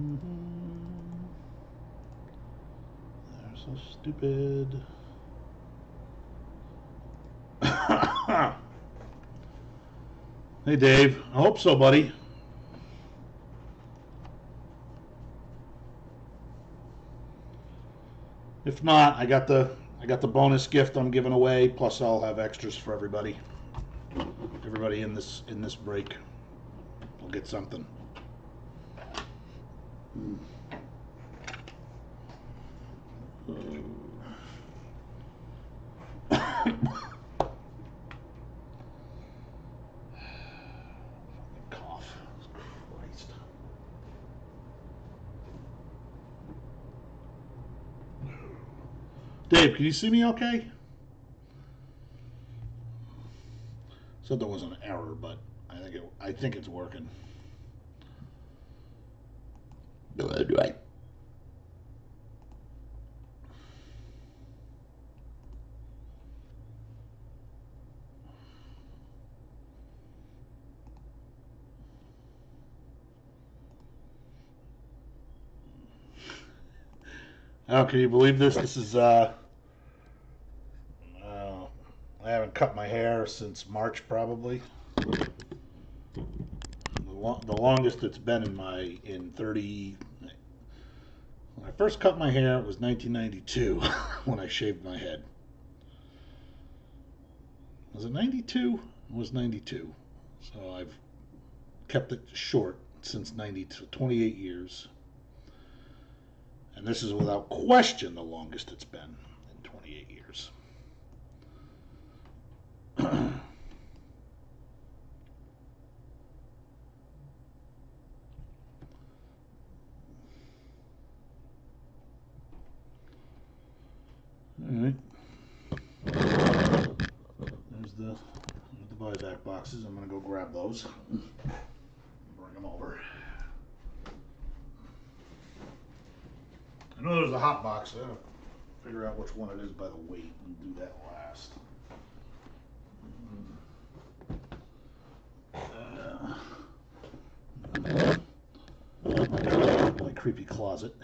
Mm-hmm. They're so stupid. hey, Dave. I hope so, buddy. If not, I got the I got the bonus gift I'm giving away. Plus, I'll have extras for everybody. Everybody in this in this break will get something. Dave, can you see me okay? Said there was an error, but I think it I think it's working. Right. Oh, can you believe this? This is uh, uh I haven't cut my hair since March probably. The, lo- the longest it's been in my in 30 when I first cut my hair it was 1992 when I shaved my head. Was it 92? It was 92. So I've kept it short since 90 to 28 years. And this is without question the longest it's been in 28 years. All right. There's the, the buyback boxes. I'm going to go grab those. Bring them over. I know there's a hot box. I gotta figure out which one it is by the weight and do that last. Uh, my creepy closet.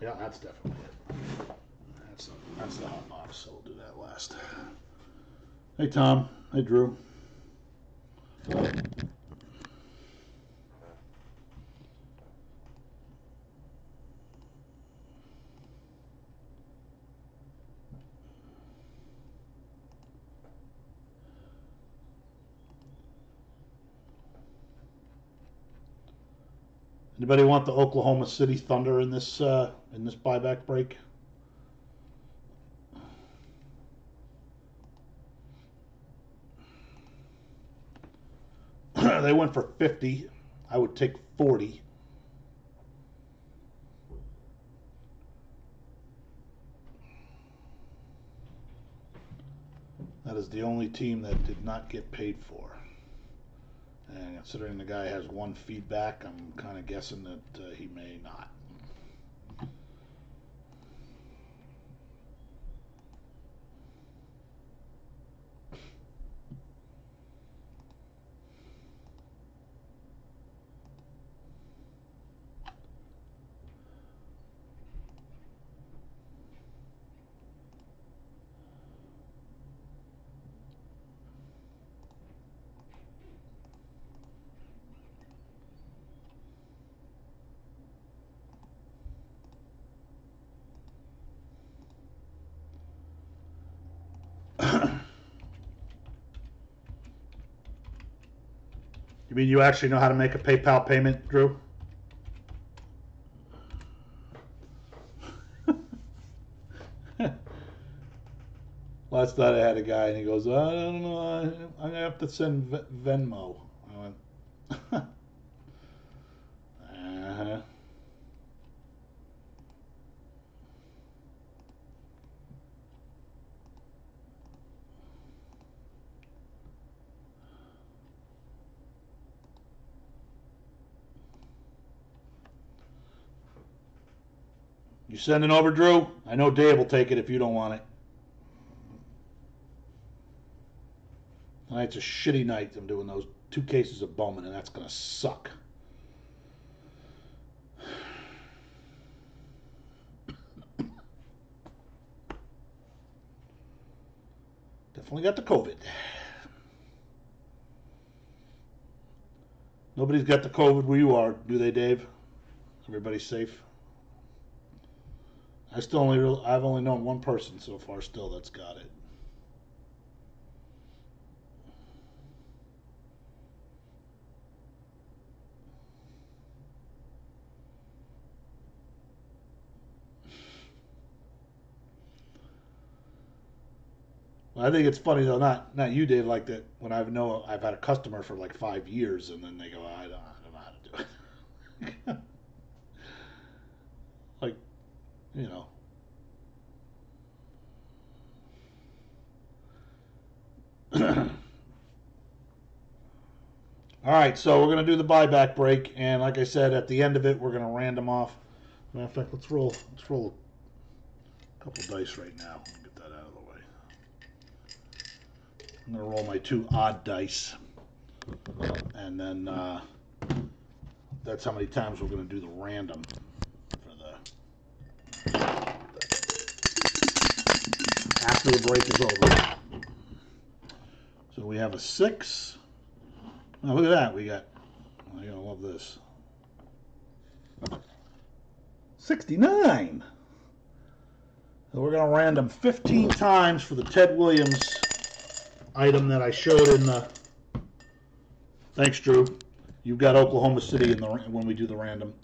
Yeah, that's definitely it. That's the, that's the hot box, so we'll do that last. Hey, Tom. Hey, Drew. Anybody want the Oklahoma City Thunder in this uh, in this buyback break? They went for 50. I would take 40. That is the only team that did not get paid for. And considering the guy has one feedback, I'm kind of guessing that uh, he may not. You mean you actually know how to make a PayPal payment, Drew? Last night I had a guy and he goes, I don't know, I'm gonna have to send Venmo. I went, uh huh. You sending over, Drew? I know Dave will take it if you don't want it. Tonight's a shitty night. I'm doing those two cases of Bowman, and that's gonna suck. Definitely got the COVID. Nobody's got the COVID where you are, do they, Dave? Everybody's safe. I still only real, I've only known one person so far still that's got it. I think it's funny though, not not you, Dave, like that. When I know I've had a customer for like five years, and then they go, I don't, I don't know how to do it. like, you know. All right, so we're gonna do the buyback break, and like I said, at the end of it, we're gonna random off. Matter of fact, let's roll. Let's roll a couple dice right now. Get that out of the way. I'm gonna roll my two odd dice, and then uh, that's how many times we're gonna do the random for the after the break is over. So we have a six. Oh, look at that. We got. I gotta love this. 69. So we're gonna random 15 times for the Ted Williams item that I showed in the. Thanks, Drew. You've got Oklahoma City in the when we do the random.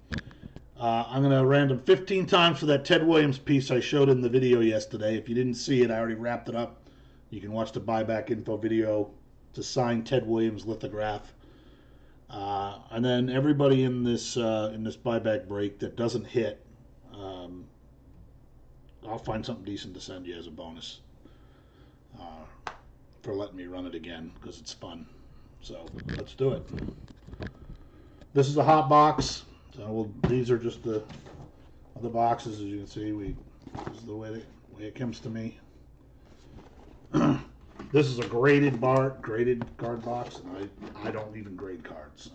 Uh, I'm gonna random 15 times for that Ted Williams piece I showed in the video yesterday. If you didn't see it, I already wrapped it up. You can watch the buyback info video to sign Ted Williams lithograph. Uh, and then everybody in this uh, in this buyback break that doesn't hit, um, I'll find something decent to send you as a bonus uh, for letting me run it again because it's fun. So let's do it. This is a hot box. So we'll, these are just the other boxes, as you can see. We this is the way, they, way it comes to me. This is a graded bar, graded card box, and I, I don't even grade cards. So.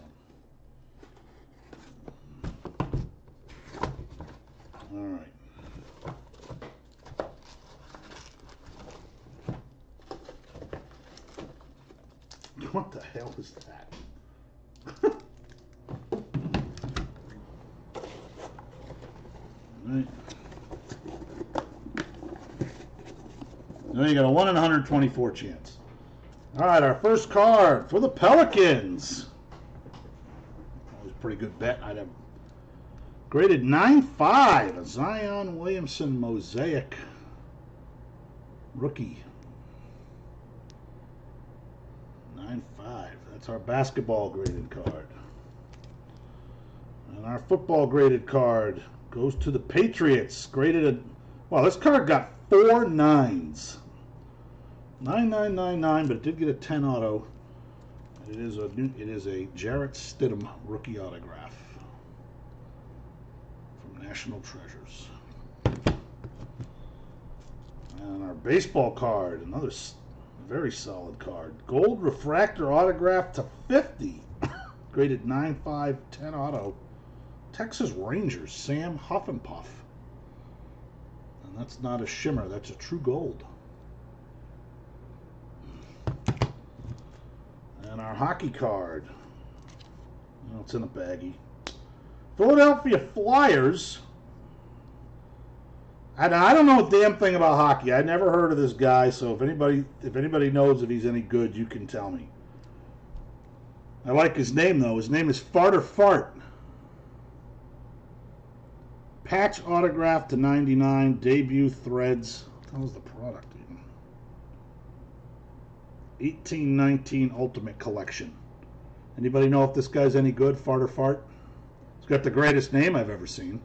All right. What the hell is that? Right. Now you got a 1 in 124 chance. All right, our first card for the Pelicans. That was a pretty good bet. I'd have graded 9-5, a Zion Williamson Mosaic rookie. 9-5. That's our basketball graded card. And our football graded card goes to the Patriots. Graded a well, this card got four nines. 9999, but it did get a 10 auto. It is a new, it is a Jarrett Stidham rookie autograph from National Treasures. And our baseball card, another very solid card. Gold refractor autograph to 50. Graded 9.5, 10 auto. Texas Rangers, Sam Huffenpuff. And that's not a shimmer, that's a true gold. And our hockey card. Oh, it's in a baggie. Philadelphia Flyers. And I don't know a damn thing about hockey. I never heard of this guy, so if anybody if anybody knows if he's any good, you can tell me. I like his name though. His name is Farter Fart. Patch autograph to 99, debut threads. That was the product even. 1819 Ultimate Collection. Anybody know if this guy's any good, Fart or Fart? He's got the greatest name I've ever seen.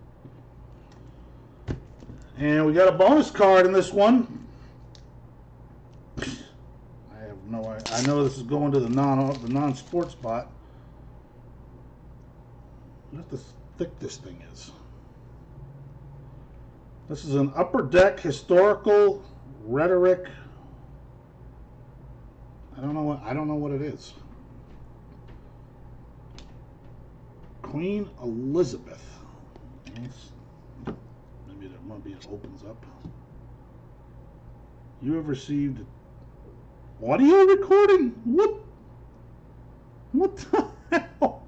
And we got a bonus card in this one. I have no idea. I know this is going to the non the non sports spot. Look how thick this thing is. This is an upper deck historical rhetoric I don't know what I don't know what it is. Queen Elizabeth. Let's- Maybe maybe it opens up. You have received audio recording. What? What the hell?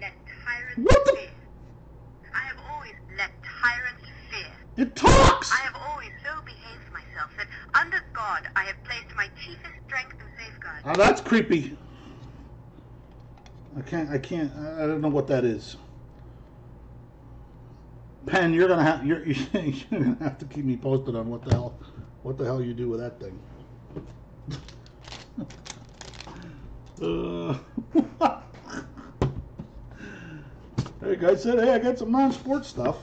Let tyrants What the- fear. I have always let tyrants fear. It talks. I have always so behaved myself that under God I have placed my chiefest strength and safeguard. Oh, that's creepy. I can't. I can't. I don't know what that is. Pen, you're gonna have. You're, you're gonna have to keep me posted on what the hell, what the hell you do with that thing. uh, hey, guys, said, "Hey, I got some non-sports stuff."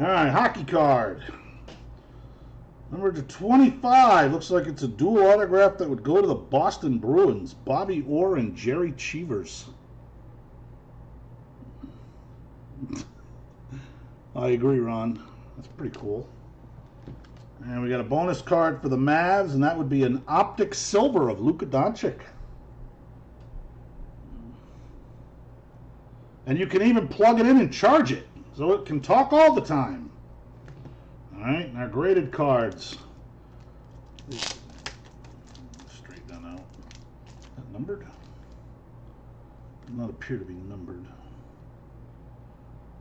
All right, hockey card. Number to 25. Looks like it's a dual autograph that would go to the Boston Bruins. Bobby Orr and Jerry Cheevers. I agree, Ron. That's pretty cool. And we got a bonus card for the Mavs, and that would be an optic silver of Luka Doncic. And you can even plug it in and charge it, so it can talk all the time. All right, our graded cards. Straight down out. That numbered? Not appear to be numbered.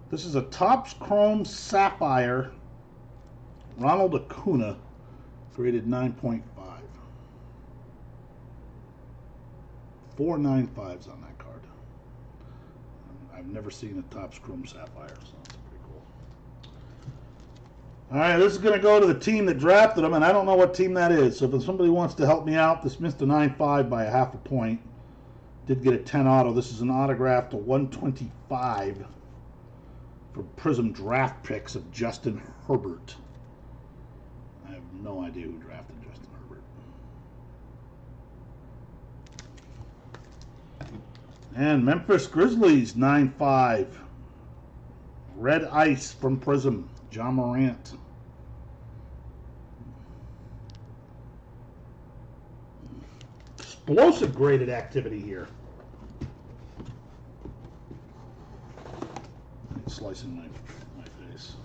This is a Topps Chrome Sapphire Ronald Acuna, graded 9.5. Four nine fives on that card. I've never seen a Topps Chrome Sapphire, so. All right, this is going to go to the team that drafted him, and I don't know what team that is. So if somebody wants to help me out, this missed a 9.5 by a half a point. Did get a 10 auto. This is an autograph to 125 for Prism draft picks of Justin Herbert. I have no idea who drafted Justin Herbert. And Memphis Grizzlies 9 5. Red Ice from Prism, John Morant. Explosive graded activity here. Slicing my, my face.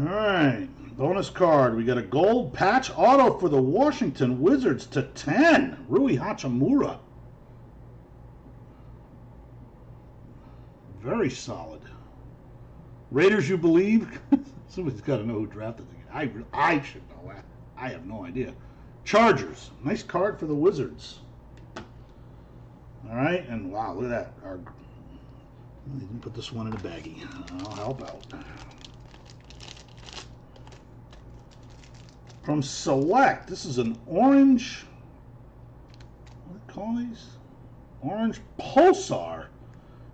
All right, bonus card. We got a gold patch auto for the Washington Wizards to 10. Rui Hachimura. Very solid. Raiders, you believe? Somebody's got to know who drafted the guy. I, I should know that. I have no idea. Chargers. Nice card for the Wizards. All right, and wow, look at that. Our, put this one in a baggie. I'll help out. From Select, this is an orange. What do they call these? Orange Pulsar.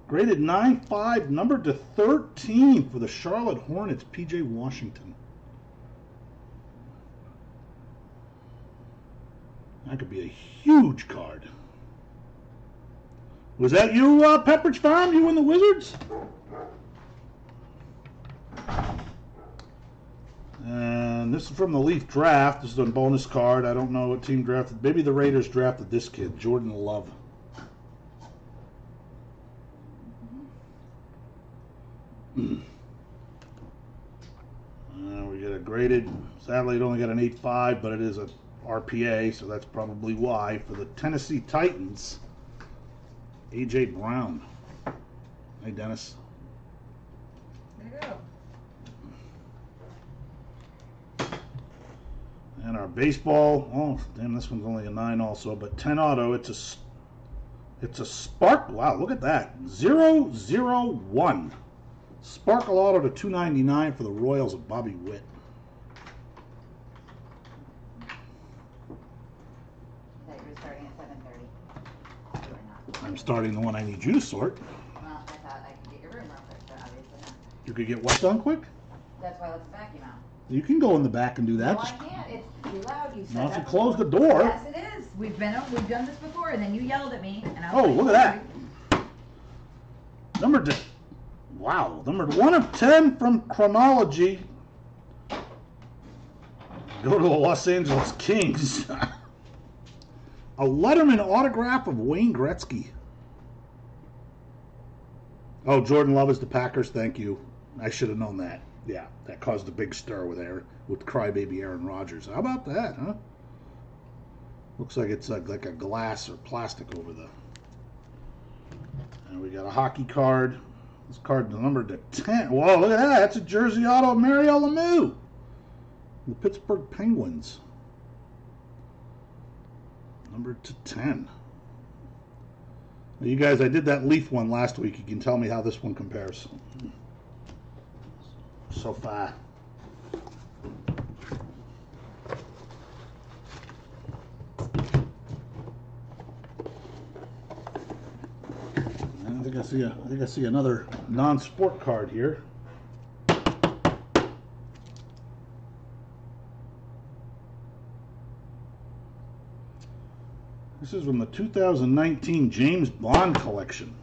Graded 9.5, numbered to 13 for the Charlotte Hornets, PJ Washington. That could be a huge card. Was that you, uh, Pepperidge Farm? You and the Wizards? And this is from the Leaf draft. This is a bonus card. I don't know what team drafted. Maybe the Raiders drafted this kid, Jordan Love. Uh, we get a graded. Sadly, it only got an 8.5, but it is a RPA, so that's probably why. For the Tennessee Titans, AJ Brown. Hey, Dennis. There you go. And our baseball. Oh, damn! This one's only a nine, also, but 10 auto. It's a it's a spark. Wow, look at that. Zero zero one. Sparkle auto to 299 for the Royals of Bobby Witt. That you were starting at seven thirty. You were not. I'm starting the one I need you to sort. Well, I thought I could get your room real quick, so could get what done quick? That's why I let the vacuum out. You can go in the back and do that. No, I Just- can't. It's too loud. You said Not that close the door. Yes, it is. We've been, we've done this before, and then you yelled at me, and I Oh, like, look at that. Number t- wow, number one of ten from chronology. Go to the Los Angeles Kings. A Letterman autograph of Wayne Gretzky. Oh, Jordan Love is the Packers. Thank you. I should have known that. Yeah, that caused a big stir with Aaron, with crybaby Aaron Rodgers. How about that, huh? Looks like it's like, like a glass or plastic over the. And we got a hockey card. This card numbered to 10. Whoa, look at that. That's a jersey auto Mario Lemieux. The Pittsburgh Penguins. Numbered to 10. Now, you guys, I did that Leaf one last week. You can tell me how this one compares. So far. I think I see a, I think I see another non-sport card here. This is from the 2019 James Bond collection.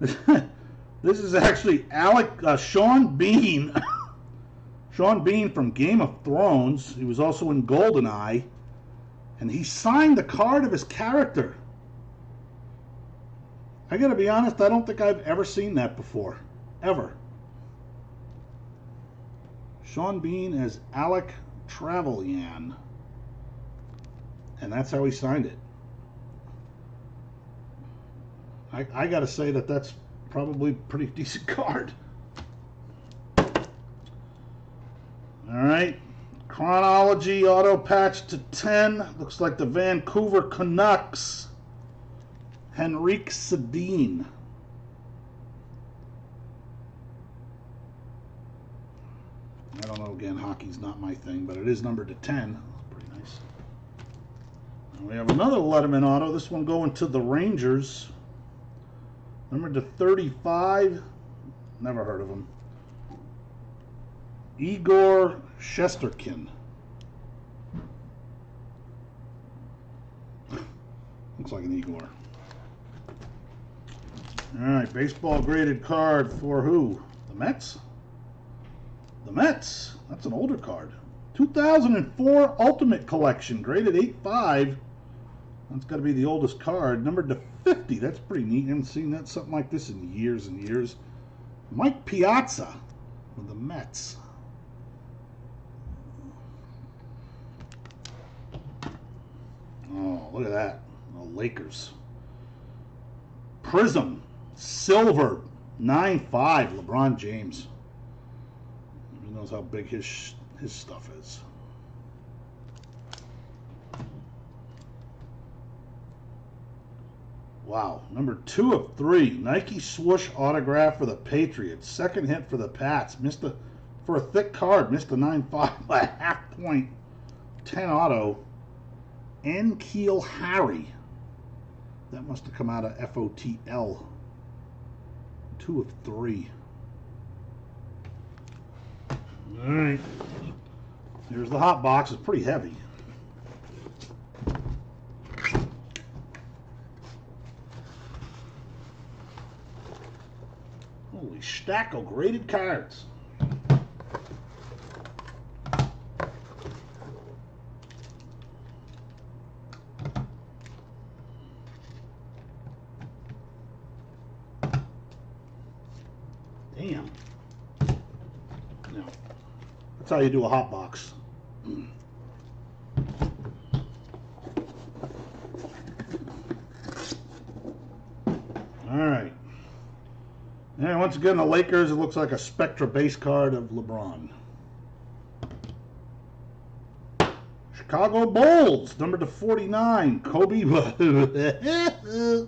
this is actually Alec uh, Sean Bean. Sean Bean from Game of Thrones. He was also in GoldenEye, and he signed the card of his character. I gotta be honest, I don't think I've ever seen that before. Ever. Sean Bean as Alec Trevelyan. And that's how he signed it. I, I gotta say that that's probably pretty decent card. Alright. Chronology auto patch to 10. Looks like the Vancouver Canucks. Henrik Sedin. I don't know, again, hockey's not my thing, but it is numbered to 10. That's pretty nice. And we have another Letterman auto. This one going to the Rangers. Numbered to 35. Never heard of him. Igor Shesterkin. Looks like an Igor. All right, baseball graded card for who? The Mets? The Mets. That's an older card. 2004 Ultimate Collection, graded 8.5. That's got to be the oldest card. Numbered to 50. That's pretty neat. I haven't seen that something like this in years and years. Mike Piazza with the Mets. Oh, look at that. The Lakers. Prism. Silver. 9-5. LeBron James. He knows how big his his stuff is. Wow. Number two of three. Nike swoosh autograph for the Patriots. Second hit for the Pats. Missed a for a thick card. Missed a 9-5 by a half point. 10 auto. N'Keal Harry. That must have come out of FOTL. Two of three. All right. Here's the hot box. It's pretty heavy. Holy stack of graded cards. Damn. No. That's how you do a hot box. All right. And once again, the Lakers, it looks like a Spectra base card of LeBron. Chicago Bulls, number to 49, Kobe.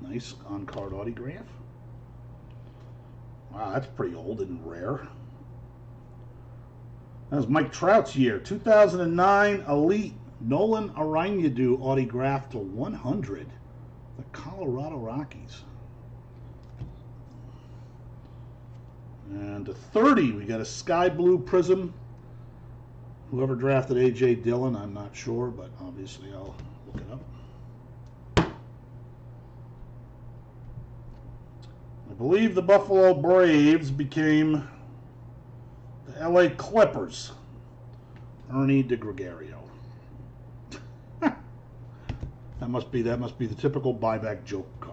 nice on card autograph. Wow, that's pretty old and rare. That was Mike Trout's year, 2009 Elite Nolan Arenado autograph to 100. The Colorado Rockies. And to 30, we got a sky blue prism. Whoever drafted A.J. Dillon, I'm not sure, but obviously I'll look it up. I believe the Buffalo Braves became the LA Clippers. Ernie DiGregorio. that must be that must be the typical buyback joke.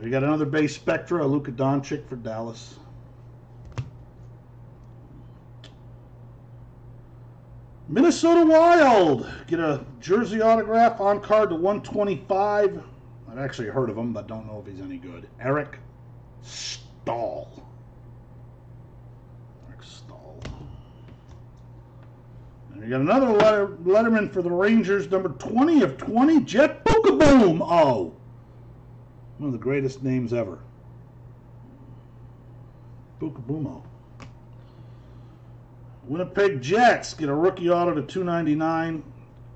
We got another base Spectra, Luka Doncic for Dallas. Minnesota Wild get a jersey autograph on card to 125. I've actually heard of him, but don't know if he's any good. Eric Staal. Eric Staal. And we got another letter, letterman for the Rangers, number 20 of 20, Jet Boom. Oh, one of the greatest names ever. Bukabumo. Winnipeg Jets get a rookie auto to 299.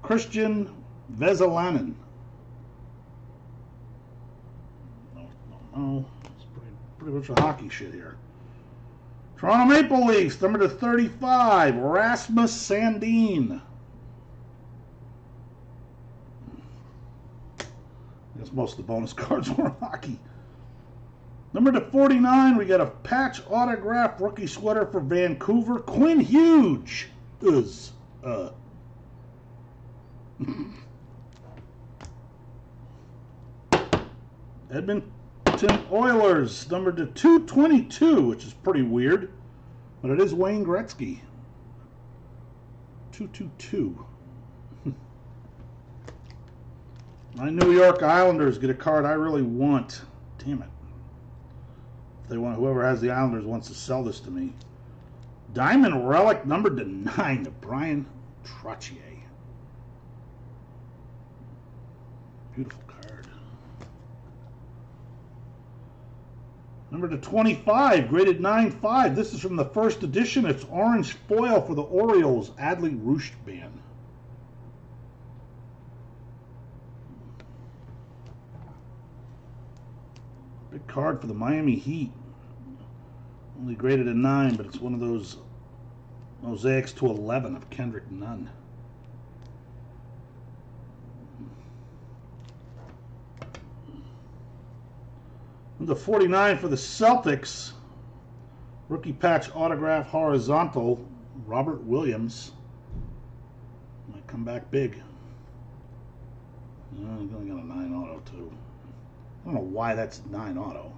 Kristian Vesalainen. No, no, no. It's pretty, pretty much a hockey shit here. Toronto Maple Leafs, number to 35, Rasmus Sandin. Guess most of the bonus cards were hockey. Number to 49, we got a patch autograph rookie sweater for Vancouver. Quinn Huge is uh Edmonton Oilers, number to 222, which is pretty weird, but it is Wayne Gretzky. 222. My New York Islanders get a card I really want. Damn it. If they want, whoever has the Islanders wants to sell this to me. Diamond Relic number to nine to Bryan Trottier. Beautiful card. Number to 25, graded 9-5. This is from the first edition. It's orange foil for the Orioles, Adley Rutschman. Big card for the Miami Heat. Only graded a 9, but it's one of those mosaics to 11 of Kendrick Nunn. The 49 for the Celtics. Rookie patch autograph horizontal. Robert Williams. Might come back big. Uh, he's only got a 9 auto, too. I don't know why that's 9 auto.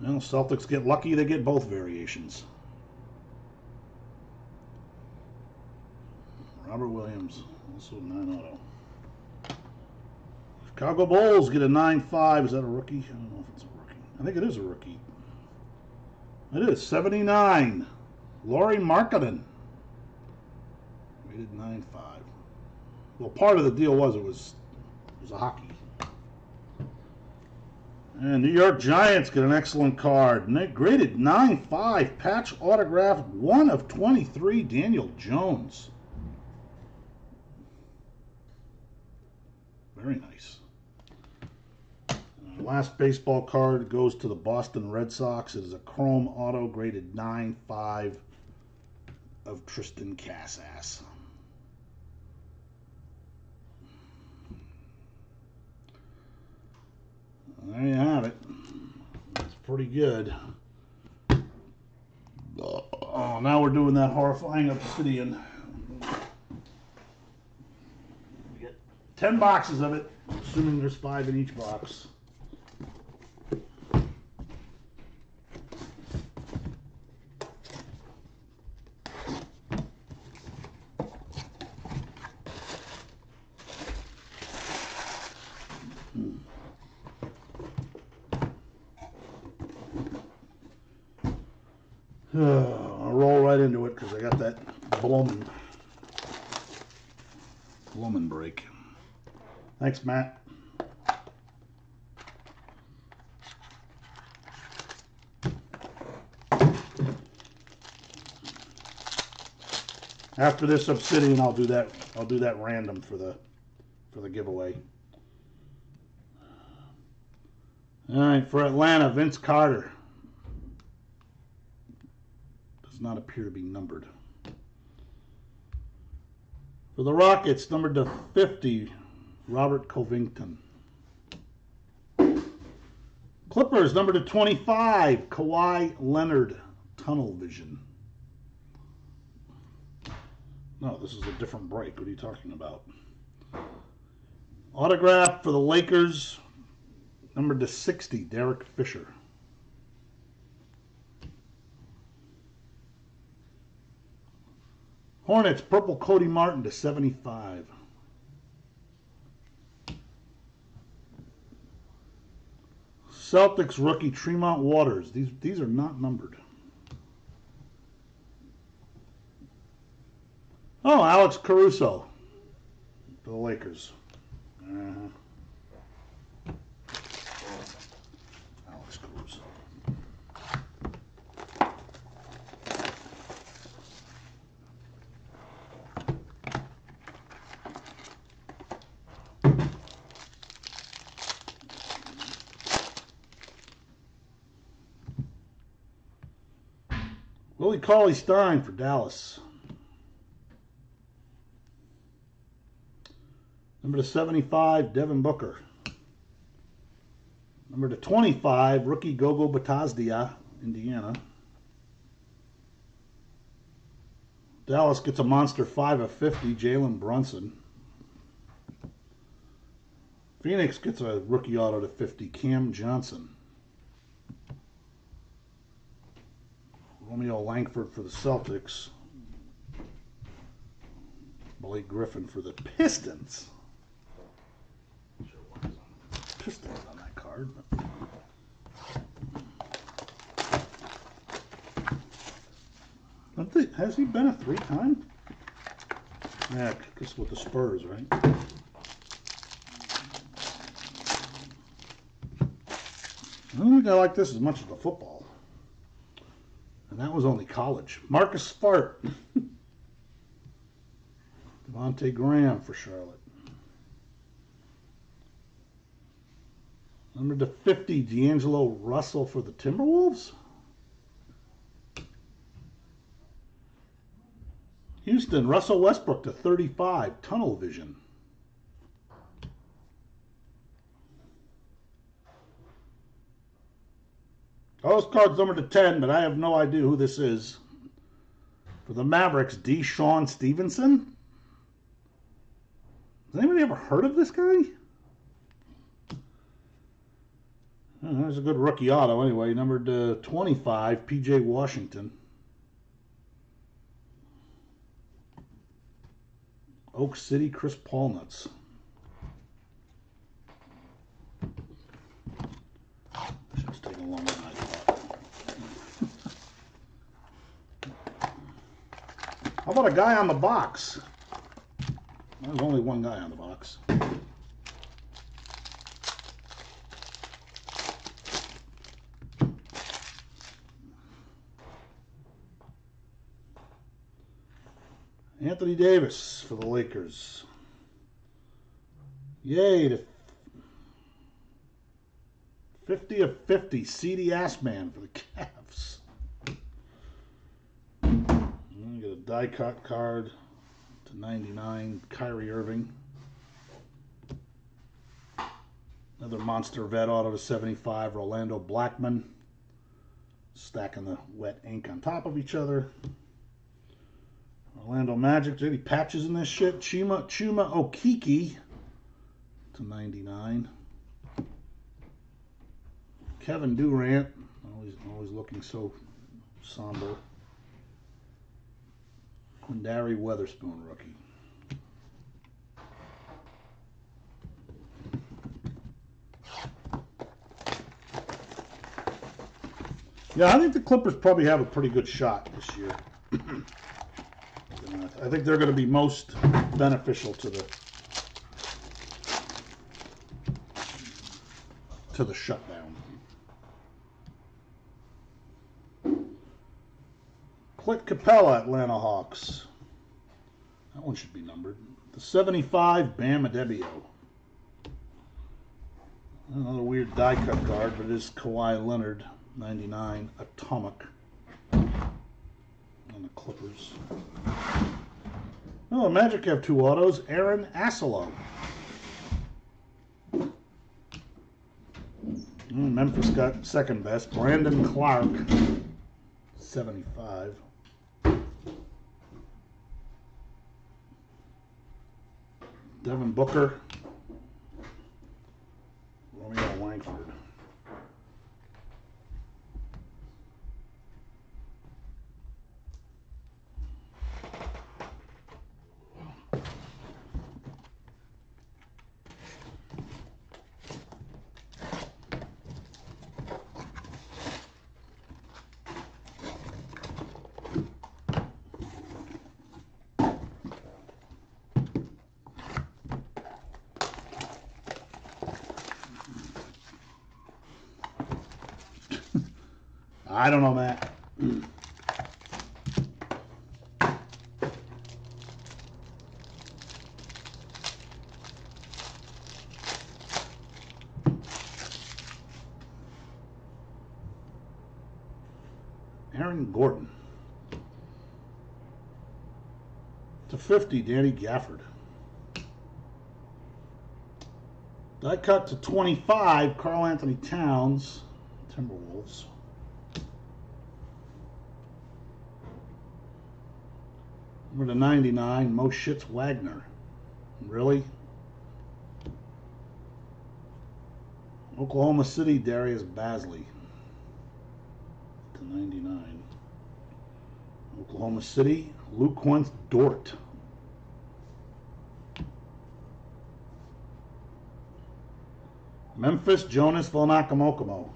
Well, Celtics get lucky, they get both variations. Robert Williams, also 9 auto. Chicago Bulls get a 9-5. Is that a rookie? I don't know if it's a rookie. I think it is a rookie. It is 79. Lauri Markkanen. Rated 9-5. Well, part of the deal was it was it was a hockey. And New York Giants get an excellent card. And they graded 9-5. Patch autographed 1 of 23. Daniel Jones. Very nice. Last baseball card goes to the Boston Red Sox. It is a chrome auto graded 9-5 of Triston Casas. There you have it. It's pretty good. Oh, now we're doing that horrifying obsidian. We get 10 boxes of it, assuming there's five in each box. Uh, I'll roll right into it because I got that Blumen. Blumen break. Thanks, Matt. After this obsidian, I'll do that. I'll do that random for the for the giveaway. All right, for Atlanta, Vince Carter. Does not appear to be numbered. For the Rockets, numbered to 50, Robert Covington. Clippers, number to 25, Kawhi Leonard, Tunnel Vision. No, this is a different break. What are you talking about? Autograph for the Lakers, number to 60, Derek Fisher. Hornets, purple Cody Martin to 75. Celtics rookie Tremont Waters. These these are not numbered. Oh, Alex Caruso for the Lakers. Uh-huh. Alex Caruso. Cauley Stein for Dallas. Number to 75, Devin Booker. Number to 25, rookie Goga Bitadze, Indiana. Dallas gets a monster 5 of 50, Jalen Brunson. Phoenix gets a rookie auto to 50, Cam Johnson. Romeo Langford for the Celtics. Blake Griffin for the Pistons. Pistons on that card. but- Has he been a three-time? Yeah, this with the Spurs, right? I don't think I like this as much as the football. And that was only college. Marcus Fart. Devonte' Graham for Charlotte. Number to 50, D'Angelo Russell for the Timberwolves. Houston, Russell Westbrook to 35, Tunnel Vision. Those cards numbered to 10, but I have no idea who this is. For the Mavericks, DeShawn Stevenson? Has anybody ever heard of this guy? Oh, there's a good rookie auto anyway. Numbered uh, 25, PJ Washington. Oak City, Chris Paulnuts. Was taking longer than I thought. How about a guy on the box? There's only one guy on the box. Anthony Davis for the Lakers. Yay to 50 of 50, CD Assman for the Cavs. And we got a die cut card to 99, Kyrie Irving. Another monster vet auto to 75, Rolando Blackman. Stacking the wet ink on top of each other. Orlando Magic, any patches in this shit? Chuma Chuma Okeke to 99. Kevin Durant, always always looking so somber. Quinndary Weatherspoon rookie. Yeah, I think the Clippers probably have a pretty good shot this year. I think they're going to be most beneficial to the to the shutdown. Clint Capela, Atlanta Hawks. That one should be numbered. The 75, Bam Adebayo. Another weird die cut card, but it is Kawhi Leonard, 99, Atomic. On the Clippers. Oh, Magic have two autos. Aaron Asolo. Mm, Memphis got second best. Brandon Clarke, 75. Devin Booker, Romeo Langford. I don't know, Matt. Aaron Gordon. To 50, Danny Gafford. Die cut to 25, Karl-Anthony Towns, Timberwolves. To 99, most shit's Wagner. Really? Oklahoma City, Darius Bazley. To 99. Oklahoma City, Luguentz Dort. Memphis, Jonas Vilnakamokomo.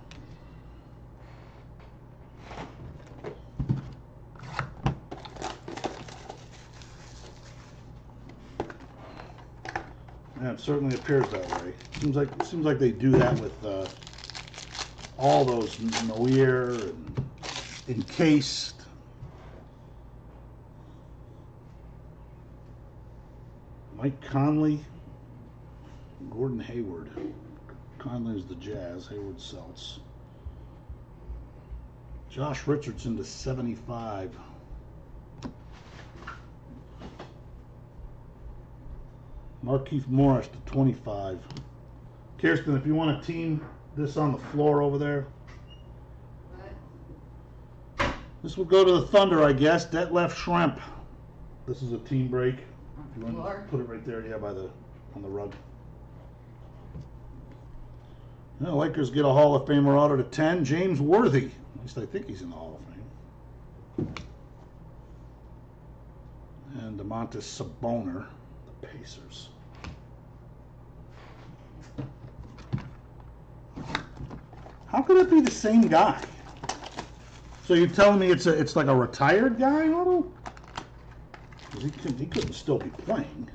Certainly appears that way. Seems like seems like they do that with uh, all those Noir and encased. Mike Conley, Gordon Hayward. Conley's the Jazz, Hayward Celts. Josh Richardson to 75. Markieff Morris to 25. Kirsten, if you want to team this on the floor over there, this will go to the Thunder, I guess. Detlef Schrempf. This is a team break. If you want Floor? to put it right there, yeah, by the on the rug. Yeah, Lakers get a Hall of Famer auto to 10. James Worthy. At least I think he's in the Hall of Fame. And Domantas Sabonis, the Pacers. How could it be the same guy? So you're telling me it's a it's like a retired guy? 'Cause he couldn't he couldn't still be playing.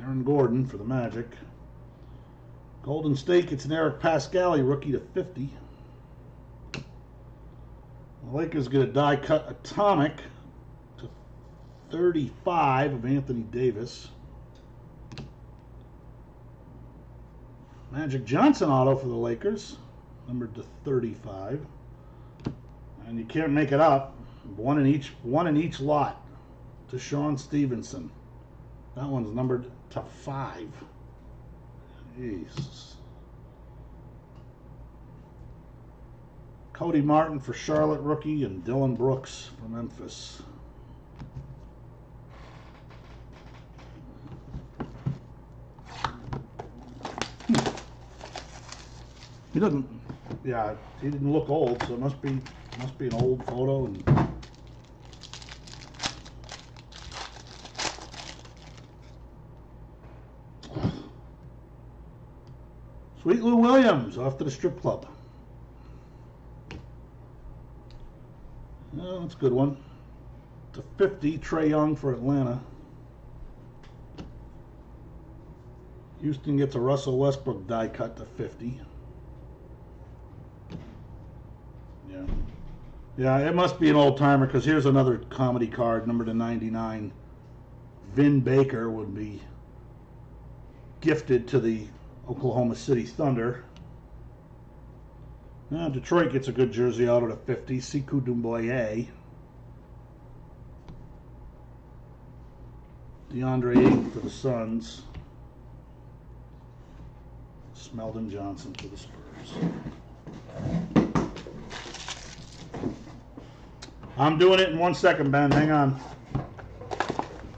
Aaron Gordon for the Magic. Golden State gets an Eric Paschall rookie to 50. The Lakers get a die cut atomic to 35 of Anthony Davis. Magic Johnson auto for the Lakers, numbered to 35. And you can't make it up. One in each one in each lot DeShawn Stevenson. That one's numbered to five. Jesus. Cody Martin for Charlotte rookie and Dillon Brooks for Memphis. Hmm. He doesn't. Yeah, he didn't look old, so it must be must be an old photo. And Sweet Lou Williams off to the strip club. That's a good one. To 50, Trae Young for Atlanta. Houston gets a Russell Westbrook die cut to 50. Yeah. Yeah, it must be an old timer because here's another comedy card, number to 99. Vin Baker would be gifted to the Oklahoma City Thunder. Now, Detroit gets a good jersey out of the 50. Sekou Doumbouya. DeAndre Ayton for the Suns. Smeldon Johnson for the Spurs. I'm doing it in one second, Ben. Hang on.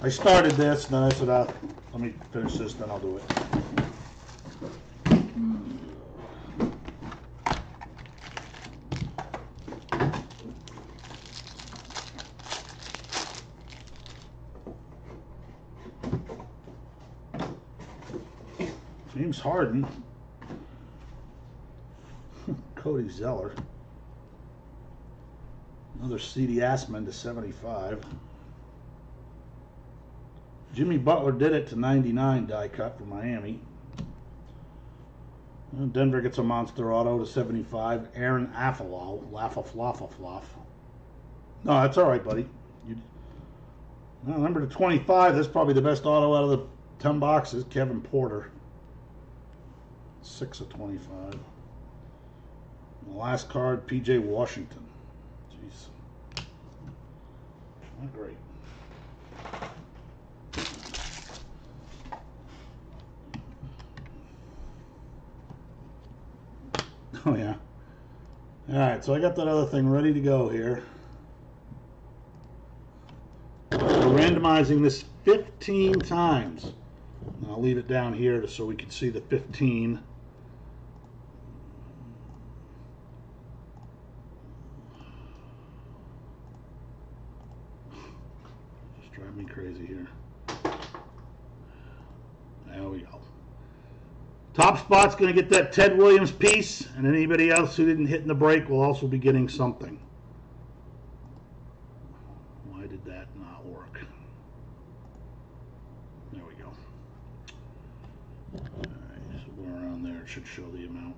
I started this, then I said, uh, let me finish this, then I'll do it. Harden. Cody Zeller. Another CD Assman to 75. Jimmy Butler did it to 99 die cut for Miami. Denver gets a monster auto to 75. Aaron Affelal, Laffaflaffaflaff. No, that's all right, buddy. You, well, number to 25. That's probably the best auto out of the 10 boxes. Kevin Porter. 6 of 25. The last card, PJ Washington. Jeez. Not great. Oh, yeah. All right, so I got that other thing ready to go here. We're randomizing this 15 times. And I'll leave it down here so we can see the 15. Just drive me crazy here. There we go. Top spot's going to get that Ted Williams piece, and anybody else who didn't hit in the break will also be getting something. Why did that not work? There we go. Alright, somewhere around there it should show the amount.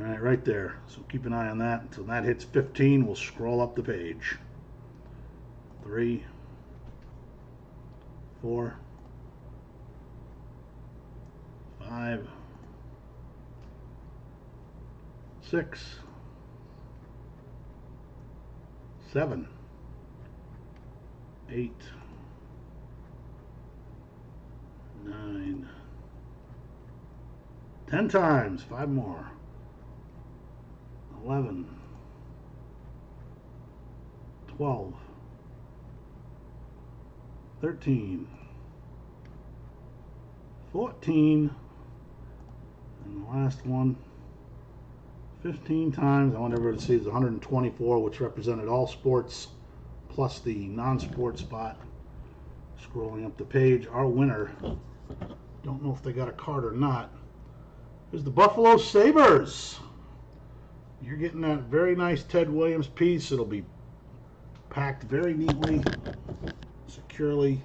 Alright, right there. So keep an eye on that. Until that hits 15, we'll scroll up the page. Three, four, five, six, seven, eight, nine, ten times, five more, eleven, twelve, thirteen, fourteen. And the last one, 15 times. I want everybody to see it's 124, which represented all sports plus the non-sport spot. Scrolling up the page, our winner, don't know if they got a card or not, is the Buffalo Sabres. You're getting that very nice Ted Williams piece. It'll be packed very neatly, securely,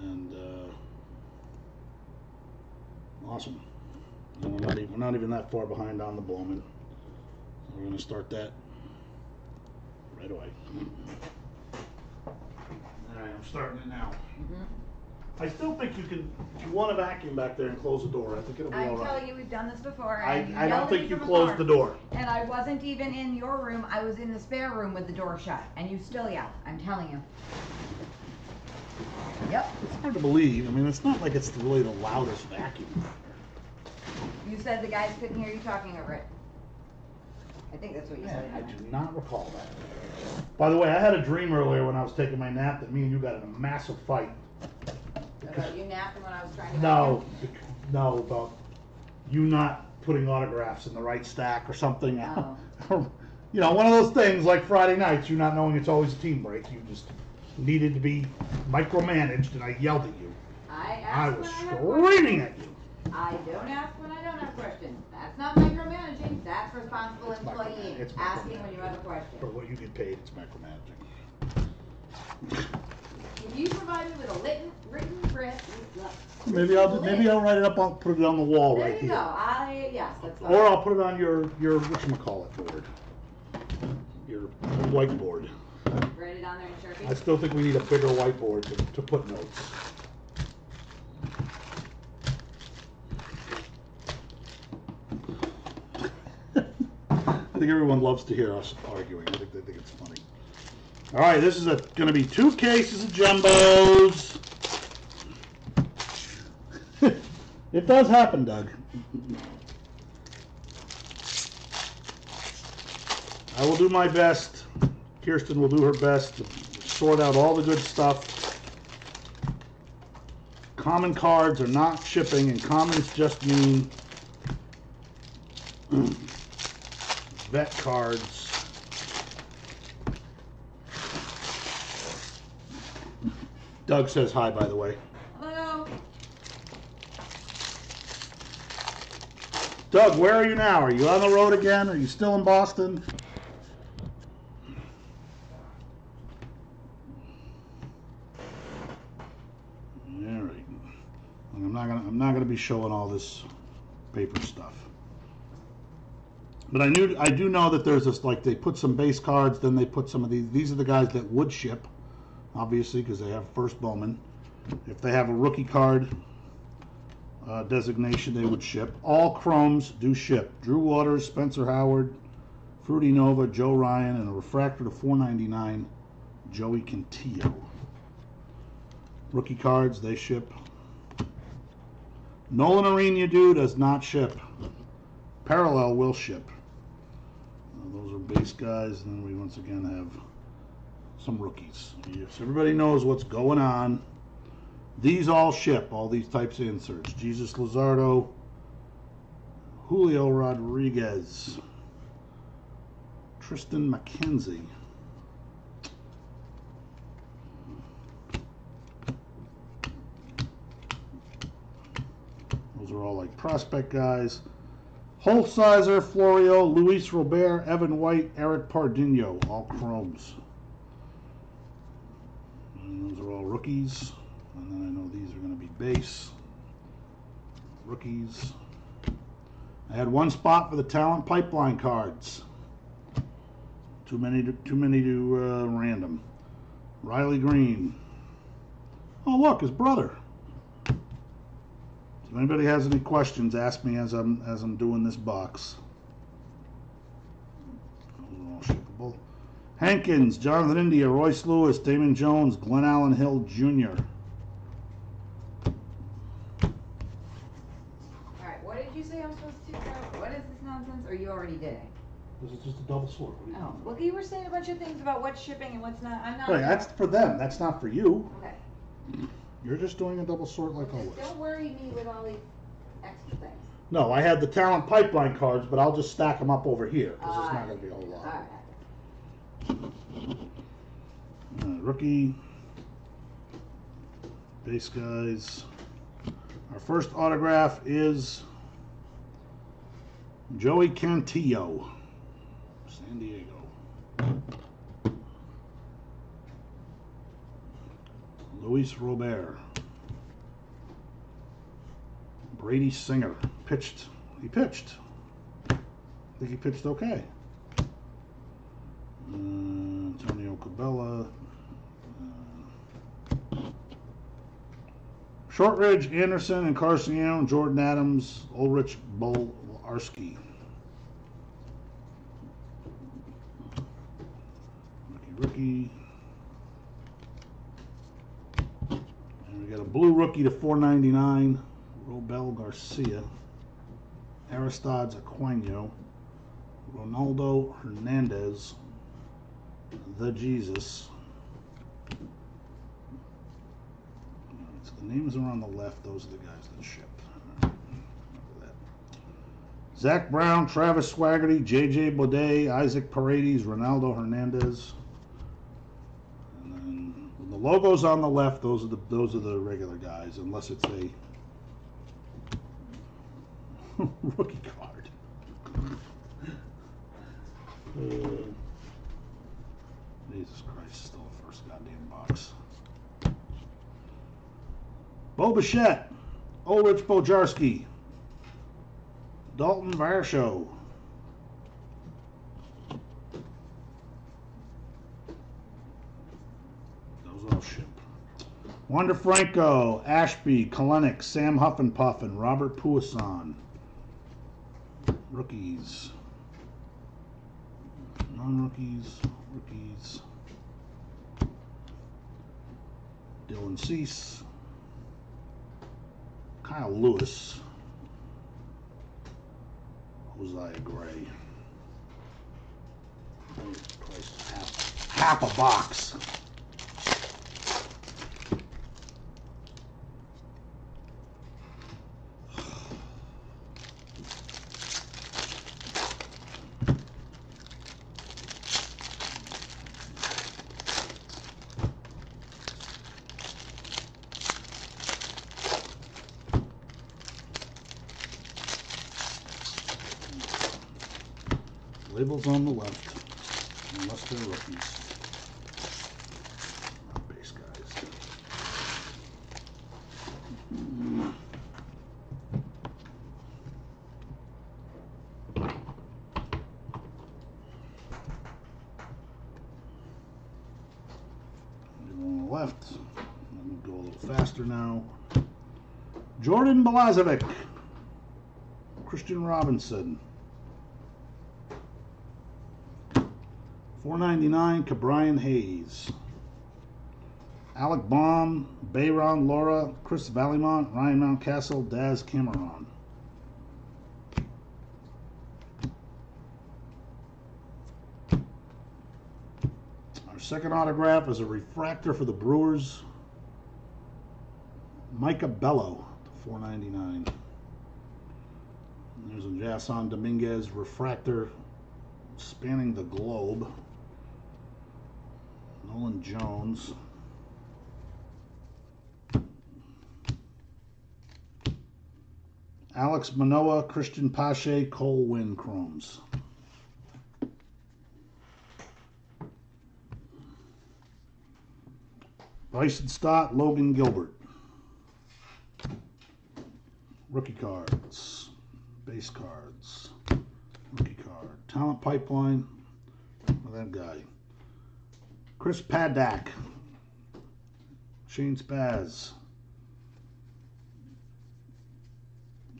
and uh, awesome. And we're not even we're not even that far behind on the Bowman. So we're gonna start that right away. All right, I'm starting it now. Mm-hmm. I still think you can. If you want a vacuum back there and close the door, I think it'll be I'm all right. telling you, we've done this before. I, I don't think you closed the door. And I wasn't even in your room. I was in the spare room with the door shut, and you still yelled. I'm telling you. Yep. It's hard to believe. I mean, it's not like it's really the loudest vacuum. You said the guys couldn't hear you talking over it. I think that's what you said. I do not recall that. By the way, I had a dream earlier when I was taking my nap that me and you got in a massive fight. About you napping when I was trying to. No, bec- no, about you not putting autographs in the right stack or something. Oh. you know, one of those things like Friday nights, you not knowing it's always a team break. You just needed to be micromanaged, and I yelled at you. I I asked was when I had screaming at you. Questions. I don't ask when I don't have questions. That's not micromanaging. That's responsible It's employee it's asking when you have a question. For question. what you get paid, it's micromanaging. If you provide me with a written, written grant. Maybe I'll maybe I'll write it up. I'll put it on the wall There right you here. go. I yes, that's fine. Or I'll put it on your your whatchamacallit board. Your whiteboard. write it on there in Sharpie. I still think we need a bigger whiteboard to, to put notes. Everyone loves to hear us arguing. I think they think it's funny. All right, this is gonna be two cases of jumbos. it does happen, Doug. I will do my best. Kirsten will do her best to sort out all the good stuff. Common cards are not shipping, and commons just mean vet cards. Doug says hi, by the way. Hello. Doug, where are you now? Are you on the road again? Are you still in Boston? All right. I'm not gonna. I'm not gonna be showing all this paper stuff. But I knew. I do know that there's this. Like they put some base cards, then they put some of these. These are the guys that would ship, obviously, because they have first Bowman. If they have a rookie card, uh, designation they would ship. All chromes do ship. Drew Waters, Spencer Howard, Fruity Nova, Joe Ryan, and a refractor to 499, Joey Cantillo. Rookie cards they ship. Nolan Arenado does not ship. Parallel will ship. Those are base guys, and then we once again have some rookies. Yes, everybody knows what's going on. These all ship, all these types of inserts. Jesus Luzardo, Julio Rodriguez, Triston McKenzie. Those are all like prospect guys. Holsizer, Florio, Luis Robert, Evan White, Eric Pardinho, all chromes. And those are all rookies. And then I know these are going to be base. Rookies. I had one spot for the talent pipeline cards. Too many to, too many to uh, random. Riley Greene. Oh look, his brother. If anybody has any questions, ask me as I'm as I'm doing this box. Those are all shippable. Hankins, Jonathan India, Royce Lewis, Damon Jones, Glenallen Hill Jr. All right. What did you say I'm supposed to? do? What is this nonsense? Or you already did it? This is just a double sword. What you Oh, well, you were saying a bunch of things about what's shipping and what's not. I'm not. Right, that's for them. That's not for you. Okay. You're just doing a double sort like always. don't worry me with all these extra things. No, I had the talent pipeline cards, but I'll just stack them up over here because it's not going to be a whole lot. right. Uh, rookie, base guys. Our first autograph is Joey Cantillo, San Diego. Luis Robert. Brady Singer pitched. He pitched. I think he pitched okay. Uh, Antonio Cabello. Uh, Shortridge, Anderson, and Carson Young, Jordan Adams, Ulrich Bojarski. Rookie, rookie. We got a blue rookie to 499, Robel Garcia. Aristides Aquino, Ronaldo Hernandez, the Jesus. So the names are on the left. Those are the guys that ship. Zach Brown, Travis Swaggerty, J.J. Baudet, Isaac Paredes, Ronaldo Hernandez. And then when the logo's on the left, those are the those are the regular guys, unless it's a rookie card. Uh, Jesus Christ, still the first goddamn box. Bo Bichette, Ulrich Bojarski, Dalton Varsho. Those all ship. Wander Franco, Ashby, Kelenic, Sam Huffenpuff, and Robert Puason. Rookies. Non-rookies, rookies. Dylan Cease. Kyle Lewis. Hosea Gray. Half, half a box. Labels on the left, unless they're rookies. Base guys. Label on the left. Let me go a little faster now. Jordan Balazovic. Christian Robinson. 499 Ke'Bryan Hayes. Alec Bohm, Bayron Lora, Chris Vallimont, Ryan Mountcastle, Daz Cameron. Our second autograph is a refractor for the Brewers. Micah Bello, 499. There's a Jasson Dominguez refractor spanning the globe. Nolan Jones. Alek Manoah, Cristian Pache, Cole Winn Chromes. Bryson Stott, Logan Gilbert. Rookie cards, base cards, rookie card, talent pipeline. That guy. Chris Paddack, Shane Spaz.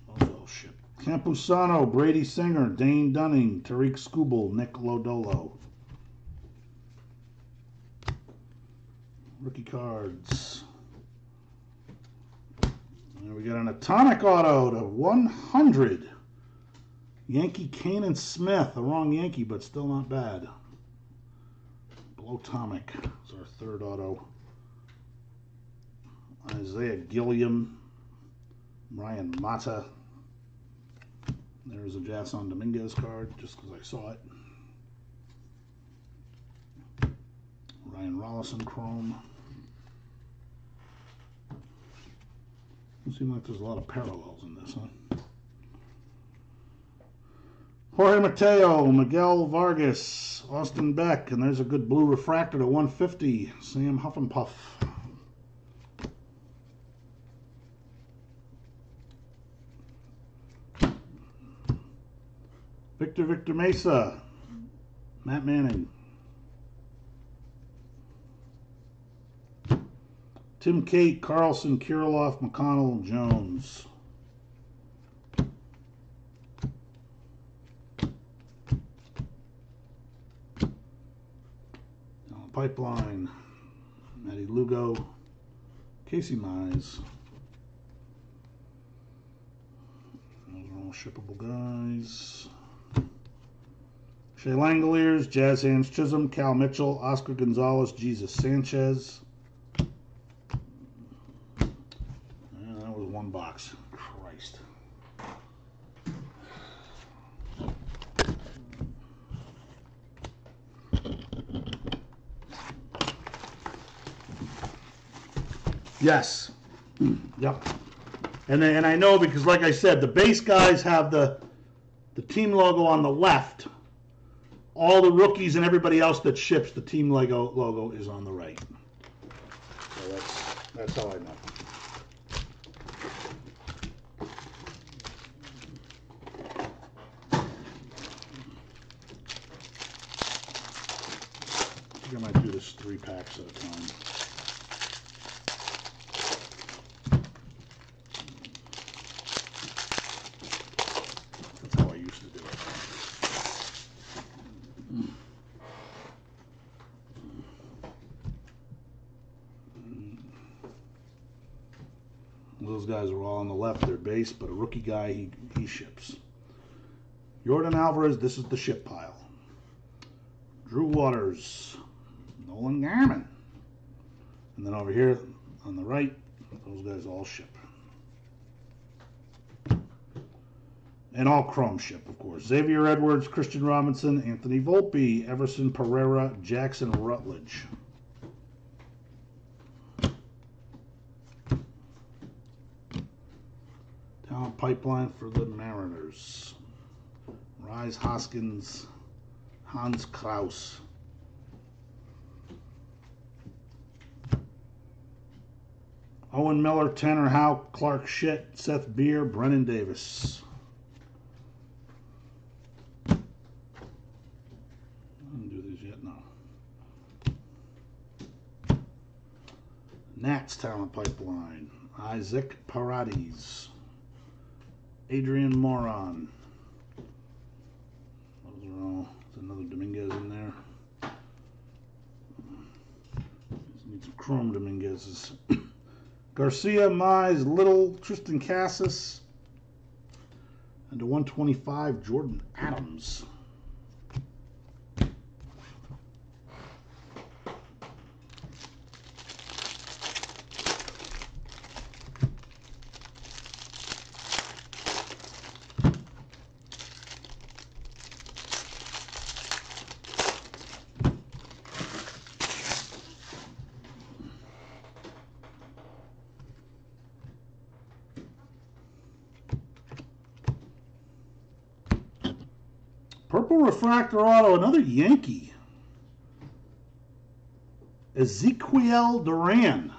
Oh, also ship. Campusano, Brady Singer, Dane Dunning, Tarik Skubal, Nick Lodolo. Rookie cards. And we got an atomic auto to 100. Yankee Canaan Smith, the wrong Yankee, but still not bad. Atomic is our third auto. Isaiah Gilliam, Ryan Mata. There's a Jasson Dominguez card, just because I saw it. Ryan Rollison Chrome. Seems like there's a lot of parallels in this, huh? Jorge Mateo, Miguel Vargas, Austin Beck, and there's a good blue refractor to 150, Sam Huffenpuff. Victor Victor Mesa, Matt Manning. Tim Cate, Carlson, Kirilloff, McConnell, Jones. Pipeline, Matty Lugo, Casey Mize. Those are all shippable guys. Shea Langeliers, Jazz Hands Chisholm, Cal Mitchell, Oscar Gonzalez, Jesus Sanchez. And that was one box. Yes. Yep. And and I know because, like I said, the base guys have the the team logo on the left. All the rookies and everybody else that ships the team logo logo is on the right. So that's that's all I know. I think I might do this three packs at a time. Guys are all on the left. They're base, but a rookie guy, he, he ships. Jordan Alvarez, this is the ship pile. Drew Waters, Nolan Gorman. And then over here on the right, those guys all ship. And all Chrome ship, of course. Xavier Edwards, Christian Robinson, Anthony Volpe, Everson Pereira, Jackson Rutledge. Talent pipeline for the Mariners. Rhys Hoskins, Hans Crouse. Owen Miller, Tanner Howe, Clark Schitt, Seth Beer, Brennan Davis. I didn't do yet, no. Nats Talent Pipeline. Isaac Paredes. Adrian Moron. Those are all. There's another Dominguez in there. Need some Chrome Dominguez's. Garcia, Mize, Little, Triston Casas, and to 125, Jordan Adams. Purple auto, another Yankee. Ezequiel Duran.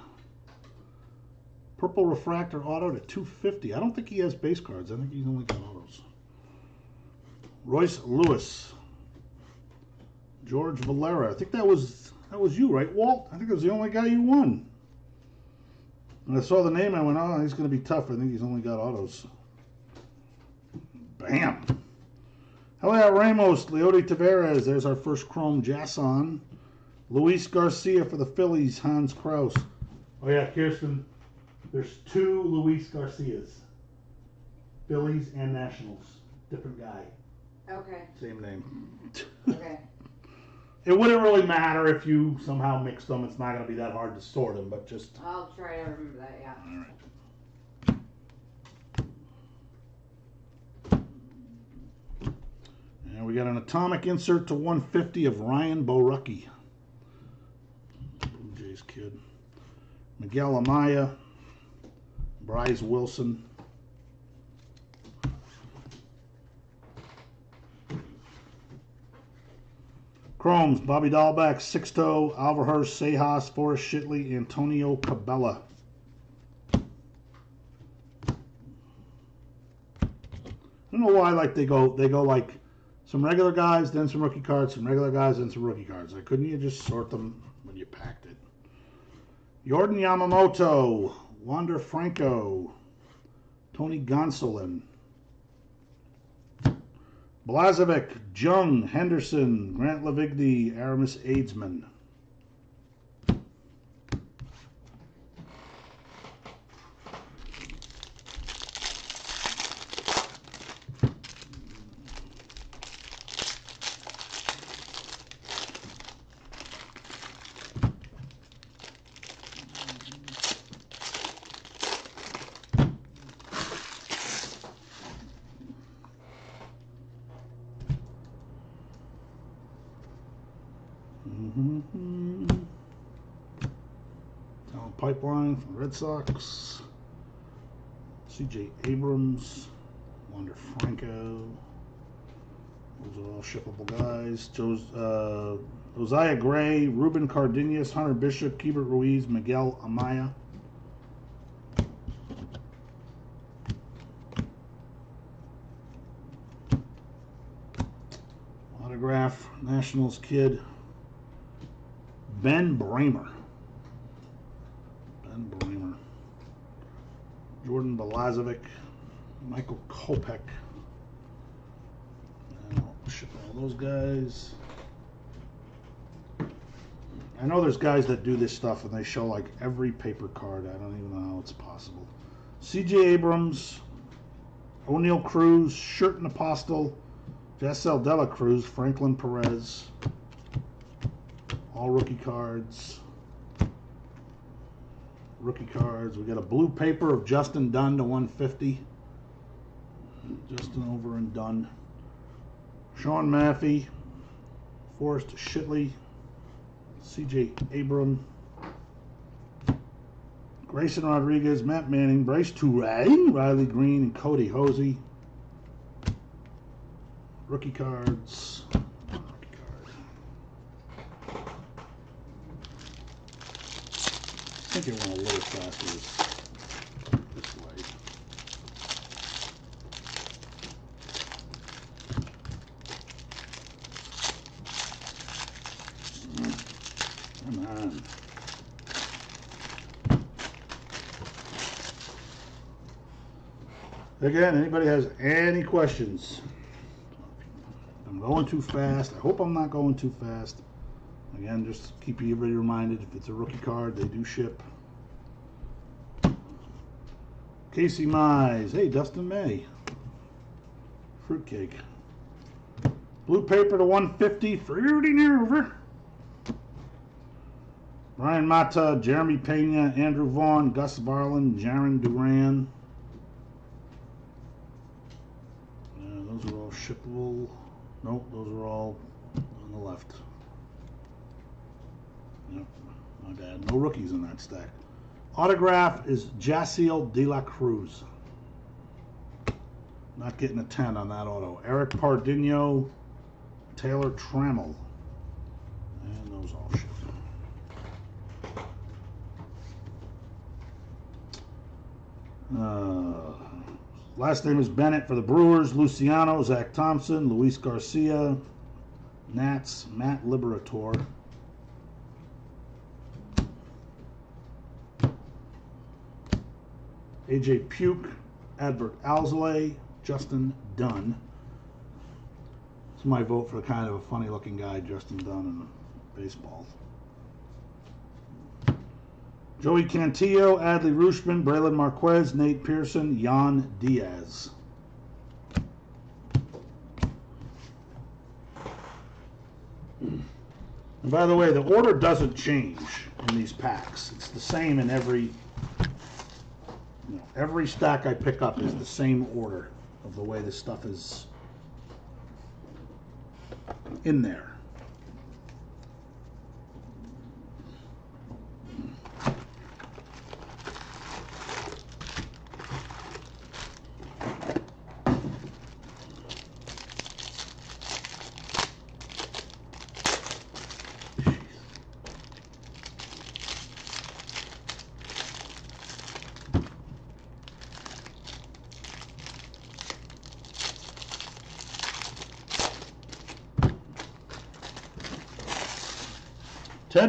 Purple refractor auto to 250. I don't think he has base cards. I think he's only got autos. Royce Lewis. George Valera. I think that was that was you, right, Walt? I think it was the only guy you won. When I saw the name, I went, oh, he's going to be tough. I think he's only got autos. Bam. Heliot Ramos, Leody Taveras. There's our first Chrome Jason. Luis Garcia for the Phillies, Hans Crouse. Oh, yeah, Kirsten. There's two Luis Garcias. Phillies and Nationals. Different guy. Okay, Same name. okay. It wouldn't really matter if you somehow mixed them. It's not going to be that hard to sort them, but just. I'll try to remember that, yeah. All right. And we got an atomic insert to 150 of Ryan Borucki. Jays kid. Miguel Amaya. Bryce Wilson. Chromes, Bobby Dalbec, Sixto, Alvarez, Sejas, Forrest Shitley, Antonio Cabello. I don't know why like they go they go like some regular guys, then some rookie cards, some regular guys, then some rookie cards. Like couldn't you just sort them when you packed it? Jordan Yamamoto, Wander Franco, Tony Gonsolin, Balazovic, Jung, Henderson, Grant Lavigne, Aramis Aidsman. Mhm. Talent Pipeline from the Red Sox. CJ Abrams, Franco. Those are all shippable guys. Jos- uh, Josiah Gray, Ruben Cardenas, Hunter Bishop, Keibert Ruiz, Miguel Amaya. Autograph, Nationals kid. Ben Bramer. Ben Bramer. Jordan Balazovic. Michael Kopech. Ship all those guys. I know there's guys that do this stuff and they show like every paper card. I don't even know how it's possible. CJ Abrams, O'Neill Cruz, Sherten Apostel, Jessel Dela Cruz, Franklin Perez. All rookie cards. Rookie cards. We got a blue paper of Justin Dunn to 150. Justin over and Dunn. Sean Maffey, Forrest Shitley, CJ Abram, Grayson Rodriguez, Matt Manning, Bryce Turang, Riley Greene, and Cody Hosey. Rookie cards. I think it went a little faster this, this way. Come on. Again, anybody has any questions? I'm going too fast. I hope I'm not going too fast. Again, just keep you everybody reminded if it's a rookie card, they do ship. Casey Mize. Hey, Dustin May. Fruitcake. Blue paper to 150. Fruity over. Ryan Mata, Jeremy Pena, Andrew Vaughn, Gus Barlin, Jarren Duran. Uh, those are all shippable. Nope, those are all on the left. Yep, my bad. No rookies in that stack. Autograph is Jaciel De La Cruz. Not getting a 10 on that auto. Eric Pardinho, Taylor Trammell. And those all ship. Uh, last name is Bennett for the Brewers. Luciano, Zach Thompson, Luis Garcia, Nats, Matt Liberatore. AJ Puk, Adbert Alzolay, Justin Dunn. It's my vote for kind of a funny looking guy, Justin Dunn, in baseball. Joey Cantillo, Adley Rutschman, Brailyn Marquez, Nate Pearson, Jan Diaz. And by the way, the order doesn't change in these packs. It's the same in every you know, every stack I pick up is the same order of the way this stuff is in there.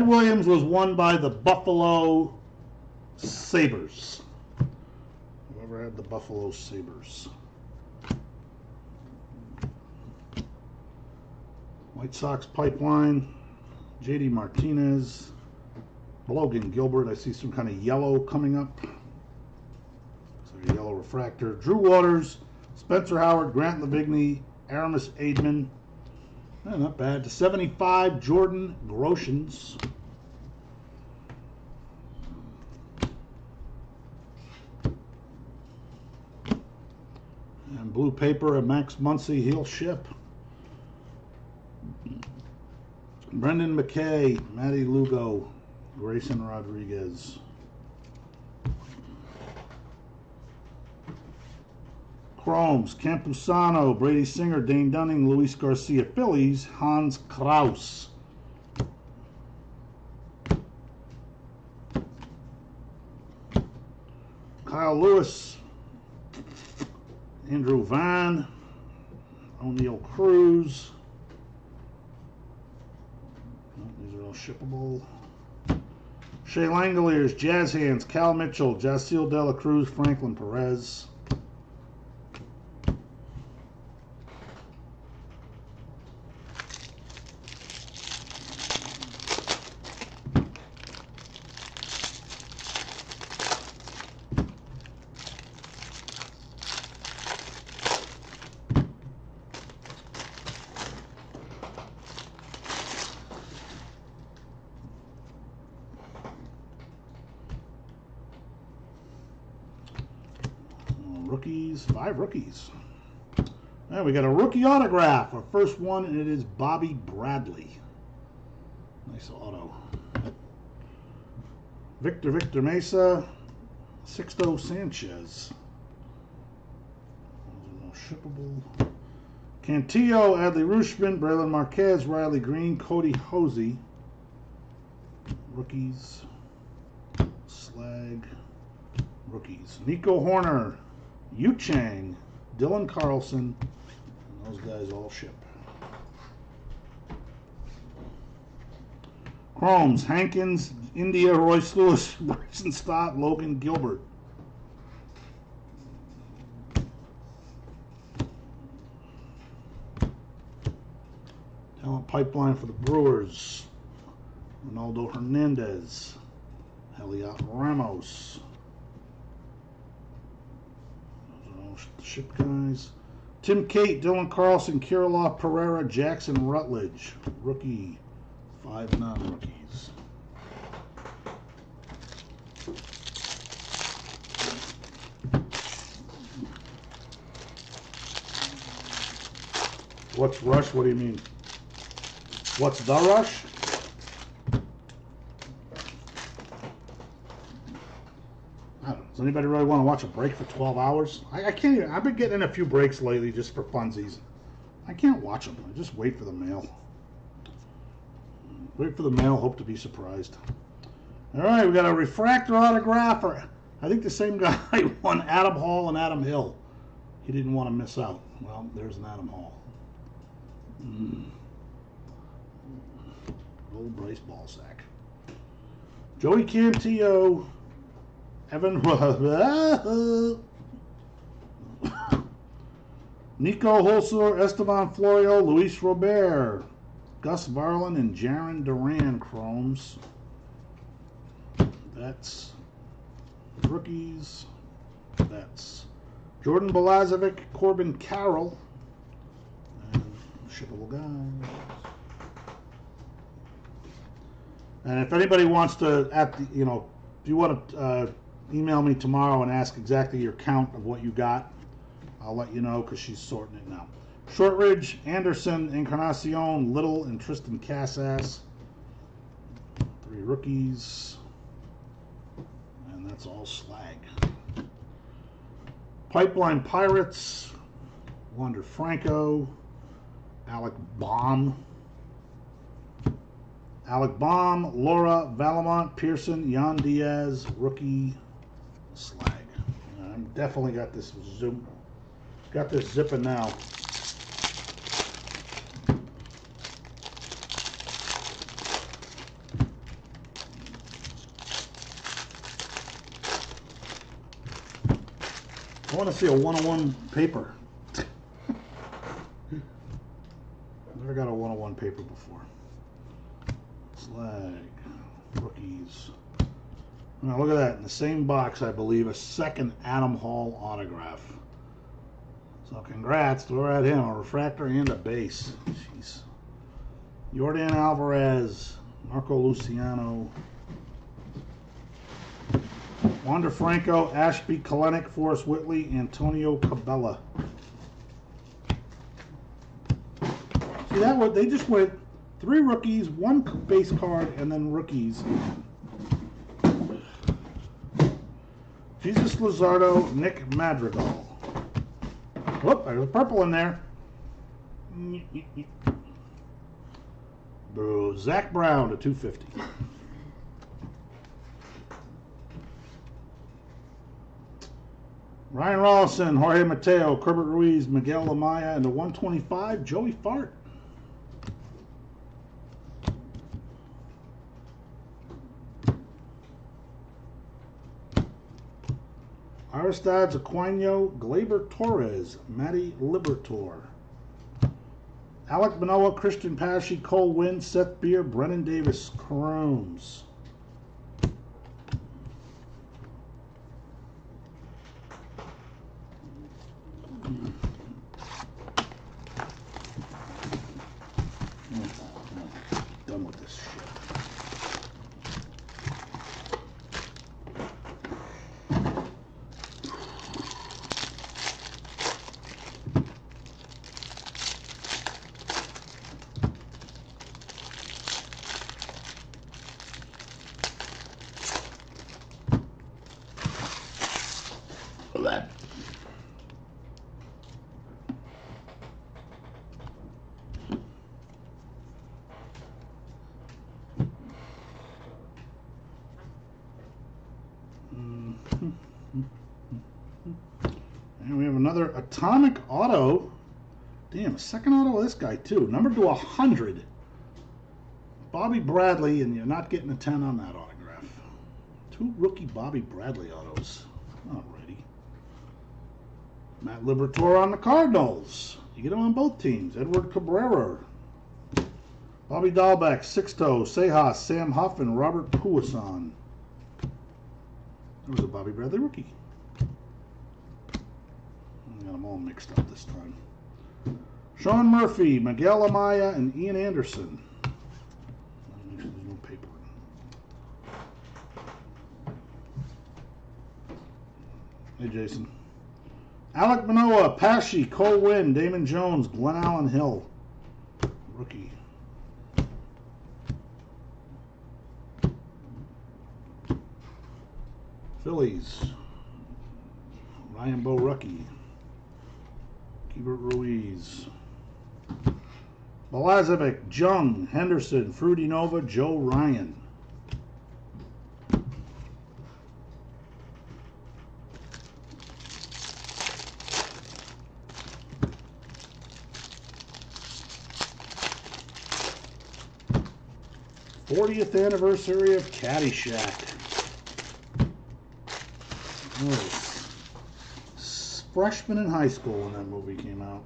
Williams was won by the Buffalo Sabres. Whoever had the Buffalo Sabres. White Sox Pipeline, JD Martinez, Logan Gilbert. I see some kind of yellow coming up. So yellow refractor. Drew Waters, Spencer Howard, Grant Lavigne, Aramis Ademan. Eh, not bad. To 75, Jordan Groshans. And blue paper at Max Muncy, he'll ship. Brendan McKay, Matty Lugo, Grayson Rodriguez. Chromes, Campusano, Brady Singer, Dane Dunning, Luis Garcia, Phillies, Hans Crouse. Kyle Lewis, Andrew Vaughn, O'Neill Cruz. These are all shippable. Shea Langeliers, Jazz Hands, Cal Mitchell, Jaciel Dela Cruz, Franklin Perez. Rookies, five rookies. And we autograph. Our first one, and it is Bobby Bradley. Nice auto. Victor Victor Mesa, Sixto Sanchez. Shippable. Cantillo, Adley Rutschman, Brailyn Marquez, Riley Greene, Kody Hoese. Rookies. Slag. Rookies. Nico Hoerner, Yu Chang, Dylan Carlson, those guys all ship. Chromes, Hankins, India, Royce Lewis, Bryson Stott, Logan Gilbert. Talent pipeline for the Brewers. Ronaldo Hernandez, Heliot Ramos. Those are the ship guys. Tim Cate, Dylan Carlson, Kirilloff Pereira, Jackson Rutledge. Rookie. Five non rookies. What's rush? What do you mean? What's the rush? I don't know. Does anybody really want to watch a break for 12 hours? I, I can't even. I've been getting in a few breaks lately just for funsies. I can't watch them. I just wait for the mail. Wait for the mail, hope to be surprised. All right, we got a refractor autographer. I think the same guy won Adam Hall and Adam Hill. He didn't want to miss out. Well, there's an Adam Hall. Mm. Old Bryce Ballsack. Joey Cantillo. Evan Nico Holzer, Esteban Florial, Luis Robert, Gus Varland, and Jarren Duran chromes. That's rookies. That's Jordan Balazovic, Corbin Carroll, and shippable guys. And if anybody wants to, at the, you know, if you want to uh, email me tomorrow and ask exactly your count of what you got, I'll let you know because she's sorting it now. Shortridge, Anderson, Encarnacion, Little, and Triston Casas. Three rookies. And that's all slag. Pipeline Pirates, Wander Franco, Alec Bohm. Alec Bohm, Lora Vallimont, Pearson, Jan Diaz, rookie slag. I'm definitely got this zoom, got this zipping now. I want to see a one-on-one paper. Never got a one-on-one paper before. Slag, rookies. Now look at that, in the same box, I believe, a second Adam Hall autograph. So congrats, throw at him, a refractor and a base. Jeez. Jordan Alvarez, Marco Luciano, Wander Franco, Ashby Kelenic, Forrest Whitley, Antonio Cabello. See that what they just went three rookies, one base card, and then rookies. Jesus Luzardo, Nick Madrigal. Whoop, there's a purple in there. Boo, Zach Brown to 250. Ryan Rollison, Jorge Mateo, Keibert Ruiz, Miguel Amaya, and the 125, Joey Fart. Aristides Aquino, Gleyber Torres, Matty Liberatore. Alek Manoah, Cristian Pache, Cole Winn, Seth Beer, Brennan Davis, Chromes. Done with this shit. That. And we have another atomic auto. Damn, second auto of this guy too. Number to 100. Bobby Bradley, and you're not getting a 10 on that autograph. Two rookie Bobby Bradley autos. Alrighty. Matt Liberatore on the Cardinals. You get him on both teams. Edward Cabrera. Bobby Dalbec, Sixto, Sejas, Sam Huff, and Robert Puason. There was a Bobby Bradley rookie. I got them all mixed up this time. Sean Murphy, Miguel Amaya, and Ian Anderson. Hey, Jason. Alek Manoah, Pesci, Cole Winn, Damon Jones, Glenallen Hill. Rookie. Phillies. Ryan Borucki. Keibert Ruiz. Balazovic, Jung, Henderson, Fruity Nova, Joe Ryan. Fortieth anniversary of Caddyshack. S- freshman in high school when that movie came out.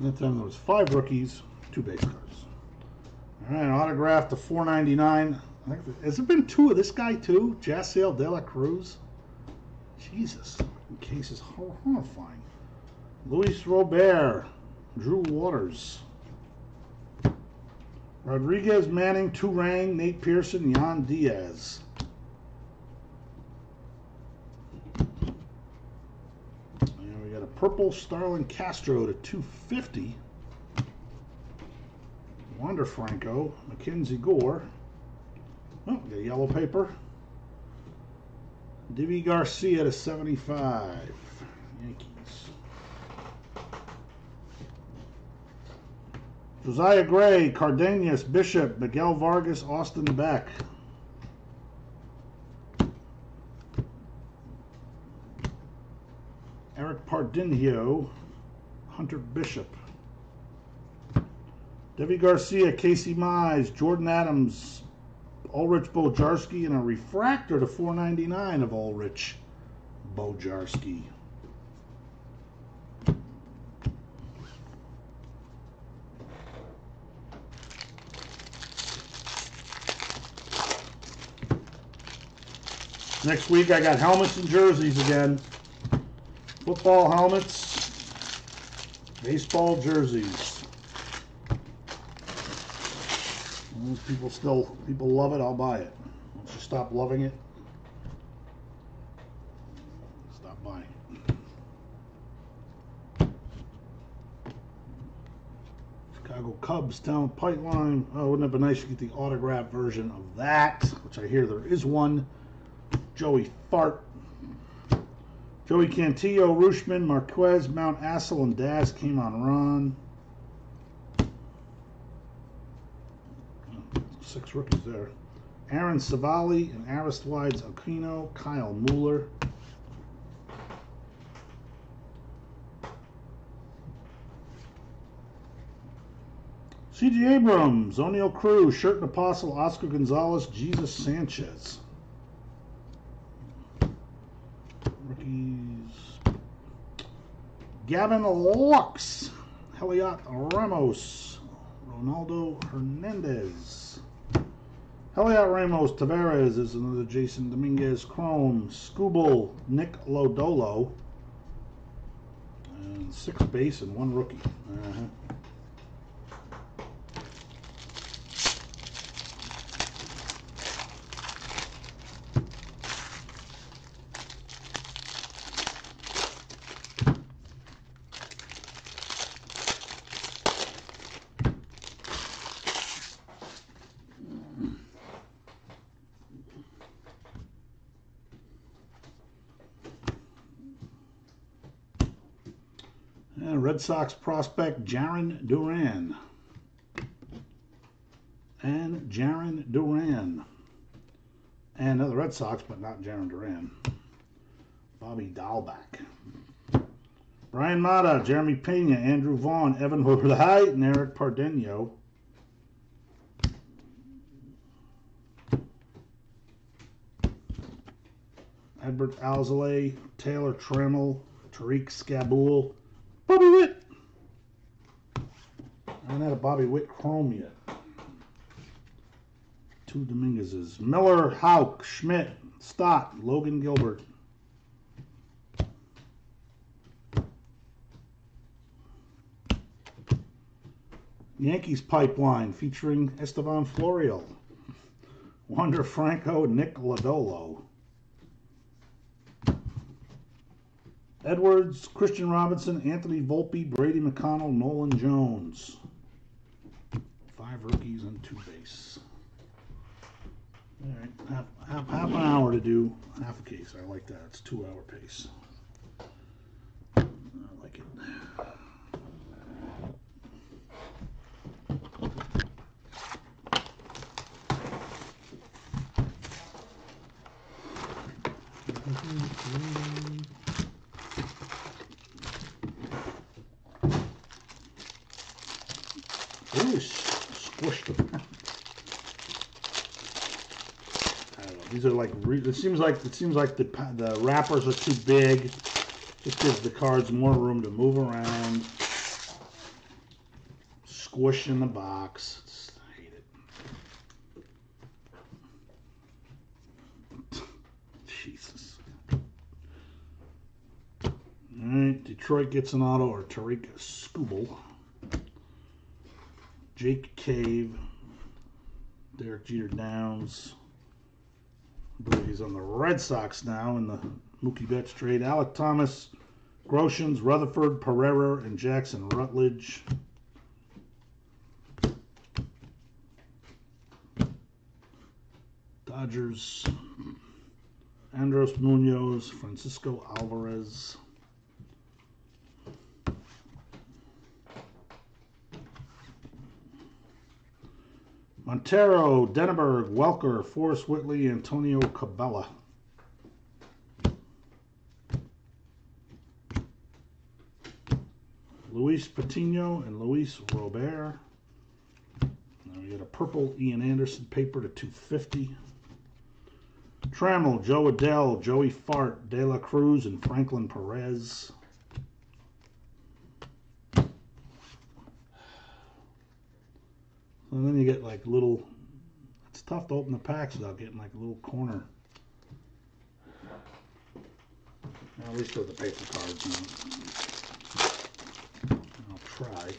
That time there was five rookies, two base cards. All right, autograph to 4.99. I think has it been two of this guy too? Jasseel De La Cruz. Jesus, fucking case is hor- horrifying. Luis Robert, Drew Waters. Rodriguez, Manning, Turang, Nate Pearson, Jan Diaz. And we got a purple Starlin Castro to 250. Wander Franco, Mackenzie Gore. Oh, got yellow paper. Deivi Garcia to 75. Yankees. Josiah Gray, Cardenas, Bishop, Miguel Vargas, Austin Beck. Pardinho, Hunter Bishop. Deivi Garcia, Casey Mize, Jordan Adams, Ulrich Bojarski, and a refractor to 499 of Ulrich Bojarski. Next week I got helmets and jerseys again. Football helmets, baseball jerseys. Those people still people love it, I'll buy it. Once you stop loving it, stop buying it. Chicago Cubs down pipeline. Oh, wouldn't it be nice to get the autographed version of that, which I hear there is one. Joey Fart. Joey Cantillo, Rutschman, Marquez, Mount Assel, and Daz came on run. Six rookies there. Aaron Civale and Aristides Aquino, Kyle Mueller. C.J. Abrams, Oneil Cruz, Sherten Apostel, Oscar Gonzalez, Jesus Sanchez. Rookies. Gavin Lux, Heliot Ramos, Ronaldo Hernandez. Heliot Ramos Tavares is another Jasson Dominguez Chrome. Skubal, Nick Lodolo. And six base and one rookie. Uh-huh. And Red Sox prospect Jarren Duran. And Jarren Duran. And another Red Sox, but not Jarren Duran. Bobby Dalbec. Bryan Mata, Jeremy Pena, Andrew Vaughn, Evan Hurley, and Eric Pardinho. Adbert Alzolay, Taylor Trammell, Tarik Skubal, Bobby Witt. Haven't had a Bobby Witt Chrome yet. Two Dominguez's. Miller, Hauk, Schmidt, Stott, Logan Gilbert. Yankees Pipeline featuring Esteban Florial, Wander Franco, Nick Lodolo. Edwards, Kristian Robinson, Anthony Volpe, Brady McConnell, Nolan Jones. Five rookies and two base. All right, half, half, half an hour to do half a case. I like that. It's two hour pace. I like it. Ooh, s- squished them. I don't know. These are like. It seems like it seems like the the wrappers are too big. Just gives the cards more room to move around. Squish in the box. Hate it. Jesus. All right, Detroit gets an auto or Tarik Skubal. Jake Cave, Derek Jeter Downs. Believe he's on the Red Sox now in the Mookie Betts trade. Alek Thomas, Groshans, Rutherford, Pereira, and Jackson Rutledge. Dodgers, Andros Munoz, Francisco Alvarez. Montero, Denneberg, Welker, Forrest Whitley, Antonio Cabello. Luis Patino and Luis Robert. Now we got a purple Ian Anderson paper to 250. Trammell, Jo Adell, Joey Fart, De La Cruz, and Franklin Perez. And then you get like little. It's tough to open the packs without getting like a little corner. At least with the paper cards. You know. I'll try.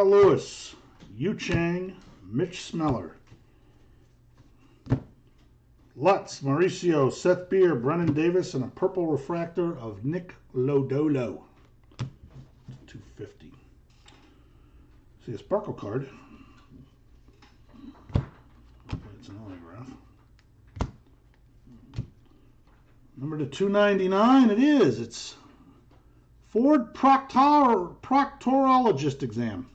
Kyle Lewis, Yu Chang, Mitch Smeller. Lutz, Mauricio, Seth Beer, Brennan Davis, and a purple refractor of Nick Lodolo. 250. See a sparkle card. It's an autograph. Number to 299, it is. It's Ford Proctor, Proctorologist exam.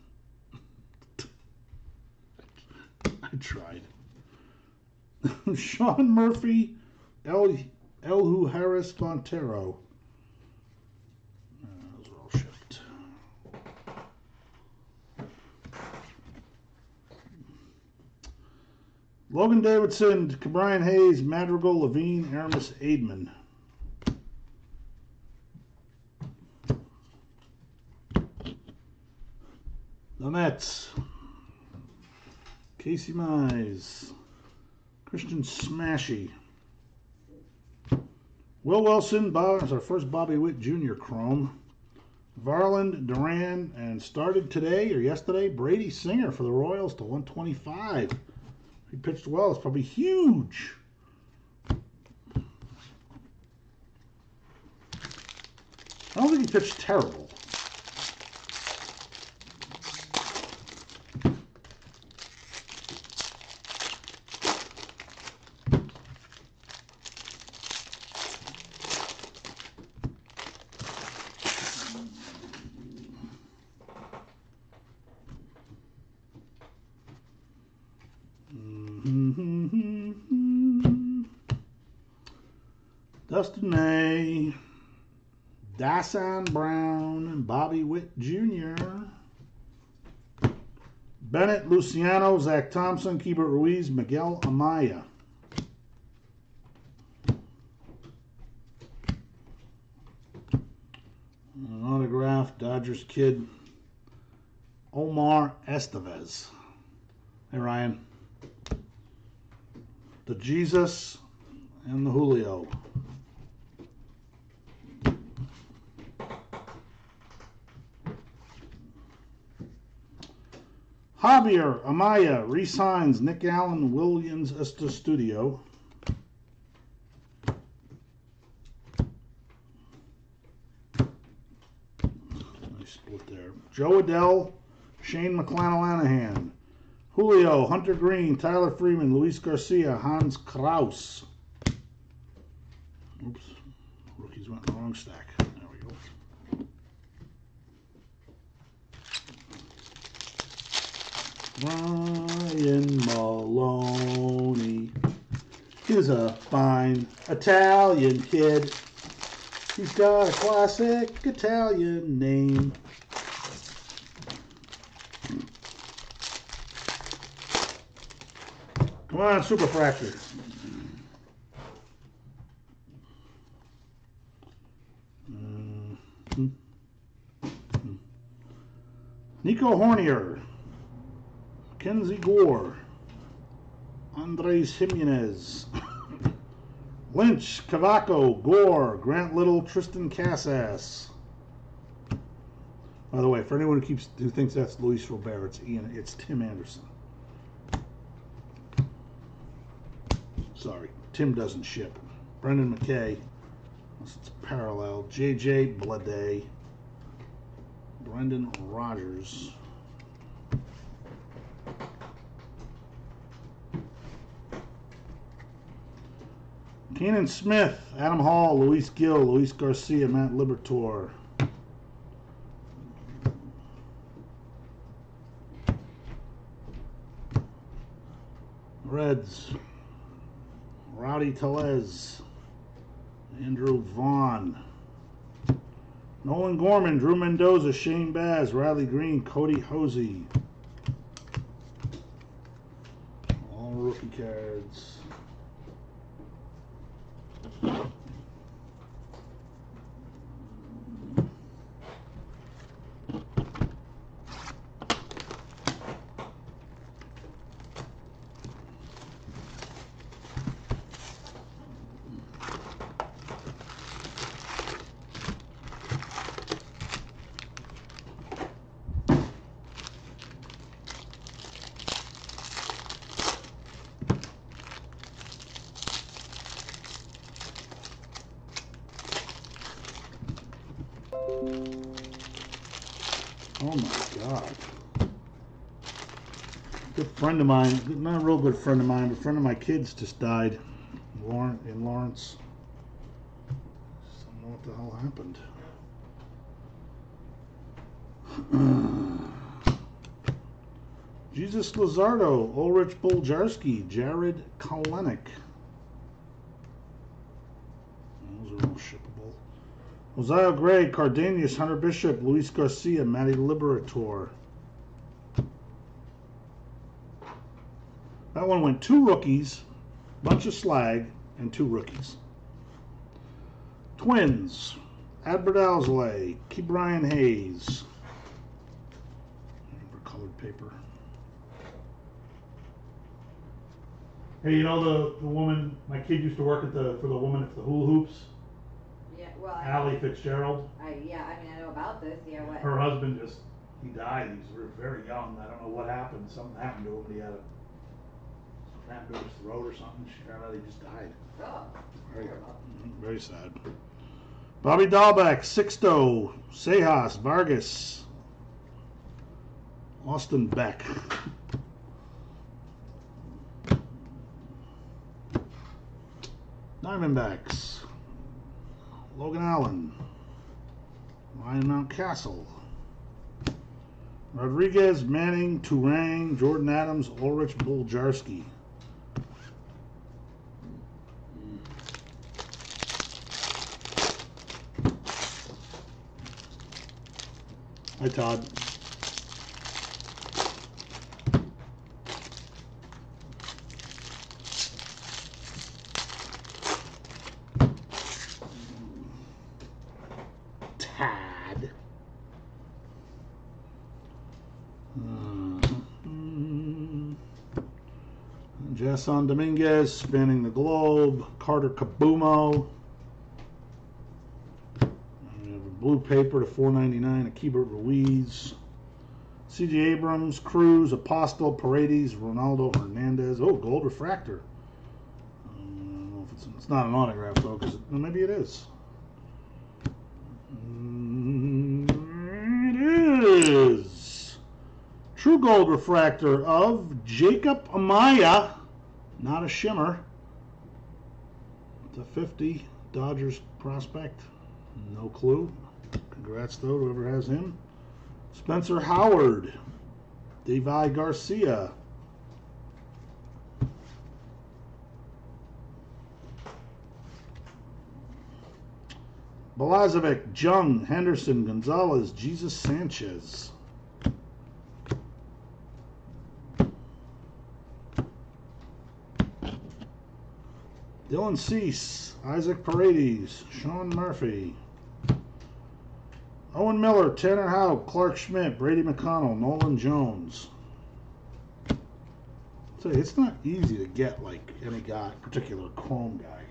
I tried. Sean Murphy, El, Elehuris Montero. Uh. Logan Davidson, Brian Hayes, Madrigal, Levine, Aramis, Ademan. The Mets. Casey Mize. Christian Smashy. Will Wilson, Bob, our first Bobby Witt Jr. Chrome. Varland, Duran, and started today or yesterday, Brady Singer for the Royals to 125. He pitched well. It's probably huge. I don't think he pitched terrible. Dustin May, Dasan Brown, and Bobby Witt Jr. Bennett, Luciano, Zach Thompson, Keibert Ruiz, Miguel Amaya. An autograph, Dodgers kid, Omar Estevez. Hey, Ryan. The Jesus and the Julio. Javier Amaya resigns Nick Allen Williams Esta Studio. Nice split there. Jo Adell, Shane McClanahan, Julio, Hunter Greene, Tyler Freeman, Luis Garcia, Hans Crouse. Oops, rookies went in the wrong stack. There we go. Ryan Maloney is a fine Italian kid. He's got a classic Italian name. Come on, Superfractor. Mhm. Nico Hoerner. Kenzie Gore, Andres Jimenez, Lynch, Cavaco, Gore, Grant Little, Triston Casas. By the way, for anyone who keeps who thinks that's Luis Robert, it's Ian. It's Tim Anderson. Sorry, Tim doesn't ship. Brendan McKay. Unless it's parallel. JJ Bleday. Brendan Rodgers. Canaan Smith, Adam Hall, Luis Gil, Luis Garcia, Matt Liberatore. Reds, Rowdy Tellez, Andrew Vaughn, Nolan Gorman, Drew Mendoza, Shane Baz, Riley Greene, Kody Hoese. All rookie cards. Oh my god. Good friend of mine, not a real good friend of mine, but a friend of my kids just died in Lawrence. Just don't know what the hell happened? Jesus Luzardo, Ulrich Bojarski, Jarred Kelenic. Those are all shippable. Josiah Gray, Cardenas, Hunter Bishop, Luis Garcia, Matty Liberatore. That one went two rookies, bunch of slag, and two rookies. Twins, Adbert Alzolay, Key Brian Hayes. Remember colored paper. Hey, you know the, the woman, my kid used to work at the, for the woman at the hula hoops, well, I, Allie Fitzgerald. I, yeah, I mean, I know about this, yeah, what? Her husband just, he died, he was very young, I don't know what happened, something happened to him, he had a, something happened to his throat or something, she found out he just died. Oh, Very, terrible. Mm-hmm. very sad. Bobby Dalbec, Sixto, Sejas, Vargas, Austin Beck. Diamondbacks, Logan Allen, Ryan Mountcastle, Rodriguez, Manning, Turang, Jordan Adams, Ulrich Bojarski. Hi, Todd. Jasson Dominguez spanning the globe. Carter Kieboom. Blue paper to 4.99. A Keibert Ruiz. C.J. Abrams, Cruz, Apostel, Paredes, Ronaldo Hernandez. Oh, gold refractor. Um, it's, it's not an autograph though, because maybe it is. Mm, It is. True gold refractor of Jacob Amaya. Not a shimmer. To 50. Dodgers prospect. No clue. Congrats though, whoever has him. Spencer Howard. Deivi Garcia. Balazovic, Jung, Henderson, Gonzalez, Jesus Sanchez. Dylan Cease, Isaac Paredes, Sean Murphy, Owen Miller, Tanner Howe, Clark Schmidt, Brady McConnell, Nolan Jones. So it's not easy to get like any guy, particular Chrome guy.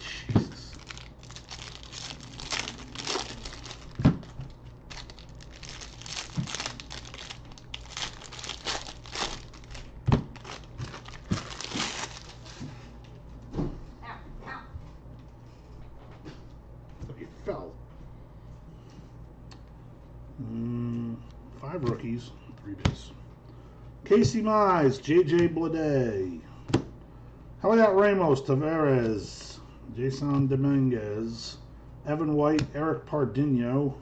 Jesus. Ow, ow. He fell. Mm, five rookies, three base. Mize, JJ Bleday. How about Ramos, Tavares, Jasson Dominguez, Evan White, Eric Pardinho.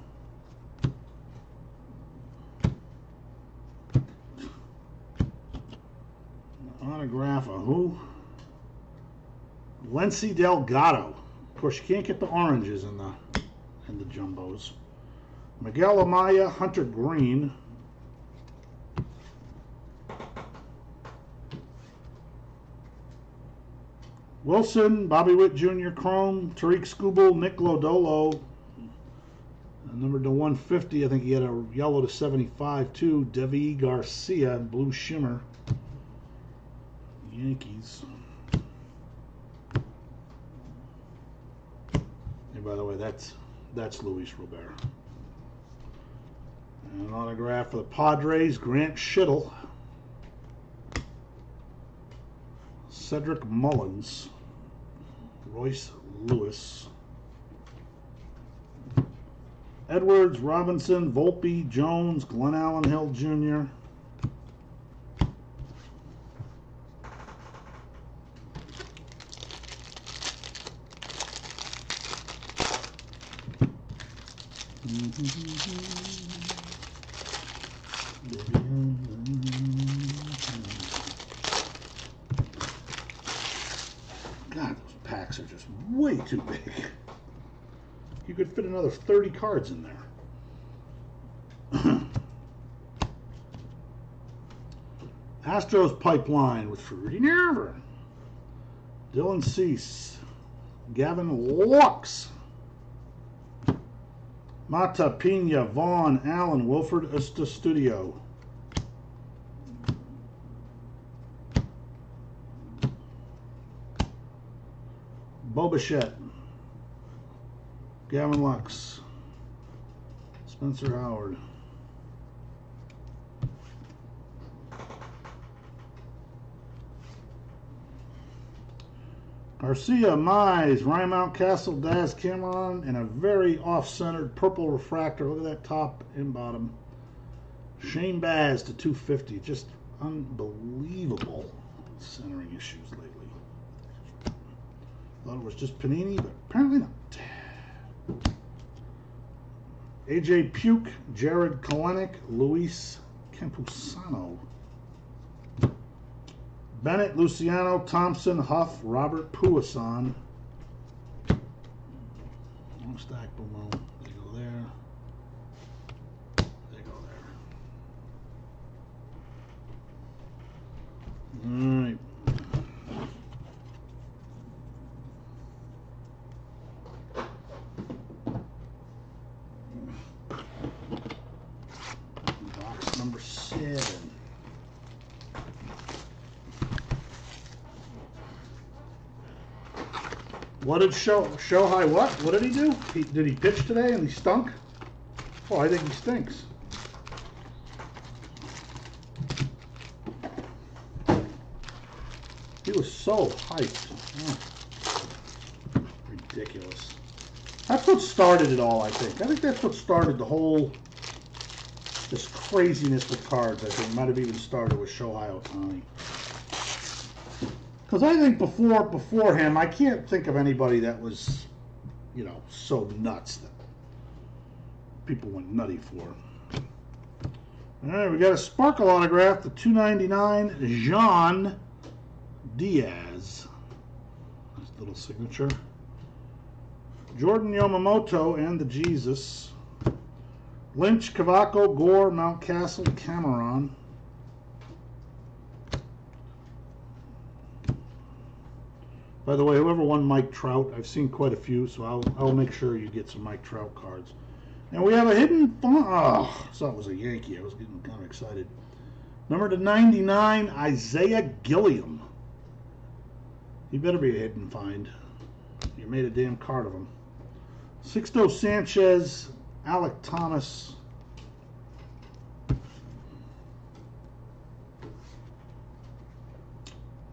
Autograph of who? Lency Delgado. Of course, you can't get the oranges in the in the jumbos. Miguel Amaya, Hunter Greene. Wilson, Bobby Witt Jr. Chrome, Tarik Skubal, Nick Lodolo. Uh, Number to 150, I think he had a yellow to 75 too. Deivi Garcia, Blue Shimmer. Yankees. And by the way, that's that's Luis Robert. An autograph for the Padres, Grant Schittle. Cedric Mullins, Royce Lewis, Edwards, Robinson, Volpe, Jones, Glenallen Hill Jr., Mm-hmm. Too big. You could fit another 30 cards in there. Astros Pipeline with Fruity Nerver. Dylan Cease. Gavin Lux. Mata Pina, Vaughn, Allen, Wilford Usta Bo Bichette. Gavin Lux. Spencer Howard. Garcia, Mize, Rymount Castle, Daz Cameron, and a very off-centered purple refractor. Look at that top and bottom. Shane Baz to 250. Just unbelievable centering issues lately. Thought it was just Panini, but apparently not. AJ Puk, Jarred Kelenic, Luis Campusano. Bennett, Luciano, Thompson, Huff, Robert Puason. Long stack below. They go there. They go there. All right. Box number seven. What did show Shohei what? What did he do? He, did he pitch today and he stunk? Oh, I think he stinks. He was so hyped. Oh. Ridiculous. That's what started it all, I think. I think that's what started the whole this craziness with cards. I think might have even started with Shohei Ohtani. Because I think before before him, I can't think of anybody that was, you know, so nuts that people went nutty for. All right, we got a sparkle autograph, the 299 Jean Diaz. Nice little signature. Jordan Yamamoto and the Jesus. Lynch, Cavaco, Gore, Mountcastle, Cameron. By the way, whoever won Mike Trout, I've seen quite a few, so I'll, I'll make sure you get some Mike Trout cards. And we have a hidden fun. Oh, I thought it was a Yankee. I was getting kind of excited. Number to 99, Isaiah Gilliam. He better be a hidden find. You made a damn card of him. Sixto Sanchez, Alek Thomas.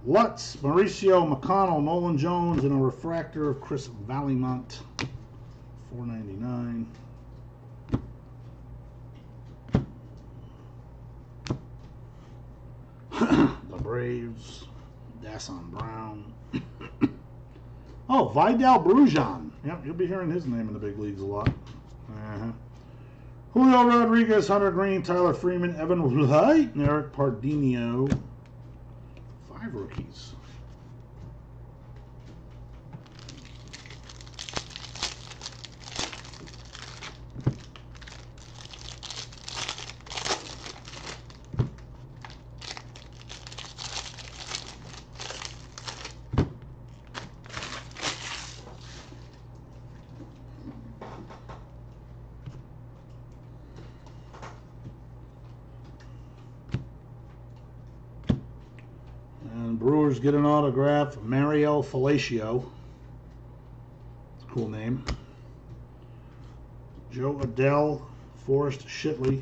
Lutz, Mauricio McConnell, Nolan Jones, and a refractor of Chris Vallimont. Four ninety nine. the Braves, Dasan Brown. oh, Vidal Brujan. Yep, you'll be hearing his name in the big leagues a lot. Uh-huh. Julio Rodriguez, Hunter Greene, Tyler Freeman, Evan White, and Eric Pardinho. Five rookies. And Brewers get an autograph. Mario a cool name. Jo Adell, Forrest Shitley.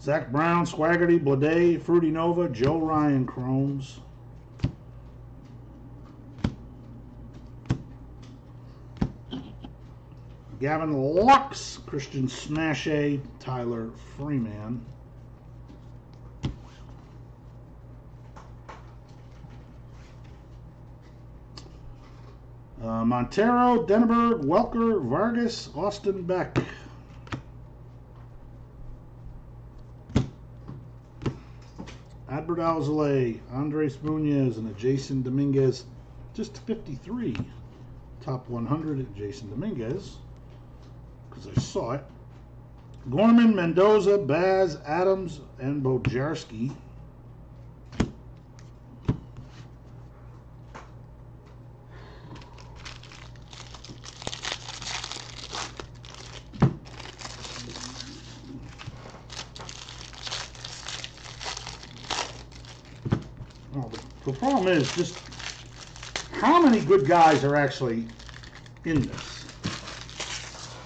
Zach Brown, Swaggerty, Blade, Fruity Nova, Joe Ryan Chromes. Gavin Lux, Christian Smashay, Tyler Freeman. Uh, Montero, Denneberg, Welker, Vargas, Austin Beck. Alzolay, Andres Munoz, and a Jasson Dominguez. Just 53. Top 100 at Jasson Dominguez. Because I saw it. Gorman, Mendoza, Baz, Adams, and Bojarski. Oh, the, the problem is just how many good guys are actually in this?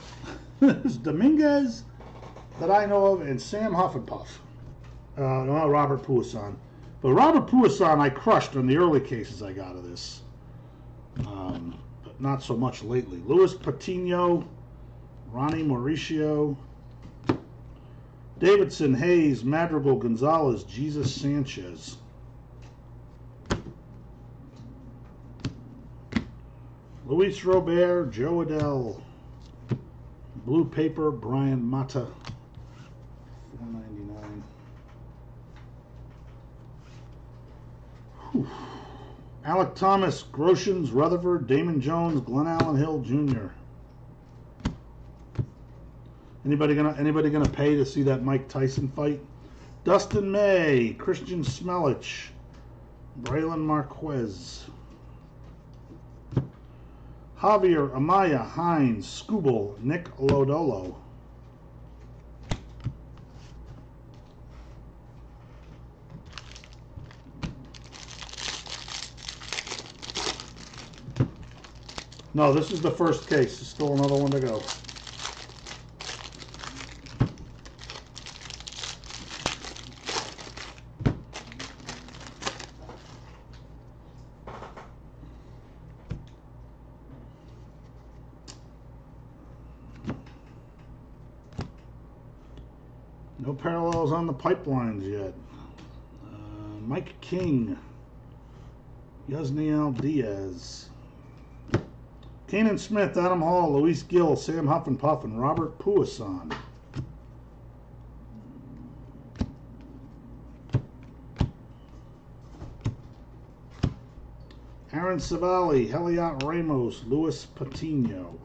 There's Dominguez that I know of and Sam Huffenpuff. Uh, Robert Puason. But Robert Puason I crushed on the early cases I got of this. Um, but not so much lately. Luis Patino, Ronny Mauricio, Davidson, Hayes, Madrigal, Gonzalez, Jesus Sanchez. Luis Robert, Jo Adell, Blue Paper, Bryan Mata, four ninety nine. Alec Thomas, Groshans, Rutherford, Damon Jones, Glenallen Hill Jr. Anybody gonna anybody gonna pay to see that Mike Tyson fight? Dustin May, Christian Smelich, Brailyn Marquez. Javier Amaya Hines Skubal Nick Lodolo. No, this is the first case. There's still another one to go. No parallels on the pipelines yet. Uh, Mike King, Yasniel Diaz, Canaan Smith, Adam Hall, Luis Gil, Sam Huff and Puff, and Robert Puason. Aaron Civale, Heliot Ramos, Luis Patino.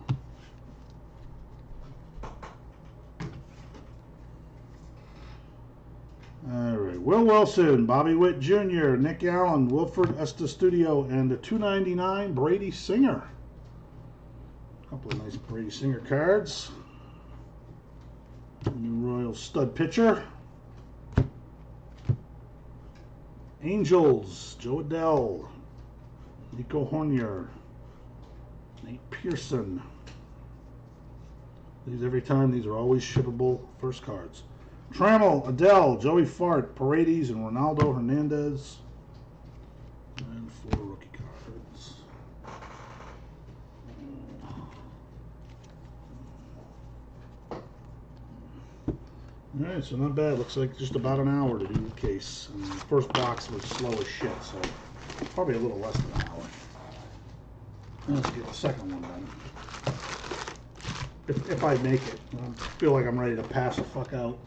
All right. Will Wilson, Bobby Witt Jr., Nick Allen, Wilfred Studio, and the 299 Brady Singer. A couple of nice Brady Singer cards. New Royal stud pitcher. Angels, Jo Adell, Nico Hoerner, Nate Pearson. These every time, these are always shippable first cards. Trammell, Adell, Joey Fart, Paredes, and Ronaldo Hernandez. And four rookie cards. Alright, so not bad. Looks like just about an hour to do the case. And the first box was slow as shit, so probably a little less than an hour. Let's get the second one done. If, if I make it. I feel like I'm ready to pass the fuck out.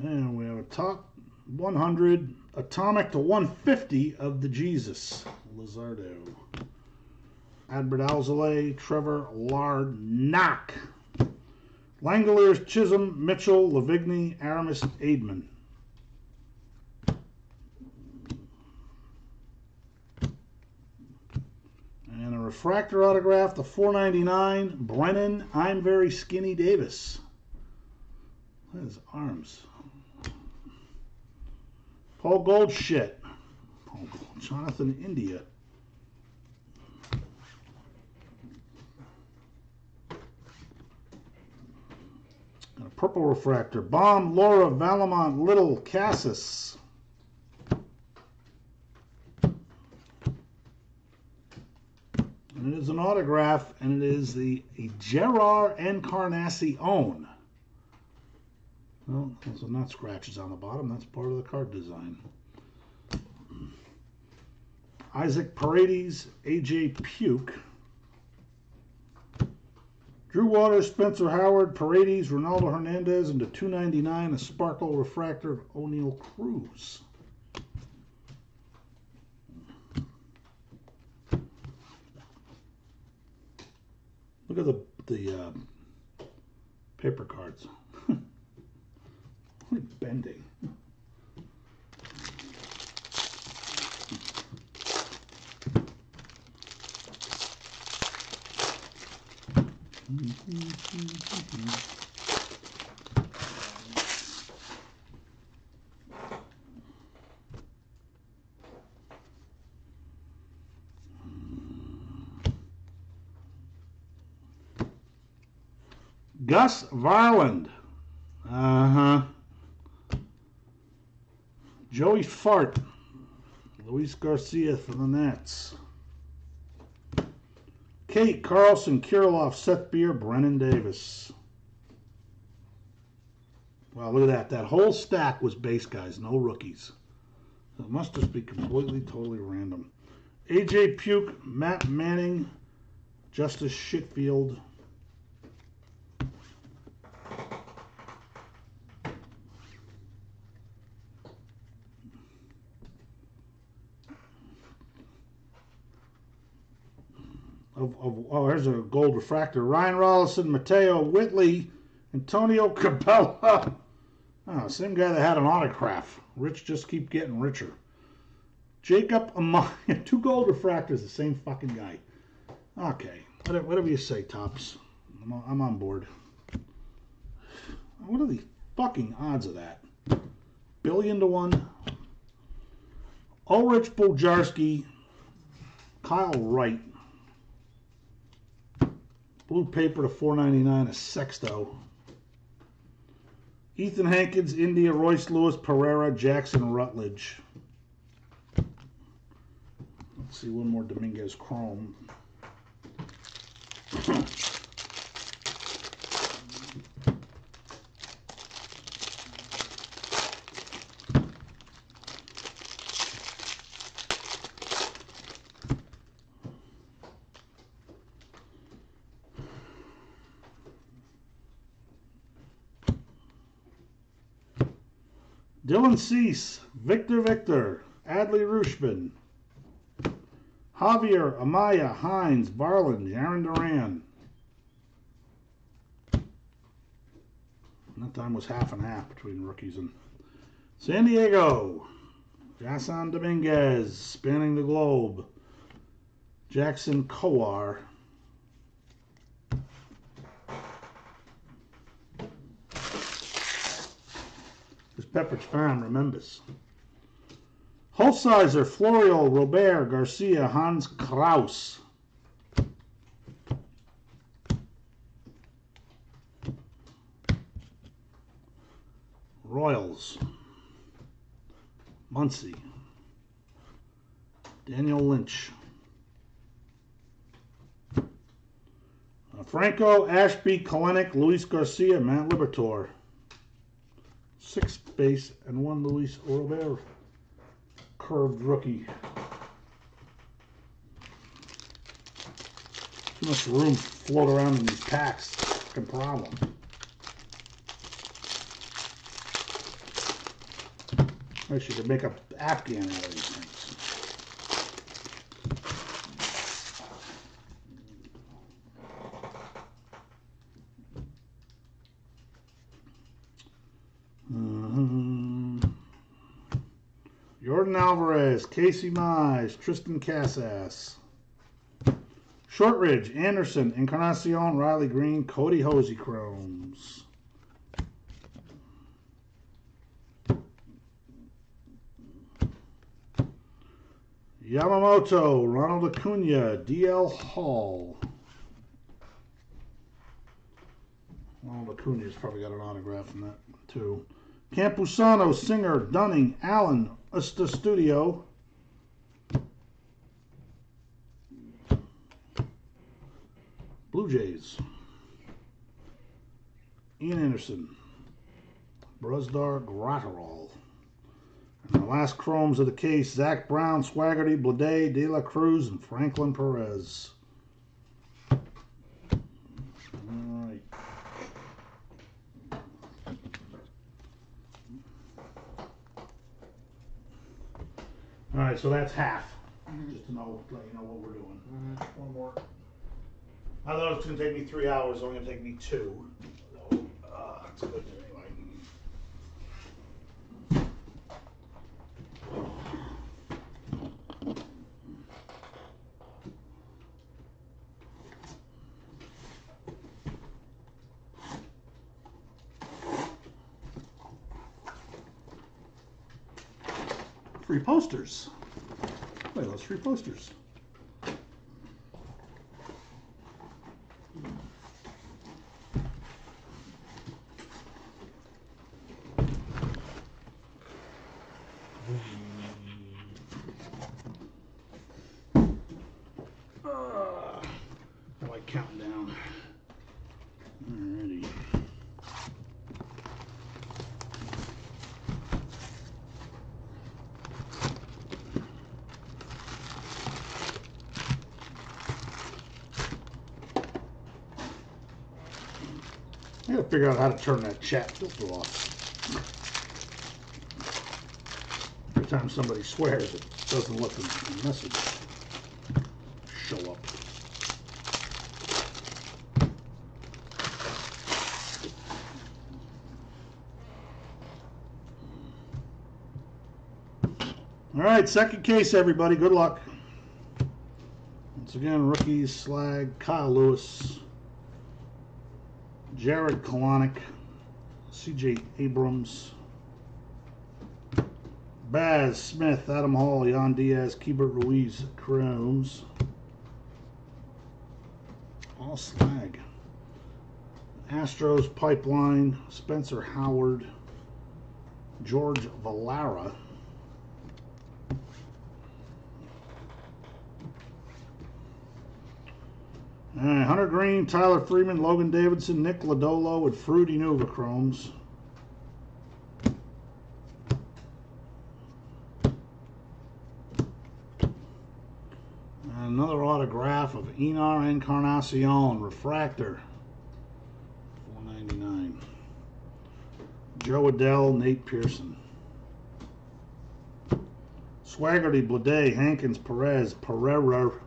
And we have a top 100 atomic to 150 of the Jesus Luzardo. Adbert Alzolay, Trevor Larnach, Langeliers, Chisholm, Mitchell, Lavigne, Aramis, Ademan. And a refractor autograph, the 499, Brennan, I'm very skinny Davis. Look at his arms. Paul Goldshit. Paul Gold, Jonathan India. A purple refractor. Bohm, Lora, Vallimont, Little, Casas. And it is an autograph, and it is the Jerar Encarnacion. Well, those not scratches on the bottom. That's part of the card design. Isaac Paredes, AJ Puke. Drew Waters, Spencer Howard, Paredes, Ronaldo Hernandez, and the 299, a sparkle refractor of Oneil Cruz. Look at the the uh, paper cards. Bending. Gus Varland. Uh huh. Joey Fart. Luis Garcia for the Nats. Kate Carlson, Kirilloff, Seth Beer, Brennen Davis. Wow, look at that. That whole stack was base guys, no rookies. So it must just be completely, totally random. AJ Puke, Matt Manning, Justice Shitfield. Of, oh, there's a gold refractor. Ryan Rollison, Mateo Whitley, Antonio Cabello. Oh, ah, same guy that had an autograph. Rich just keep getting richer. Jacob Amaya, two gold refractors, the same fucking guy. Okay, whatever, you say, Topps. I'm, on- I'm on board. What are the fucking odds of that? Billion to one. Ulrich Bojarski, Kyle Wright. Blue paper to 4.99 a sexto. Ethan Hankins, India, Royce Lewis, Pereira, Jackson, Rutledge. Let's see one more Dominguez Chrome. Dylan Cease, Victor Victor, Adley Rutschman, Javier Amaya, Hines, Varland, Aaron Duran. That time was half and half between rookies and San Diego. Jasson Dominguez, spanning the globe. Jackson Kowar. This Pepperidge Farm remembers. Holsizer, Florio, Robert, Garcia, Hans Crouse. Royals. Muncie. Daniel Lynch. Uh, Franco, Ashby, Kelenic, Luis Garcia, Matt Liberatore. Six base and one Luis Robert. Curved rookie. Too much room to float around in these packs. Fucking problem. I should make a Afghan out of these things. Mhm. Yordan Alvarez, Casey Mize, Triston Casas. Shortridge, Anderson, Encarnacion, Riley Greene, Cody Hosey Chromes. Yamamoto, Ronald Acuna, DL Hall. Oh, Acuna's probably got an autograph in that too. Campusano, Singer, Dunning, Allen, Usta Studio. Blue Jays. Ian Anderson. Brusdar Graterol. And the last chromes of the case Zach Brown, Swaggerty, Blade, De La Cruz, and Franklin Perez. All right. All right, so that's half. Mm-hmm. Just to know, let you know what we're doing. Mm-hmm. One more. I thought it was gonna take me three hours. It's only gonna take me two. Uh, it's good anyway. Free posters. At those free posters. Ah, I like counting down. Alrighty. I gotta figure out how to turn that chat filter off. Every time somebody swears, it doesn't let the message show up. All right, second case, everybody. Good luck. Once again, rookies, Slag, Kyle Lewis, Jarred Kelenic, CJ Abrams, Baz Smith, Adam Hall, Jan Diaz, Keibert Ruiz, Chromes. All slag. Astros Pipeline, Spencer Howard, George Vallara. All right, Hunter Green, Tyler Freeman, Logan Davidson, Nick Lodolo with Freudis Nova Chromes. And Another autograph of Enar Encarnacion, Refractor, 499. Jo Adell, Nate Pearson. Swaggerty, Blade, Hankins, Perez, Pereira.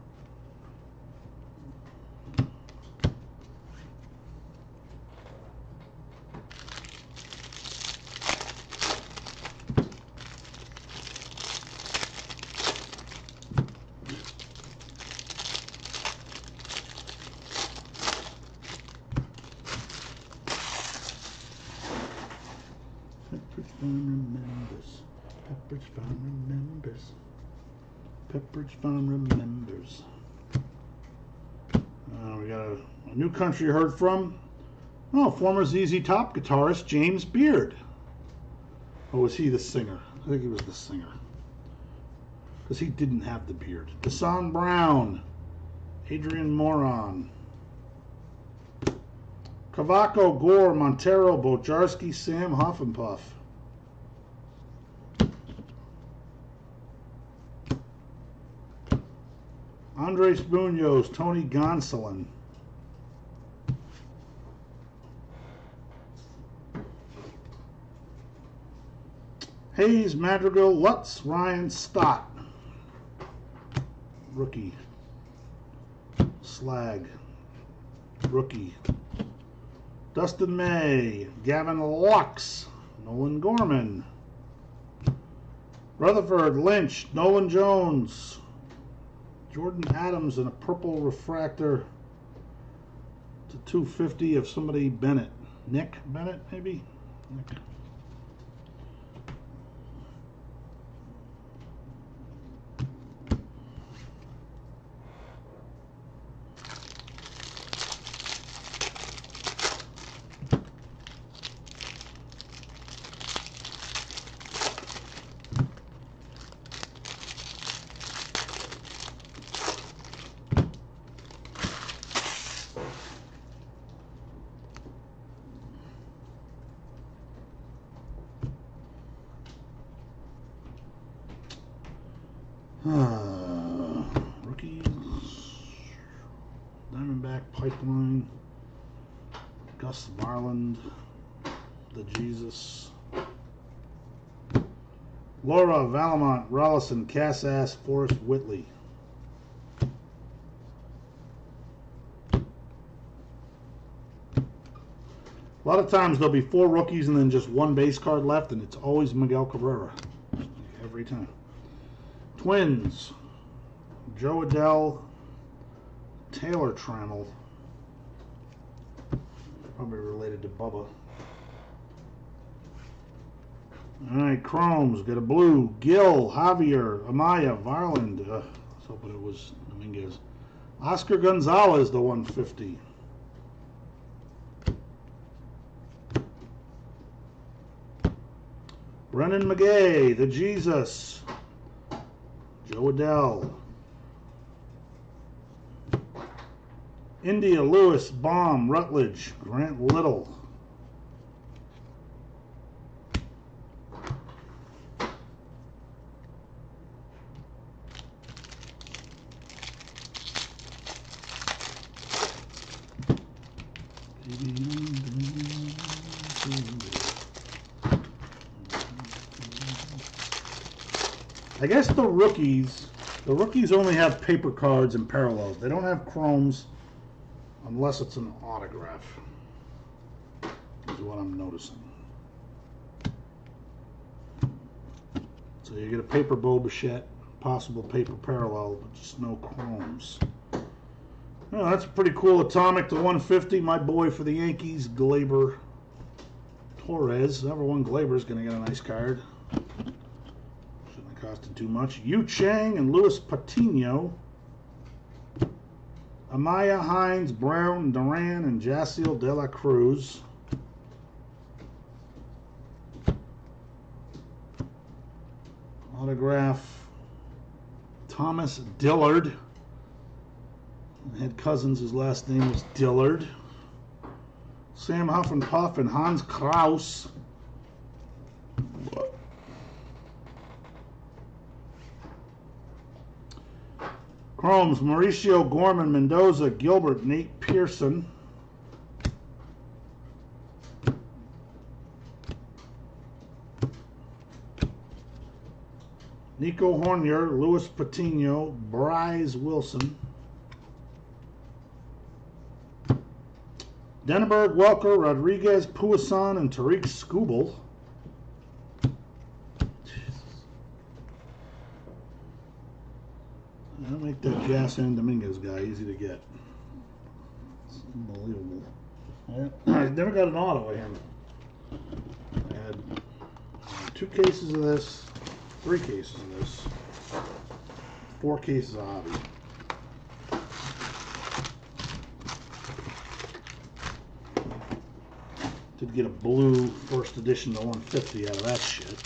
Pepperidge Farm remembers. Pepperidge Farm remembers. Pepperidge Farm remembers. Uh, we got a, country heard from. Oh, former ZZ Top guitarist James Beard. Or was he the singer? I think he was the singer. Because he didn't have the beard. Desan Brown. Adrian Moron. Cavaco, Gore, Montero, Bojarski, Sam Huffenpuff. Andres Munoz, Tony Gonsolin. Hayes, Madrigal, Lutz, Ryan, Stott. Rookie. Slag. Rookie. Dustin May, Gavin Lux, Nolan Gorman, Rutherford Lynch, Nolan Jones, Jordan Adams, and a purple refractor to 250 of somebody Bennett. Nick Bennett, maybe? Nick. Uh, rookies. Diamondback Pipeline. Gus Varland. The Jesus. Lora Vallimont Rollison Casas Forrest Whitley. A lot of times there'll be four rookies and then just one base card left, and it's always Miguel Cabrera. Every time. Twins. Jo Adell. Taylor Trammell. Probably related to Bubba. Alright, Chromes. Got a blue. Gil, Javier, Amaya, Varland. Uh, was hoping it was Dominguez. Oscar Gonzalez, the 150. Brennan McGay, the Jesus. Jo Adell. India Lewis, Bohm, Rutledge, Grant Little. I guess the rookies, the rookies only have paper cards and parallels. They don't have chromes unless it's an autograph. Is what I'm noticing. So you get a paper Bo Bichette, possible paper parallel, but just no chromes. Oh, that's a pretty cool atomic to 150. My boy for the Yankees, Gleyber Torres. Number one Gleyber's going to get a nice card. Costed too much. Yu Chang and Luis Patino. Amaya Hines, Brown, Duran, and Jaciel De La Cruz. Autograph Thomas Dillard. Had cousins, his last name was Dillard. Sam Huff and Puff and Hans Crouse. Chromes, Mauricio Gorman, Mendoza, Gilbert, Nate Pearson. Nico Hoerner, Luis Patino, Bryce Wilson. Denneberg, Welker, Rodriguez, Puason, and Tarik Skubal. Make that Gas and Dominguez guy easy to get. It's unbelievable. I I never got an auto of him. I had two cases of this, three cases of this, four cases of hobby. Did get a blue first edition to 150 out of that shit.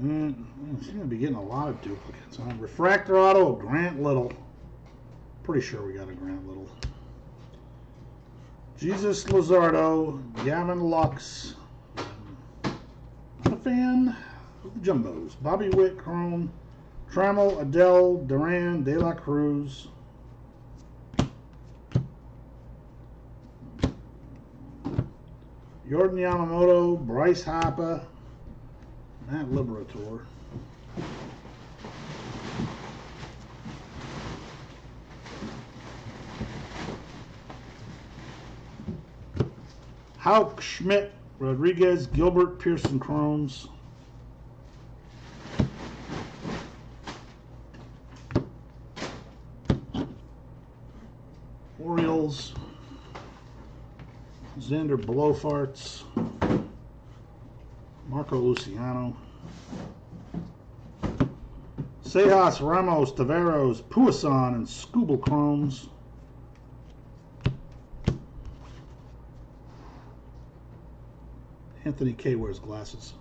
Mm, mm, I seem to be getting a lot of duplicates. Uh, refractor auto, Grant Little. Pretty sure we got a Grant Little. Jesus Luzardo, Gavin Lux. A fan of the Jumbos. Bobby Witt, Chrome, Trammell, Adell, Duran, De La Cruz. Jordan Yamamoto, Bryce Harper, Matt Liberatore. Hauk Schmidt, Rodriguez, Gilbert, Pearson, Chromes. Orioles, Xander Blofarts, Marco Luciano, Sejas, Ramos, Taveros, Puason, and Skubal Chromes. Anthony K wears glasses.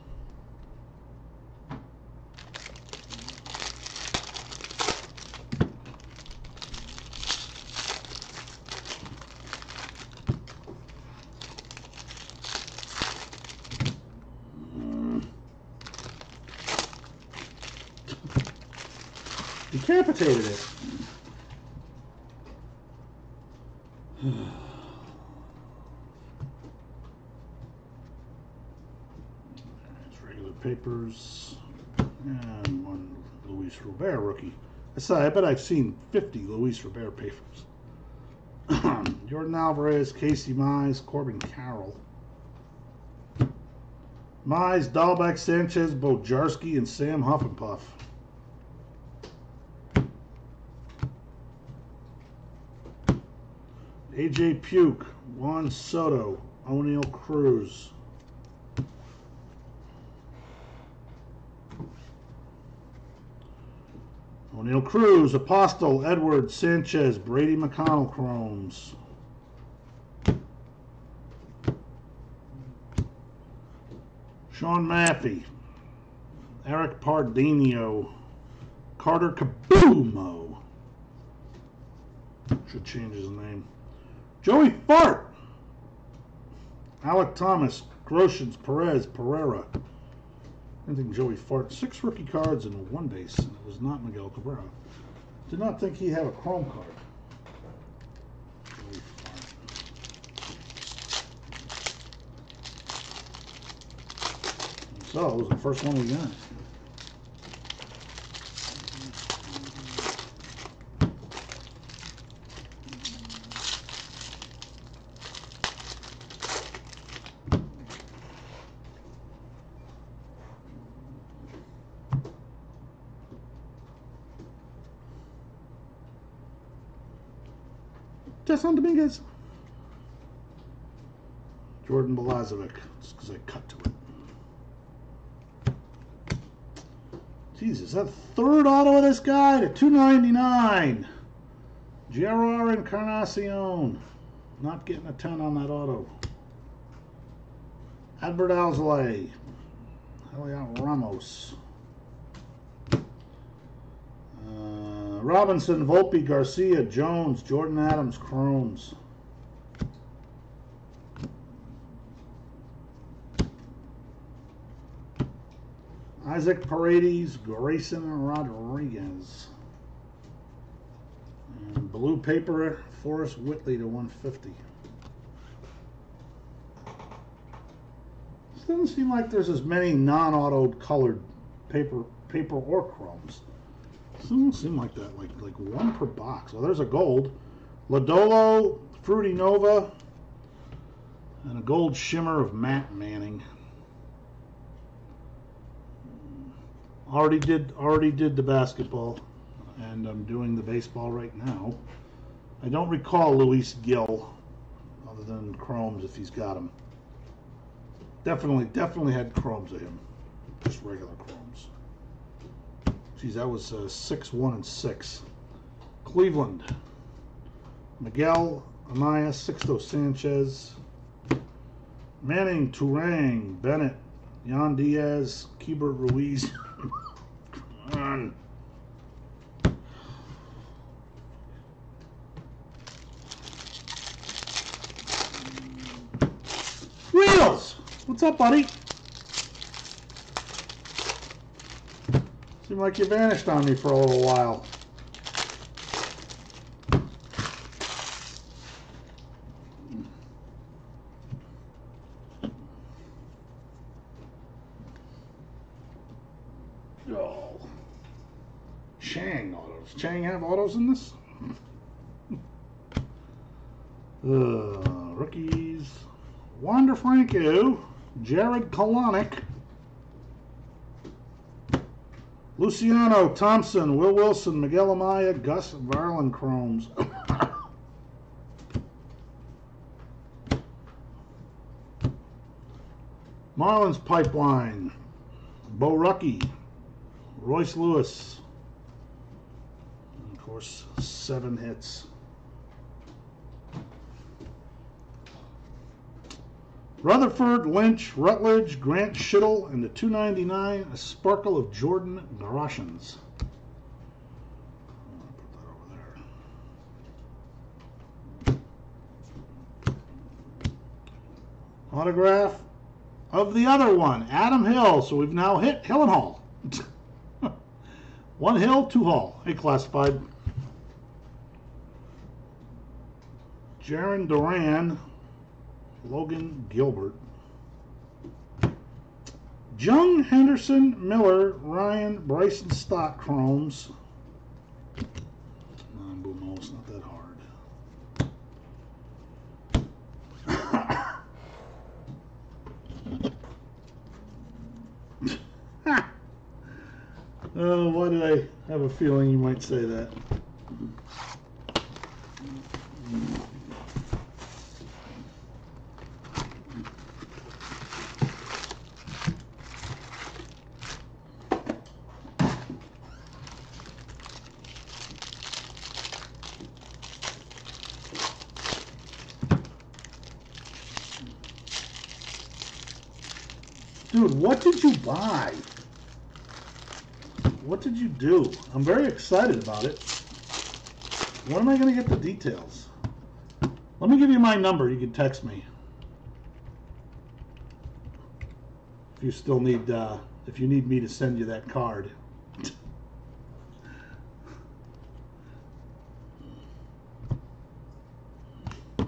Decapitated it. It's regular papers. And one Luis Robert rookie. I bet I've seen 50 Luis Robert papers. Yordan Alvarez, Casey Mize, Corbin Carroll. Mize, Dalbec, Sanchez, Bojarski, and Sam Huffenpuff. AJ Puke, Juan Soto, Oneil Cruz. Oneil Cruz, Apostel, Edward, Sanchez, Brady McConnell, Chromes. Sean Maffey, Eric Pardinio, Carter Kabumo. Should change his name. Joey Fart, Alec Thomas, Groshans, Perez, Pereira. I think Joey Fart. Six rookie cards and one base, and it was not Miguel Cabrera. Did not think he had a chrome card. So it was the first one we got. Dominguez. Jordan Balazovic, just because I cut to it. Jesus, that third auto of this guy to 299. Jerar Encarnacion. Not getting a 10 on that auto. Adbert Alzolay. Heliot Ramos. Robinson, Volpe, Garcia, Jones, Jordan Adams, Chromes. Isaac Paredes, Grayson Rodriguez. And blue paper, Forrest Whitley to 150. This doesn't seem like there's as many non-autoed colored paper, paper or chromes. Doesn't seem like that. Like like one per box. Well, there's a gold, Lodolo, Freudis Nova, and a gold shimmer of Matt Manning. Already did already did the basketball, and I'm doing the baseball right now. I don't recall Luis Gil, other than chromes if he's got them. Definitely definitely had chromes of him, just regular chromes. Geez, that was uh, six, one, and six. Cleveland. Miguel Amaya, Sixto Sanchez, Manning, Turang, Bennett, Jan Diaz, Keibert Ruiz. On. Wheels! What's up, buddy? Seemed like you vanished on me for a little while. Oh. Chang autos. Chang have autos in this? uh, rookies. Wander Franco. Jarred Kelenic. Luciano Thompson, Will Wilson, Miguel Amaya, Gus Varland Chromes. Marlins Pipeline, Bo Rucky, Royce Lewis. And of course, seven hits. Rutherford, Lynch, Rutledge, Grant Schittle, and the 299, a sparkle of Jordan Groshans. Autograph of the other one, Adam Hill. So we've now hit Hill and Hall. one Hill, two Hall. A classified. Jarren Duran, Logan Gilbert. Jung Henderson Miller, Ryan Bryson Stock Chromes. On, Boom, oh, it's not that hard. Oh, why did I have a feeling you might say that? What did you buy? What did you do? I'm very excited about it. When am I going to get the details? Let me give you my number. You can text me. If you still need, uh, if you need me to send you that card.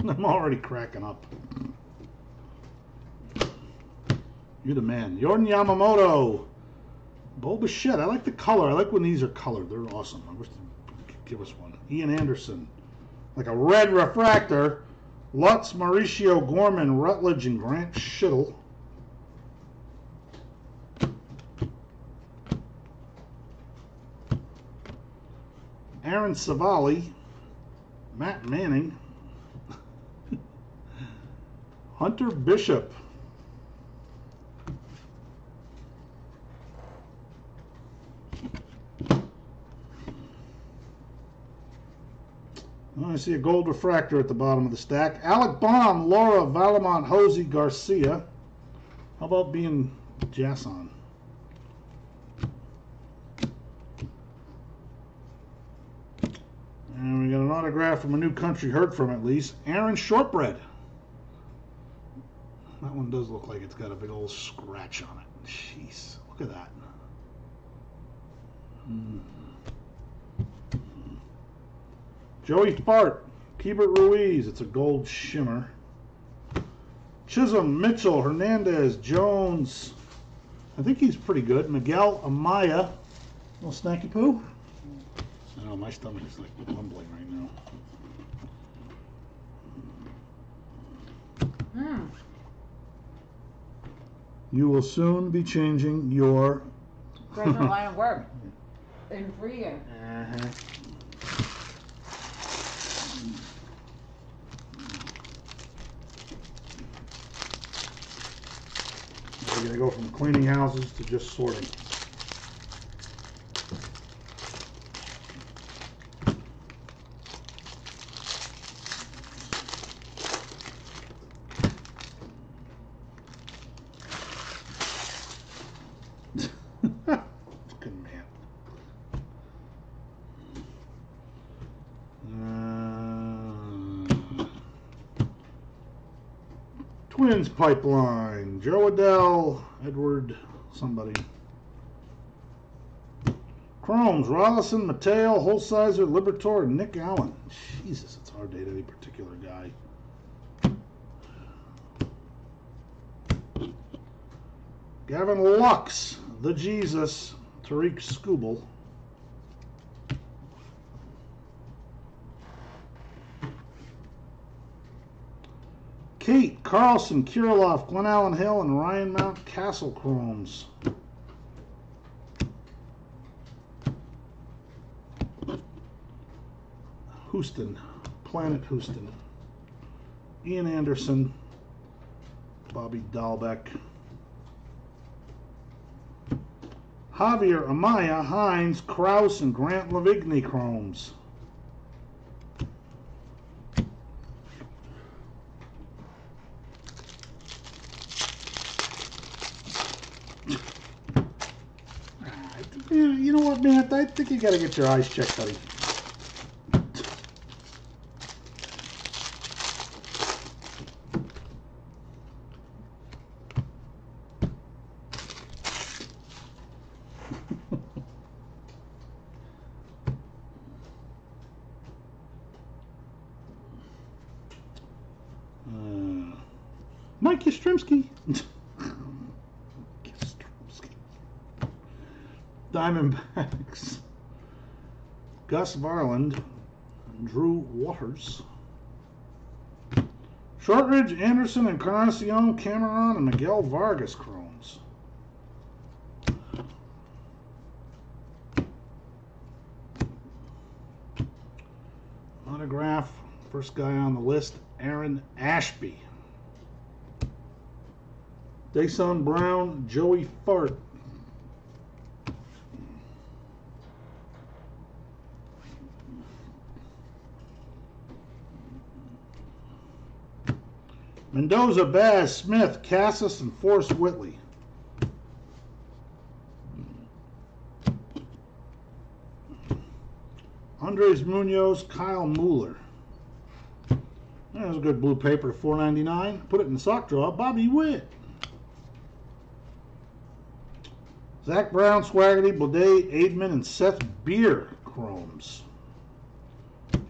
I'm already cracking up. You're the man. Jordan Yamamoto. Bulba shit. I like the color. I like when these are colored. They're awesome. I wish they'd give us one. Ian Anderson. Like a red refractor. Lutz, Mauricio Gorman, Rutledge, and Grant Schittle. Aaron Civale. Matt Manning. Hunter Bishop. I see a gold refractor at the bottom of the stack. Alec Bohm, Lora Vallimont, Hosey Garcia. How about being Jason? And we got an autograph from a new country heard from at least. Aaron Shortbread. That one does look like it's got a big old scratch on it. Jeez, look at that. Hmm. Joey Bart, Keibert Ruiz, it's a gold shimmer. Chisholm, Mitchell, Hernandez, Jones. I think he's pretty good. Miguel Amaya. Little snacky poo. I know my stomach is like rumbling right now. Hmm. You will soon be changing your. Present line of work. Intriguing. Uh-huh. We're gonna go from cleaning houses to just sorting. Man. Uh, Twins pipeline. Jo Adell, Edward, somebody. Chromes, Rollison, Mateo, Holsizer, Liberatore, Nick Allen. Jesus, it's hard to hit any particular guy. Gavin Lux, the Jesus, Tarik Skubal. Cate, Carlson, Kirilloff, Glen Allen Hill, and Ryan Mountcastle Chromes. Houston, Planet Houston. Ian Anderson, Bobby Dalbec. Javier Amaya, Hines, Crouse, and Grant Lavigne Chromes. Ah, yeah, you know what, man? I think you gotta get your eyes checked, buddy. Uh, Mike Yastrzemski. Yastrzemski. Gus Varland. Drew Waters. Shortridge, Anderson, Encarnacion, Cameron, and Miguel Vargas Chromes. Autograph. First guy on the list, Aaron Ashby. Dasan Brown, Joey Fart. Mendoza, Baz, Smith, Cassis, and Forrest Whitley. Andres Munoz, Kyle Mueller. There's a good blue paper, four ninety nine. Put it in the sock drawer. Bobby Witt. Zach Brown, Swaggerty, Blade, Ademan, and Seth Beer chromes. That's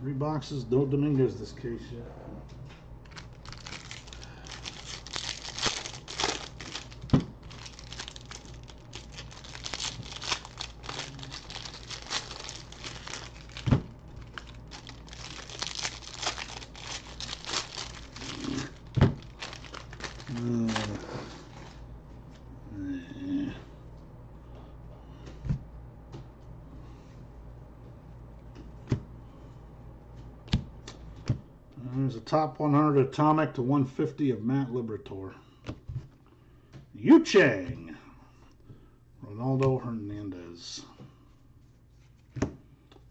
three boxes. No Dominguez this case yet. Uh, eh. There's a top 100 atomic to 150 of Matt Liberatore. Yu Chang. Ronaldo Hernandez.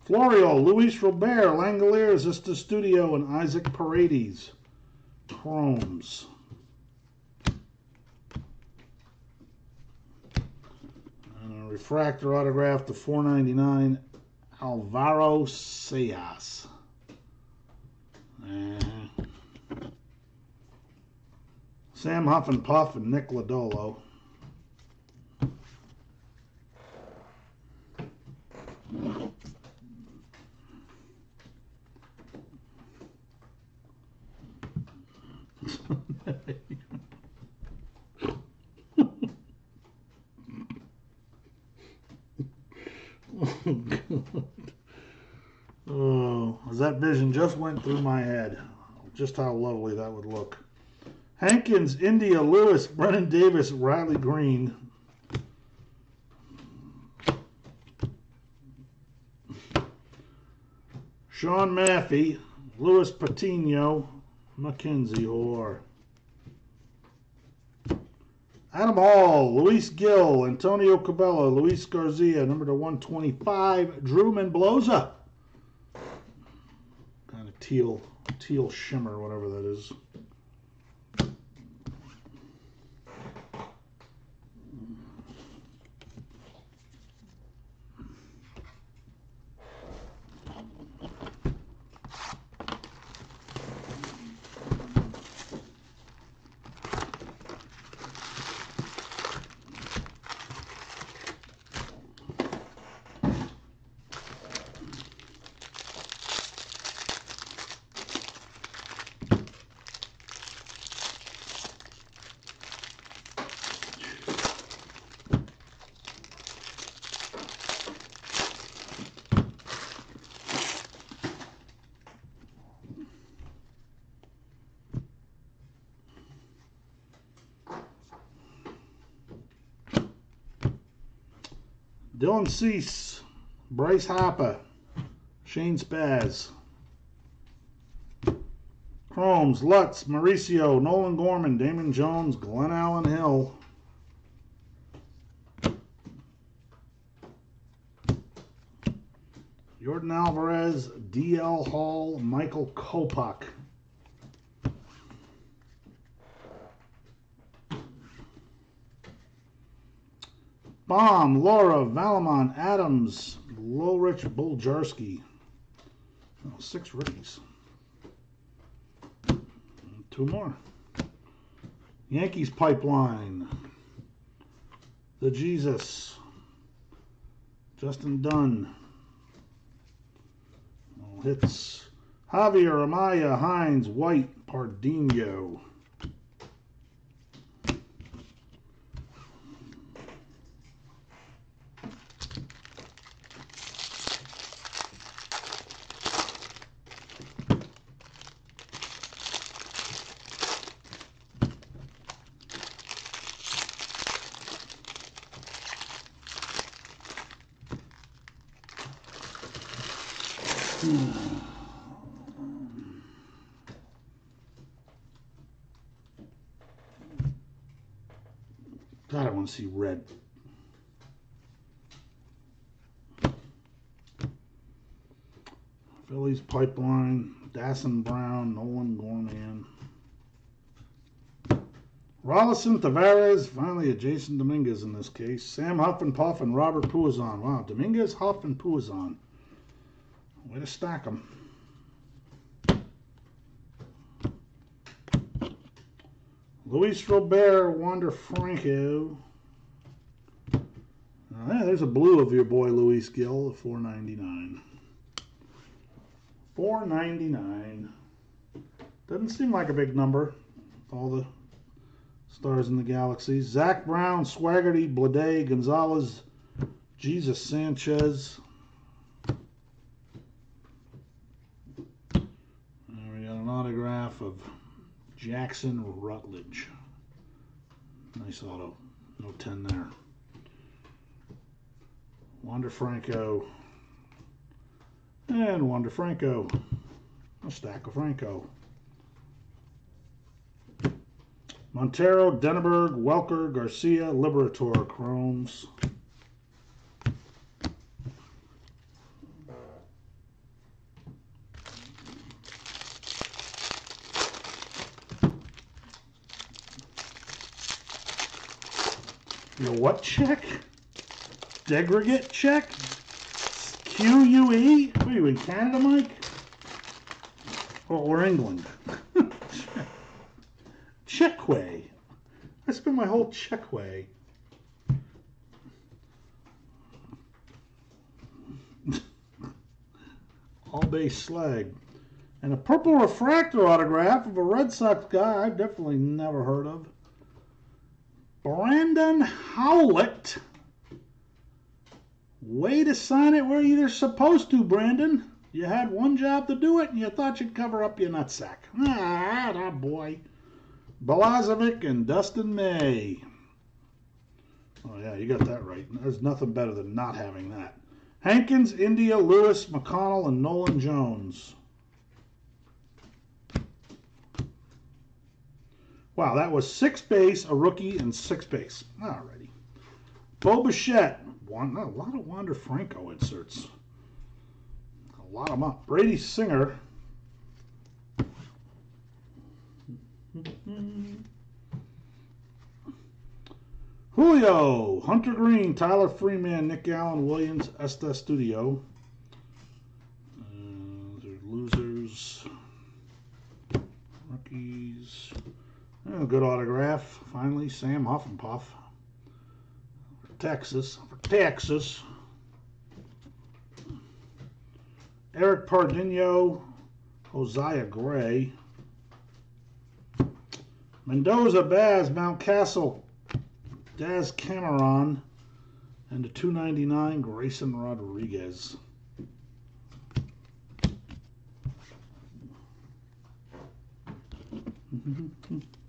Florio, Luis Robert, Langeliers, Zista Studio, and Isaac Paredes. Chromes. And a refractor autograph to 499 Alvaro Seijas. Uh, Sam Huff and Puff and Nick Lodolo. Oh, oh, as that vision just went through my head. Just how lovely that would look. Hankins, India, Lewis, Brennan Davis, Riley Greene. Sean Maffey, Louis Patino, Mackenzie Orr. Adam Hall, Luis Gil, Antonio Cabello, Luis Garcia, number to 125, Drew Mendoza. Kind of teal, teal shimmer, whatever that is. Dylan Cease, Bryce Harper, Shane Spaz, Chromes, Lutz, Mauricio, Nolan Gorman, Damon Jones, Glenallen Hill. Jordan Alvarez, DL Hall, Michael Kopech. Bohm, Lora, Valamon, Adams, Ulrich, Bojarski. Oh, six rookies. Two more. Yankees pipeline. The Jesus. Justin Dunn. All hits. Javier Amaya, Hines, White, Pardinho. God, I want to see red. Phillies pipeline, Dasan Brown, Nolan Gorman. Rolison, Tavares, finally a Jasson Dominguez in this case. Sam Huff and Puff and Robert Puason. Wow, Dominguez, Huff, and Puason. Way to stack them. Luis Robert, Wander Franco. Yeah, there's a blue of your boy Luis Gil, the 499. 499. Doesn't seem like a big number. All the stars in the galaxy. Zach Brown, Swaggerty, Blade, Gonzalez, Jesus Sanchez. And we got an autograph of Jackson Rutledge. Nice auto. No 10 there. Wander Franco. And Wander Franco. A stack of Franco. Montero, Denneberg, Welker, Garcia, Liberatore, Chromes. Your what check? Degregate check? QUE? What are you in Canada, Mike? Oh, or, or England? Checkway. I spent my whole checkway. All base slag. And a purple refractor autograph of a Red Sox guy I've definitely never heard of. Brandon Howlett. Way to sign it where you're supposed to, Brandon. You had one job to do it, and you thought you'd cover up your nutsack. Ah, that boy. Balazovic and Dustin May. Oh, yeah, you got that right. There's nothing better than not having that. Hankins, India, Lewis, McConnell, and Nolan Jones. Wow, that was six base, a rookie, and six base. Alrighty. Bo Bichette. A lot of Wander Franco inserts. A lot of them up. Brady Singer. Julio, Hunter Greene, Tyler Freeman, Nick Allen, Williams, Esta Studio. Uh, those are losers. Rookies. Oh, good autograph. Finally, Sam Huffenpuff. For Texas. Texas. Eric Pardinho. Hosea Gray. Mendoza, Baz, Mountcastle, Daz Cameron, and the 299 Grayson Rodriguez. Mhm.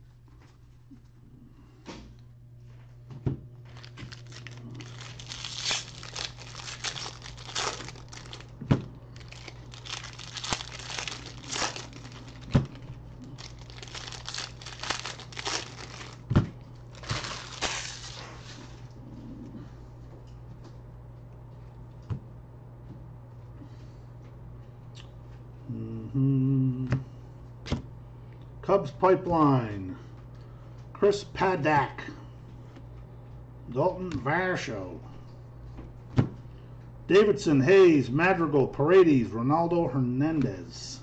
Cubs Pipeline. Chris Paddack. Dalton Varsho. Davidson, Hayes, Madrigal, Paredes, Ronaldo Hernandez.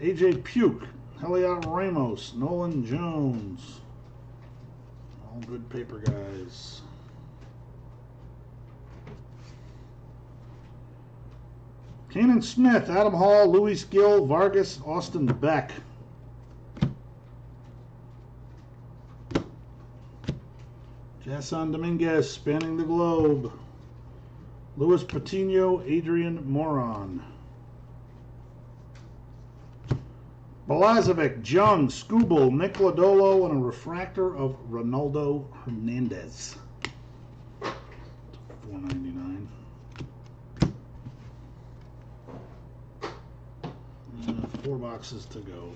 AJ Puk, Heliot Ramos, Nolan Jones. All good paper guys. Canaan Smith, Adam Hall, Louis Gil, Vargas, Austin Beck. Jasson Dominguez spanning the globe. Luis Patino, Adrian Moron. Balazovic, Jung, Skubal, Nicoladolo, and a refractor of Ronaldo Hernandez. 499. Four boxes to go.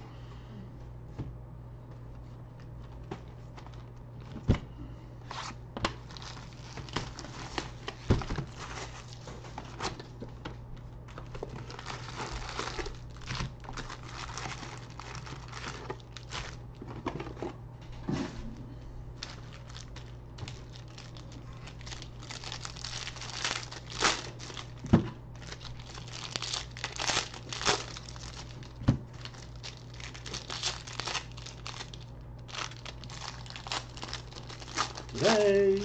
Today.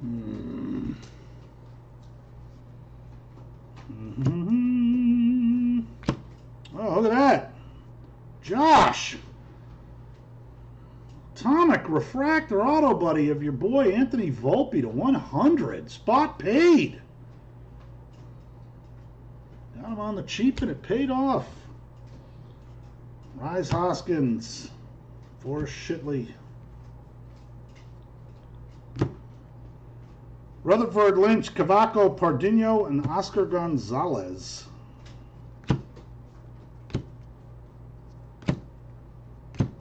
Hmm. Mhm. Oh, look at that. Josh. Atomic Refractor Auto Buddy of your boy Anthony Volpe to 100. Spot paid. Got him on the cheap and it paid off. Rhys Hoskins. Forrest Shitley. Rutherford Lynch, Cavaco Pardinho, and Oscar Gonzalez.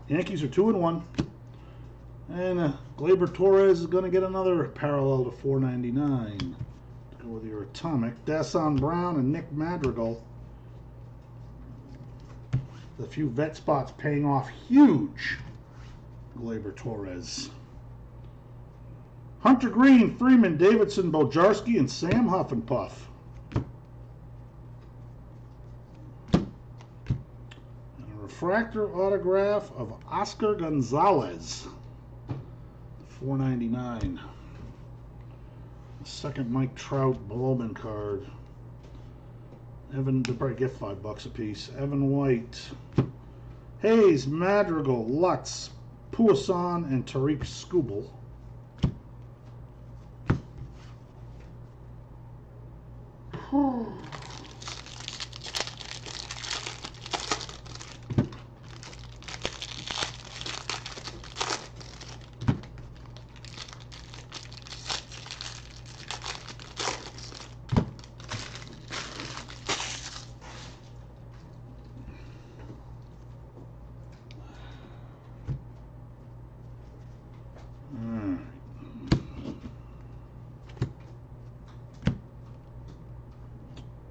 Yankees are two and one. And uh, Gleyber Torres is going to get another parallel to 499. To go with your atomic. Dasan Brown and Nick Madrigal. The few vet spots paying off huge. Gleyber Torres. Hunter Greene, Freeman, Davidson, Bojarski, and Sam Huffenpuff. And a refractor autograph of Oscar Gonzalez. 499. The second Mike Trout Bowman card. Evan, probably get five bucks a piece. Evan White. Hayes, Madrigal, Lutz, Puason, and Tarik Skubal. Alright.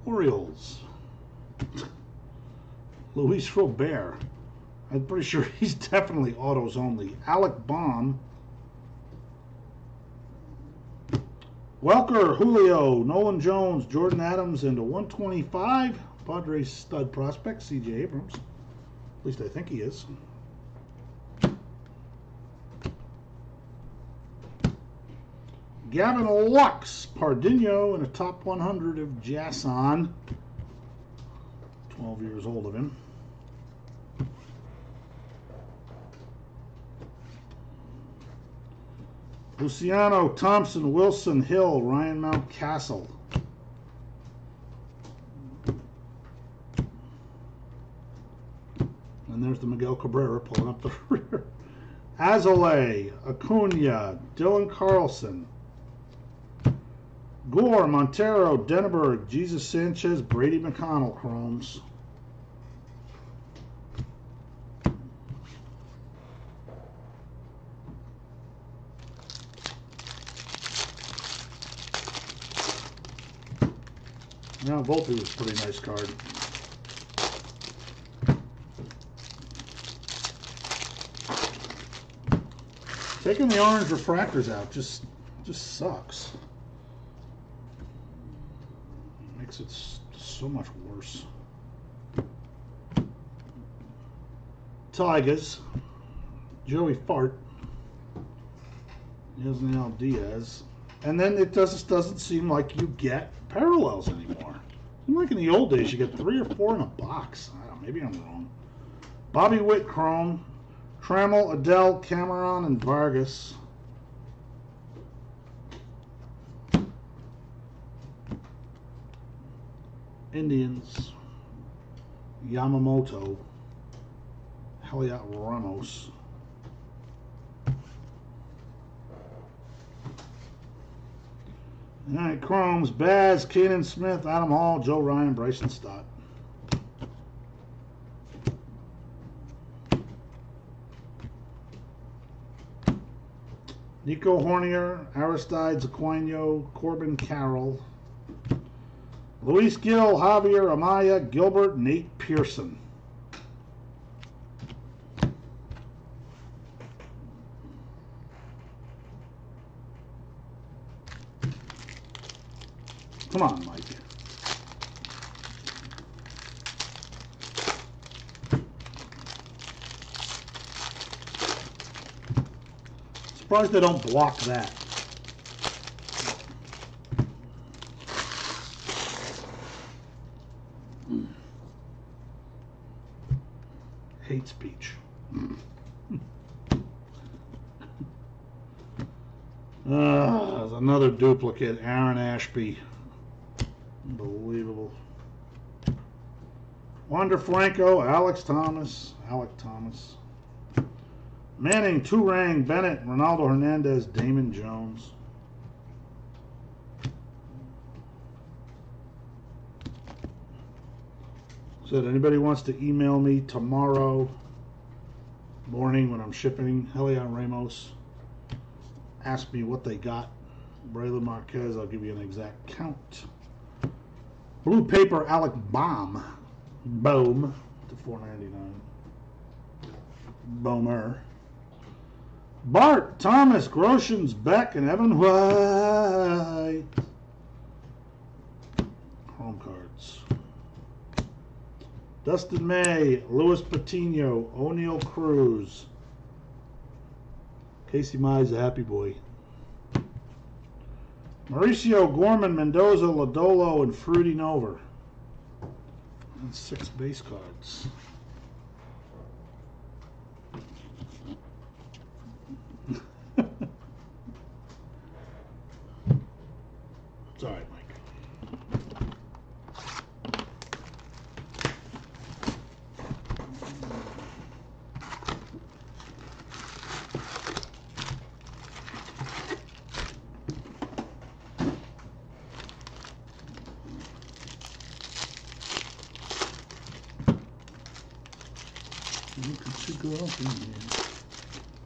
Orioles. Luis Robert. I'm pretty sure he's definitely autos only. Alec Bohm. Welker, Julio, Nolan Jones, Jordan Adams, and a 125 Padres stud prospect, CJ Abrams. At least I think he is. Gavin Lux, Pardinho, and a top 100 of Jason. 12 years old of him. Luciano, Thompson, Wilson, Hill, Ryan Mountcastle. And there's the Miguel Cabrera pulling up the rear. Azale, Acuna, Dylan Carlson, Gore, Montero, Denneberg, Jesus Sanchez, Brady McConnell chromes. Now, Volpe was a pretty nice card. Taking the orange refractors out just just sucks. Makes it so much worse. Tigers. Joey Fart. Yusniel Diaz. And then it just doesn't seem like you get parallels anymore. Seemed like in the old days you get three or four in a box. I don't maybe I'm wrong. Bobby Witt Chrome, Trammell, Adell, Cameron, and Vargas. Indians, Yamamoto, Heliot Ramos. All right, Chromes, Baz, Keenan Smith, Adam Hall, Joe Ryan, Bryson Stott. Nico Hoerner, Aristides Aquino, Corbin Carroll, Luis Gil, Javier Amaya, Gilbert, Nate Pearson. Come on, Mike. Surprised they don't block that. Hate speech. Ah, there's another duplicate, Aaron Ashby. Unbelievable. Wander Franco, Alex Thomas, Alec Thomas. Manning, Turang, Bennett, Ronaldo Hernandez, Damon Jones. Said anybody wants to email me tomorrow morning when I'm shipping Heliot Ramos, ask me what they got. Brailyn Marquez, I'll give you an exact count. Blue paper, Alec Bohm. Boom to 499. Bomer. Bart, Thomas, Groshans, Beck, and Evan White. Home cards. Dustin May, Louis Patino, Oneil Cruz. Casey Mize, a happy boy. Mauricio Gorman, Mendoza, Lodolo, and Fruity Nover. And six base cards. it's all right, Mike. Look at you go up in here.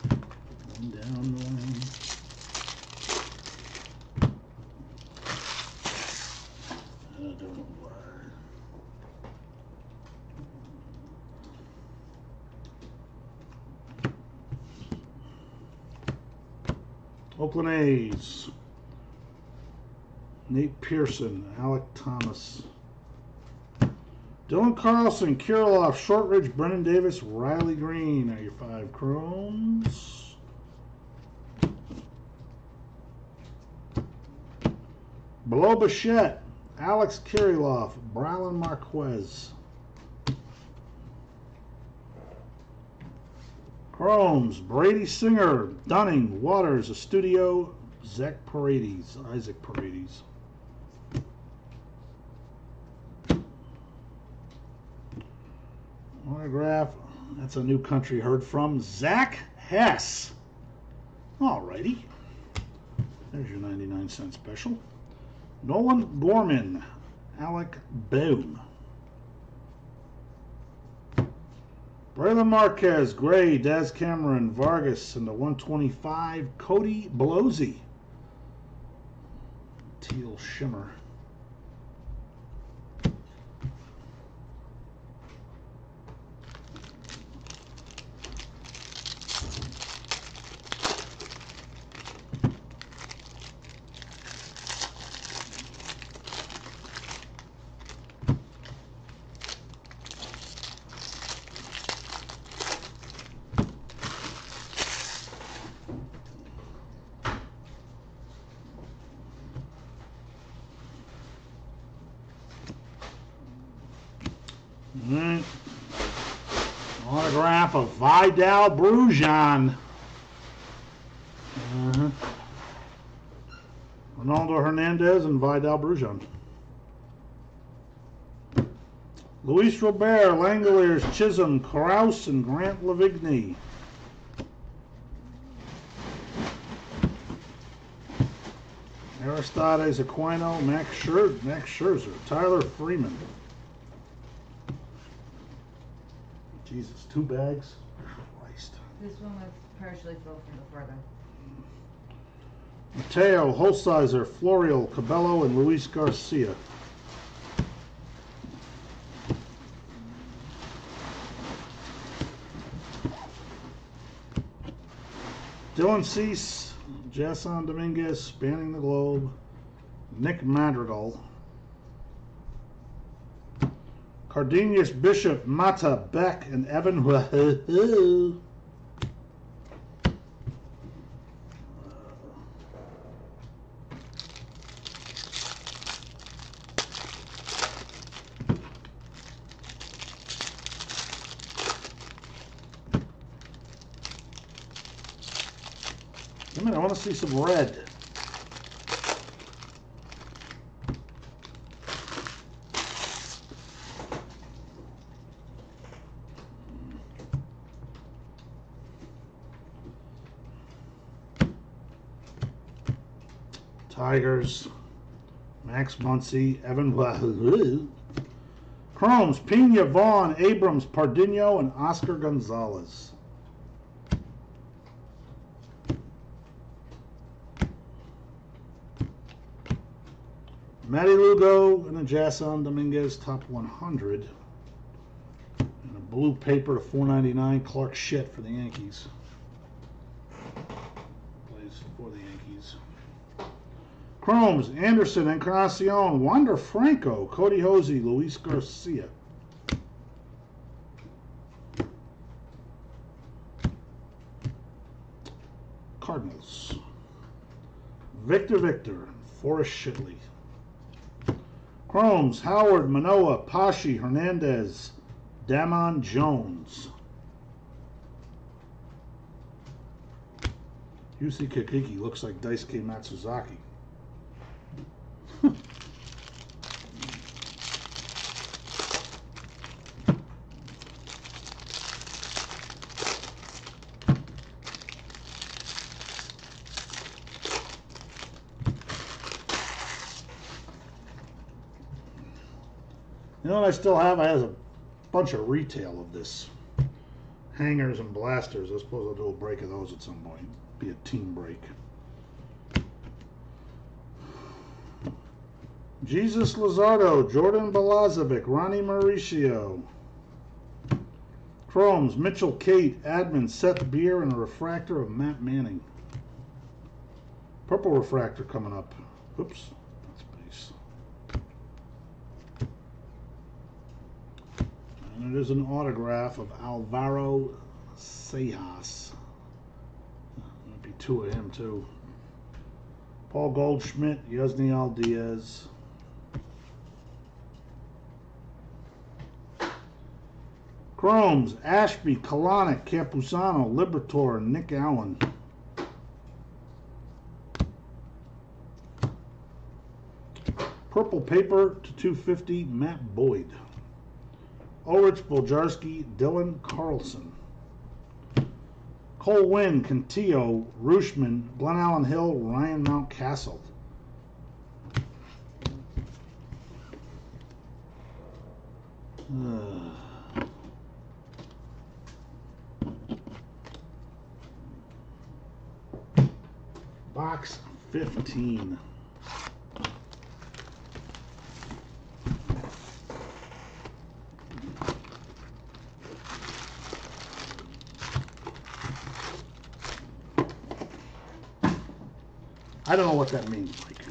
Going down the line. I don't know why. Oakland A's. Nate Pearson, Alec Thomas. Dylan Carlson, Kirilloff, Shortridge, Brennan Davis, Riley Greene are your five chromes. Below Bichette, Alex Kirilloff, Brailyn Marquez. Chromes, Brady Singer, Dunning, Waters, a Studio, Zach Paredes, Isaac Paredes. Autograph. That's a new country heard from Zach Hess. Alrighty. There's your 99 cent special. Nolan Gorman. Alec Boom. Brailyn Marquez, Gray, Daz Cameron, Vargas, and the 125, Cody Blosey. Teal Shimmer. Alright. Autograph of Vidal Brujan. Uh-huh. Ronaldo Hernandez and Vidal Brujan. Luis Robert, Langeliers, Chisholm, Crouse, and Grant Lavigne. Aristides Aquino, Max Scherzer, Max Scherzer, Tyler Freeman. Jesus, two bags. This one was partially filled from the. Mateo, Holsizer, Florial, Cabello, and Luis Garcia. Dylan Cease, Jasson Dominguez, Spanning the Globe, Nick Madrigal, Cardenius Bishop, Mata Beck, and Evan. Wait a minute, I want to see some red. Tigers, Max Muncy, Evan Wahoo. Chromes, Pena, Vaughn, Abrams, Pardino, and Oscar Gonzalez. Matty Lugo and a Jasson Dominguez top 100. And a blue paper to 499 Clark Shit for the Yankees. Plays for the Yankees. Chromes, Anderson, Encarnacion, Wander Franco, Cody Hosey, Luis Garcia. Cardinals. Victor Victor, Forrest Shitley. Chromes, Howard, Manoah, Pache, Hernandez, Damon Jones. Yusi Kikiki looks like Daisuke Matsuzaka. I still have? I have a bunch of retail of this. Hangers and blasters. I suppose I'll do a break of those at some point. Be a team break. Jesus Luzardo, Jordan Balazovic, Ronnie Mauricio. Chromes, Mitchell Cate, Admin, Seth Beer, and a refractor of Matt Manning. Purple refractor coming up. Oops, that's base. It is an autograph of Alvaro Seijas. Might be two of him too. Paul Goldschmidt, Yasniel Diaz. Chromes, Ashby, Kelenic, Campusano, Liberatore, Nick Allen. Purple paper to 250, Matt Boyd. Ulrich Bojarski, Dylan Carlson. Cole Winn, Cantillo, Rutschman, Glen Allen Hill, Ryan Mountcastle. Box 15. I don't know what that means, Mike.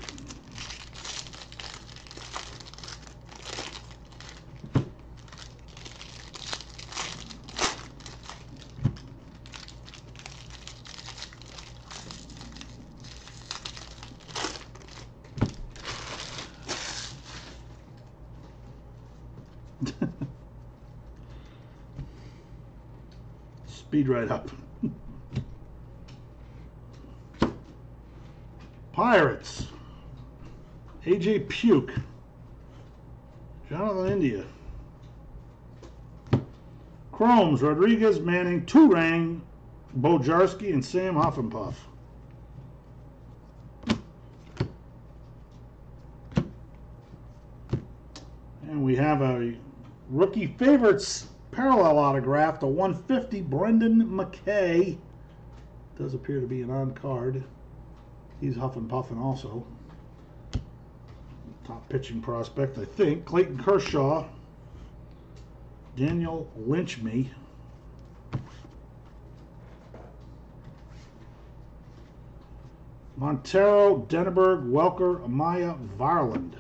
Speed right up. AJ Puk. Jonathan India. Chromes, Rodriguez, Manning, Turang, Bojarski, and Sam Huffenpuff. And we have a rookie favorites parallel autograph to 150 Brendan McKay. Does appear to be an on card. He's huffing puffing also. Top pitching prospect, I think. Clayton Kershaw. Daniel Lynchme. Montero, Denneberg, Welker, Amaya, Varland.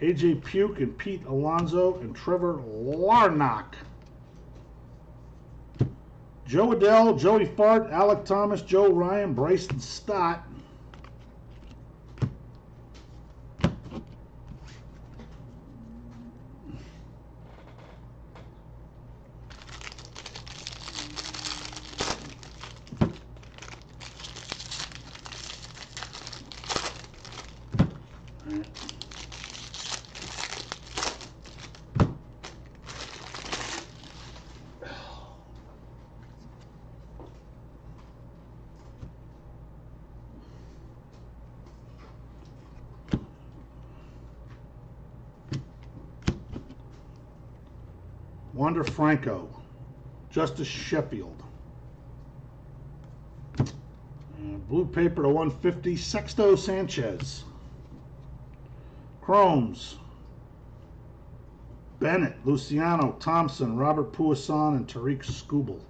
AJ Puk and Pete Alonso and Trevor Larnach. Jo Adell, Joey Fart, Alec Thomas, Joe Ryan, Bryson Stott. Wander Franco, Justice Sheffield. And blue paper to 150, Sixto Sanchez. Chromes, Bennett, Luciano, Thompson, Robert Puason, and Tarik Skubal.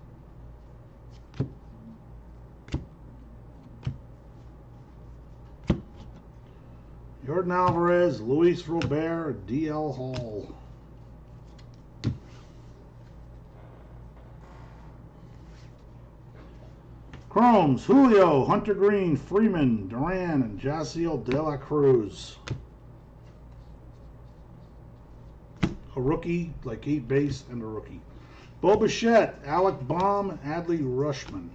Jordan Alvarez, Luis Robert, DL Hall. Chromes, Julio, Hunter Greene, Freeman, Duran, and Jasiel De La Cruz. A rookie, like eight base, and a rookie. Bo Bichette, Alec Bohm, Adley Rutschman.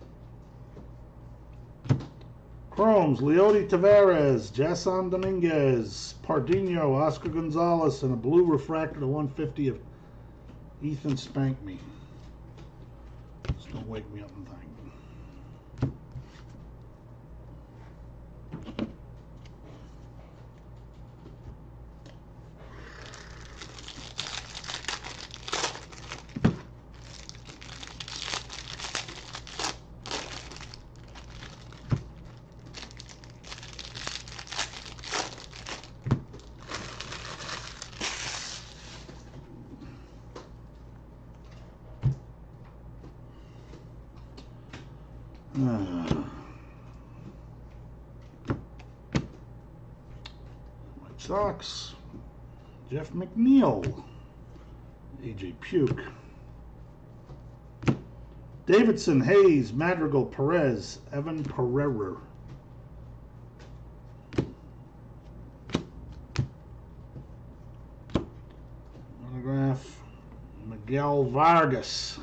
Chromes, Leody Taveras, Jasson Dominguez, Pardinho, Oscar Gonzalez, and a blue refractor to 150 of Ethan Spank Me. Just don't wake me up and thank me. Ah. White Sox. Jeff McNeil. AJ Puk. Davidson, Hayes, Madrigal, Perez, Evan Pereira. Autograph Miguel Vargas.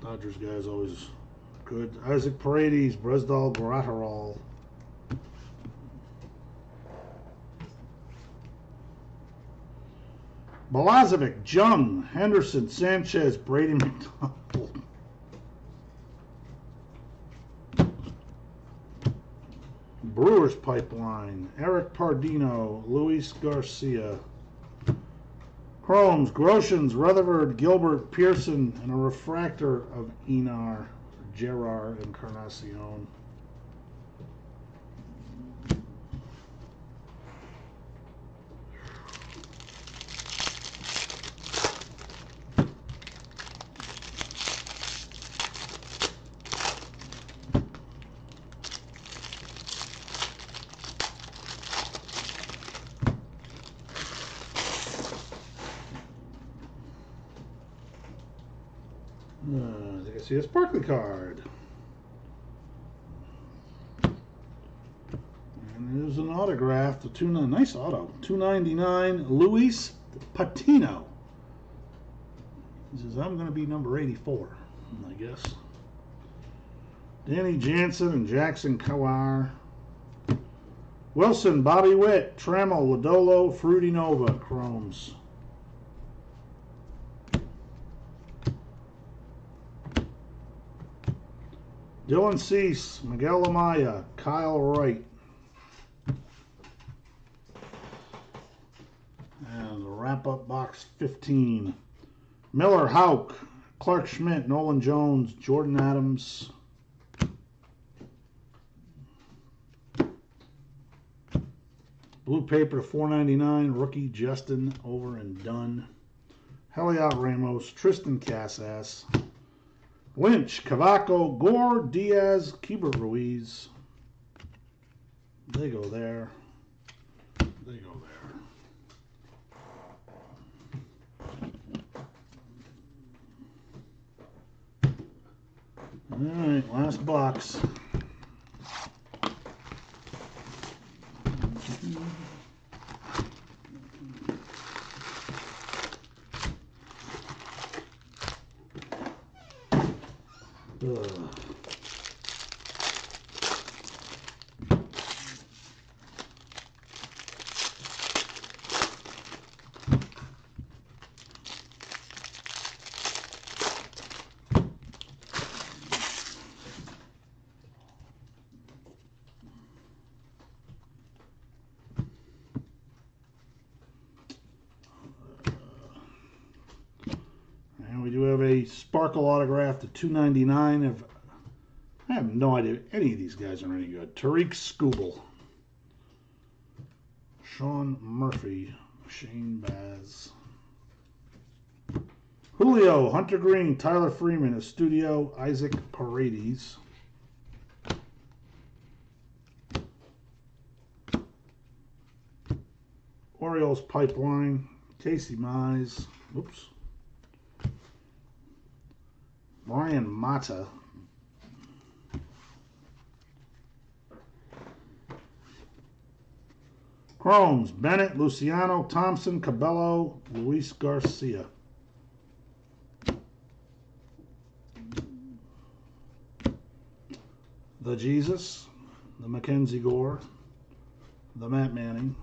Dodgers guys always good. Isaac Paredes, Bresdal, Gratterall. Balazovic, Jung, Henderson, Sanchez, Brady McDonald. Brewers Pipeline, Eric Pardinho, Luis Garcia. Chromes, Groshans, Rutherford, Gilbert, Pearson, and a refractor of Enar, Gerard, and Carnacion. Uh, I think I see a sparkly card. And There's an autograph. The two nice auto. Two ninety nine. Luis Patino. He says I'm going to be number eighty four. I guess. Danny Jansen and Jackson Kowar. Wilson, Bobby Witt, Trammell, Lodolo, Freudis Nova, Chromes. Dylan Cease, Miguel Amaya, Kyle Wright. And the wrap up box 15. Miller, Hauk, Clarke Schmidt, Nolan Jones, Jordan Adams. Blue paper to 4.99. Rookie Justin over and done. Heliot Ramos, Triston Casas, Lynch, Cavaco, Gore, Diaz, Keibert Ruiz. They go there. They go there. All right, last box. 个 Sparkle autograph to 299 of I have no idea any of these guys are any good. Tarik Skubal. Sean Murphy. Shane Baz. Julio, Hunter Greene, Tyler Freeman, Studio, Isaac Paredes. Orioles Pipeline, Casey Mize. Oops. Bryan Mata. Chromes, Bennett, Luciano, Thompson, Cabello, Luis Garcia. The Jesus, the Mackenzie Gore, the Matt Manning.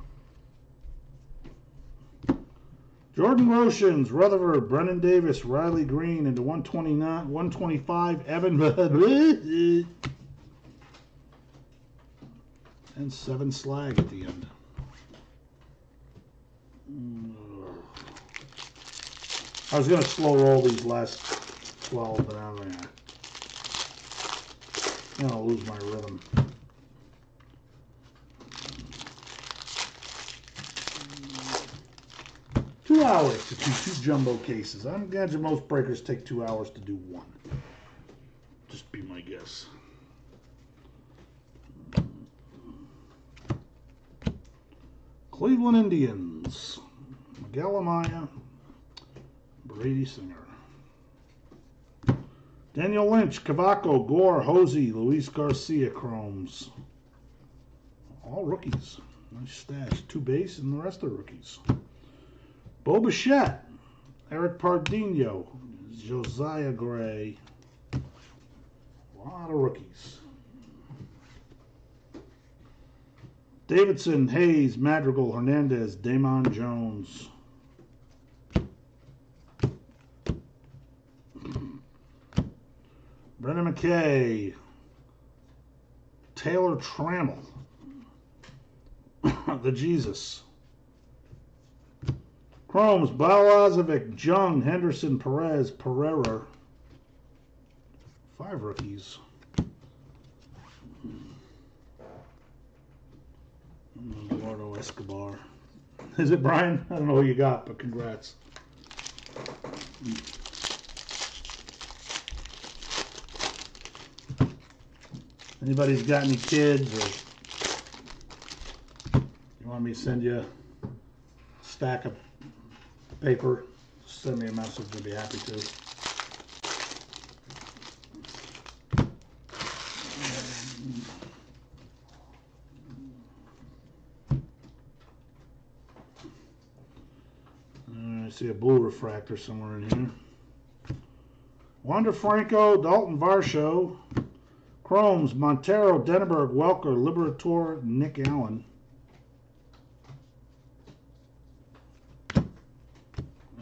Jordan Groshans, Rutherford, Brennan Davis, Riley Greene, into 129, 125, Evan and seven slag at the end. I was gonna slow roll these last 12, but I'm I'm gonna lose my rhythm. Two hours to do two jumbo cases. I'm imagine most breakers take two hours to do one. Just be my guess. Cleveland Indians. Miguel Amaya. Brady Singer. Daniel Lynch, Cavaco, Gore, Hosey, Luis Garcia, Chromes. All rookies. Nice stash. Two base and the rest are rookies. Bo Bichette, Eric Pardinho, Josiah Gray. A lot of rookies. Davidson, Hayes, Madrigal, Hernandez, Damon Jones. Brendan McKay, Taylor Trammell, the Jesus. Chromes, Balazovic, Jung, Henderson, Perez, Pereira. Five rookies. Eduardo Escobar. Is it Brian? I don't know who you got, but congrats. Anybody's got any kids or you want me to send you a stack of paper, send me a message. I'd be happy to. Mm, I see a blue refractor somewhere in here. Wander Franco, Dalton Varsho, Chromes, Montero, Denneberg, Welker, Liberatore, Nick Allen.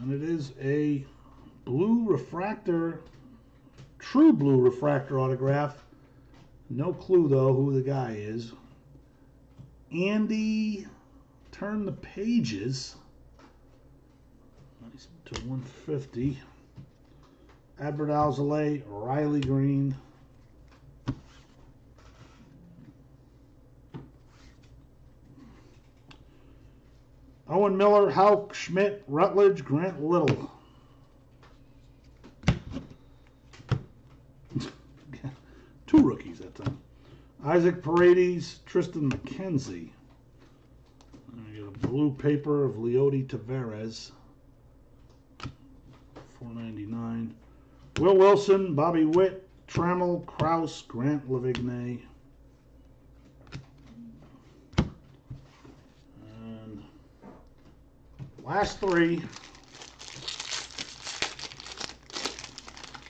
And it is a blue refractor, true blue refractor autograph. No clue though who the guy is. Andy, turn the pages. Nice to 150. Adbert Alzolay, Riley Greene. Owen Miller, Hauk Schmidt, Rutledge, Grant Little. Two rookies that time. Isaac Paredes, Triston McKenzie. We got a blue paper of Leody Taveras. 499. Will Wilson, Bobby Witt, Trammell, Crouse, Grant Lavigne. Last three.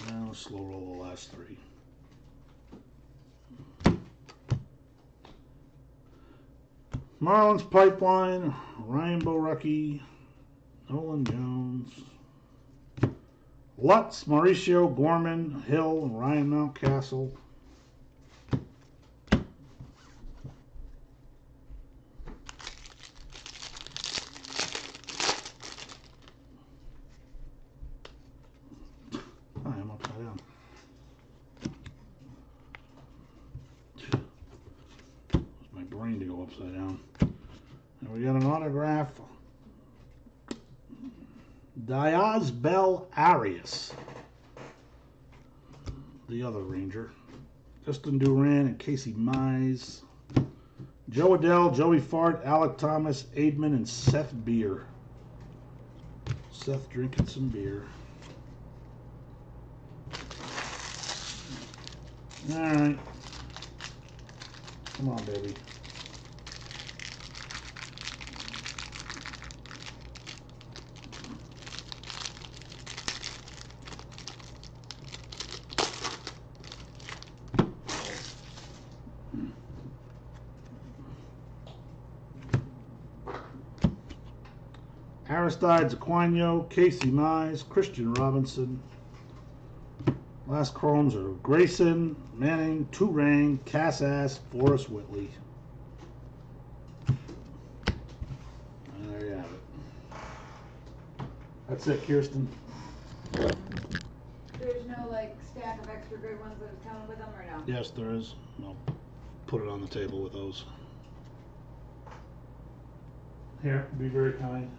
Now slow roll the last three. Marlins Pipeline, Ryan Borucki, Nolan Jones, Lutz, Mauricio Gorman, Hill, and Ryan Mountcastle. I am upside down. Caused my brain to go upside down. And we got an autograph. Diaz Bell Arias. The other Ranger. Justin Duran and Casey Mize. Jo Adell, Joey Fart, Alec Thomas, Ademan, and Seth Beer. Seth drinking some beer. All right. Come on, baby. Aristides Aquino, Casey Mize, Kristian Robinson. Last chromes are Grayson, Manning, Turang, Casas, Forrest Whitley. And there you have it. That's it, Kirsten. There's no like stack of extra good ones that is coming with them or no? Yes, there is. I'll put it on the table with those. Here, be very kind.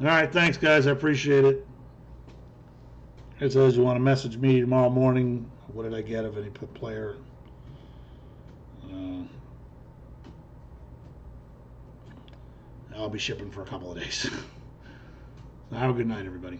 All right, thanks, guys. I appreciate it. It says you want to message me tomorrow morning. What did I get of any player? Uh, I'll be shipping for a couple of days. Have a good night, everybody.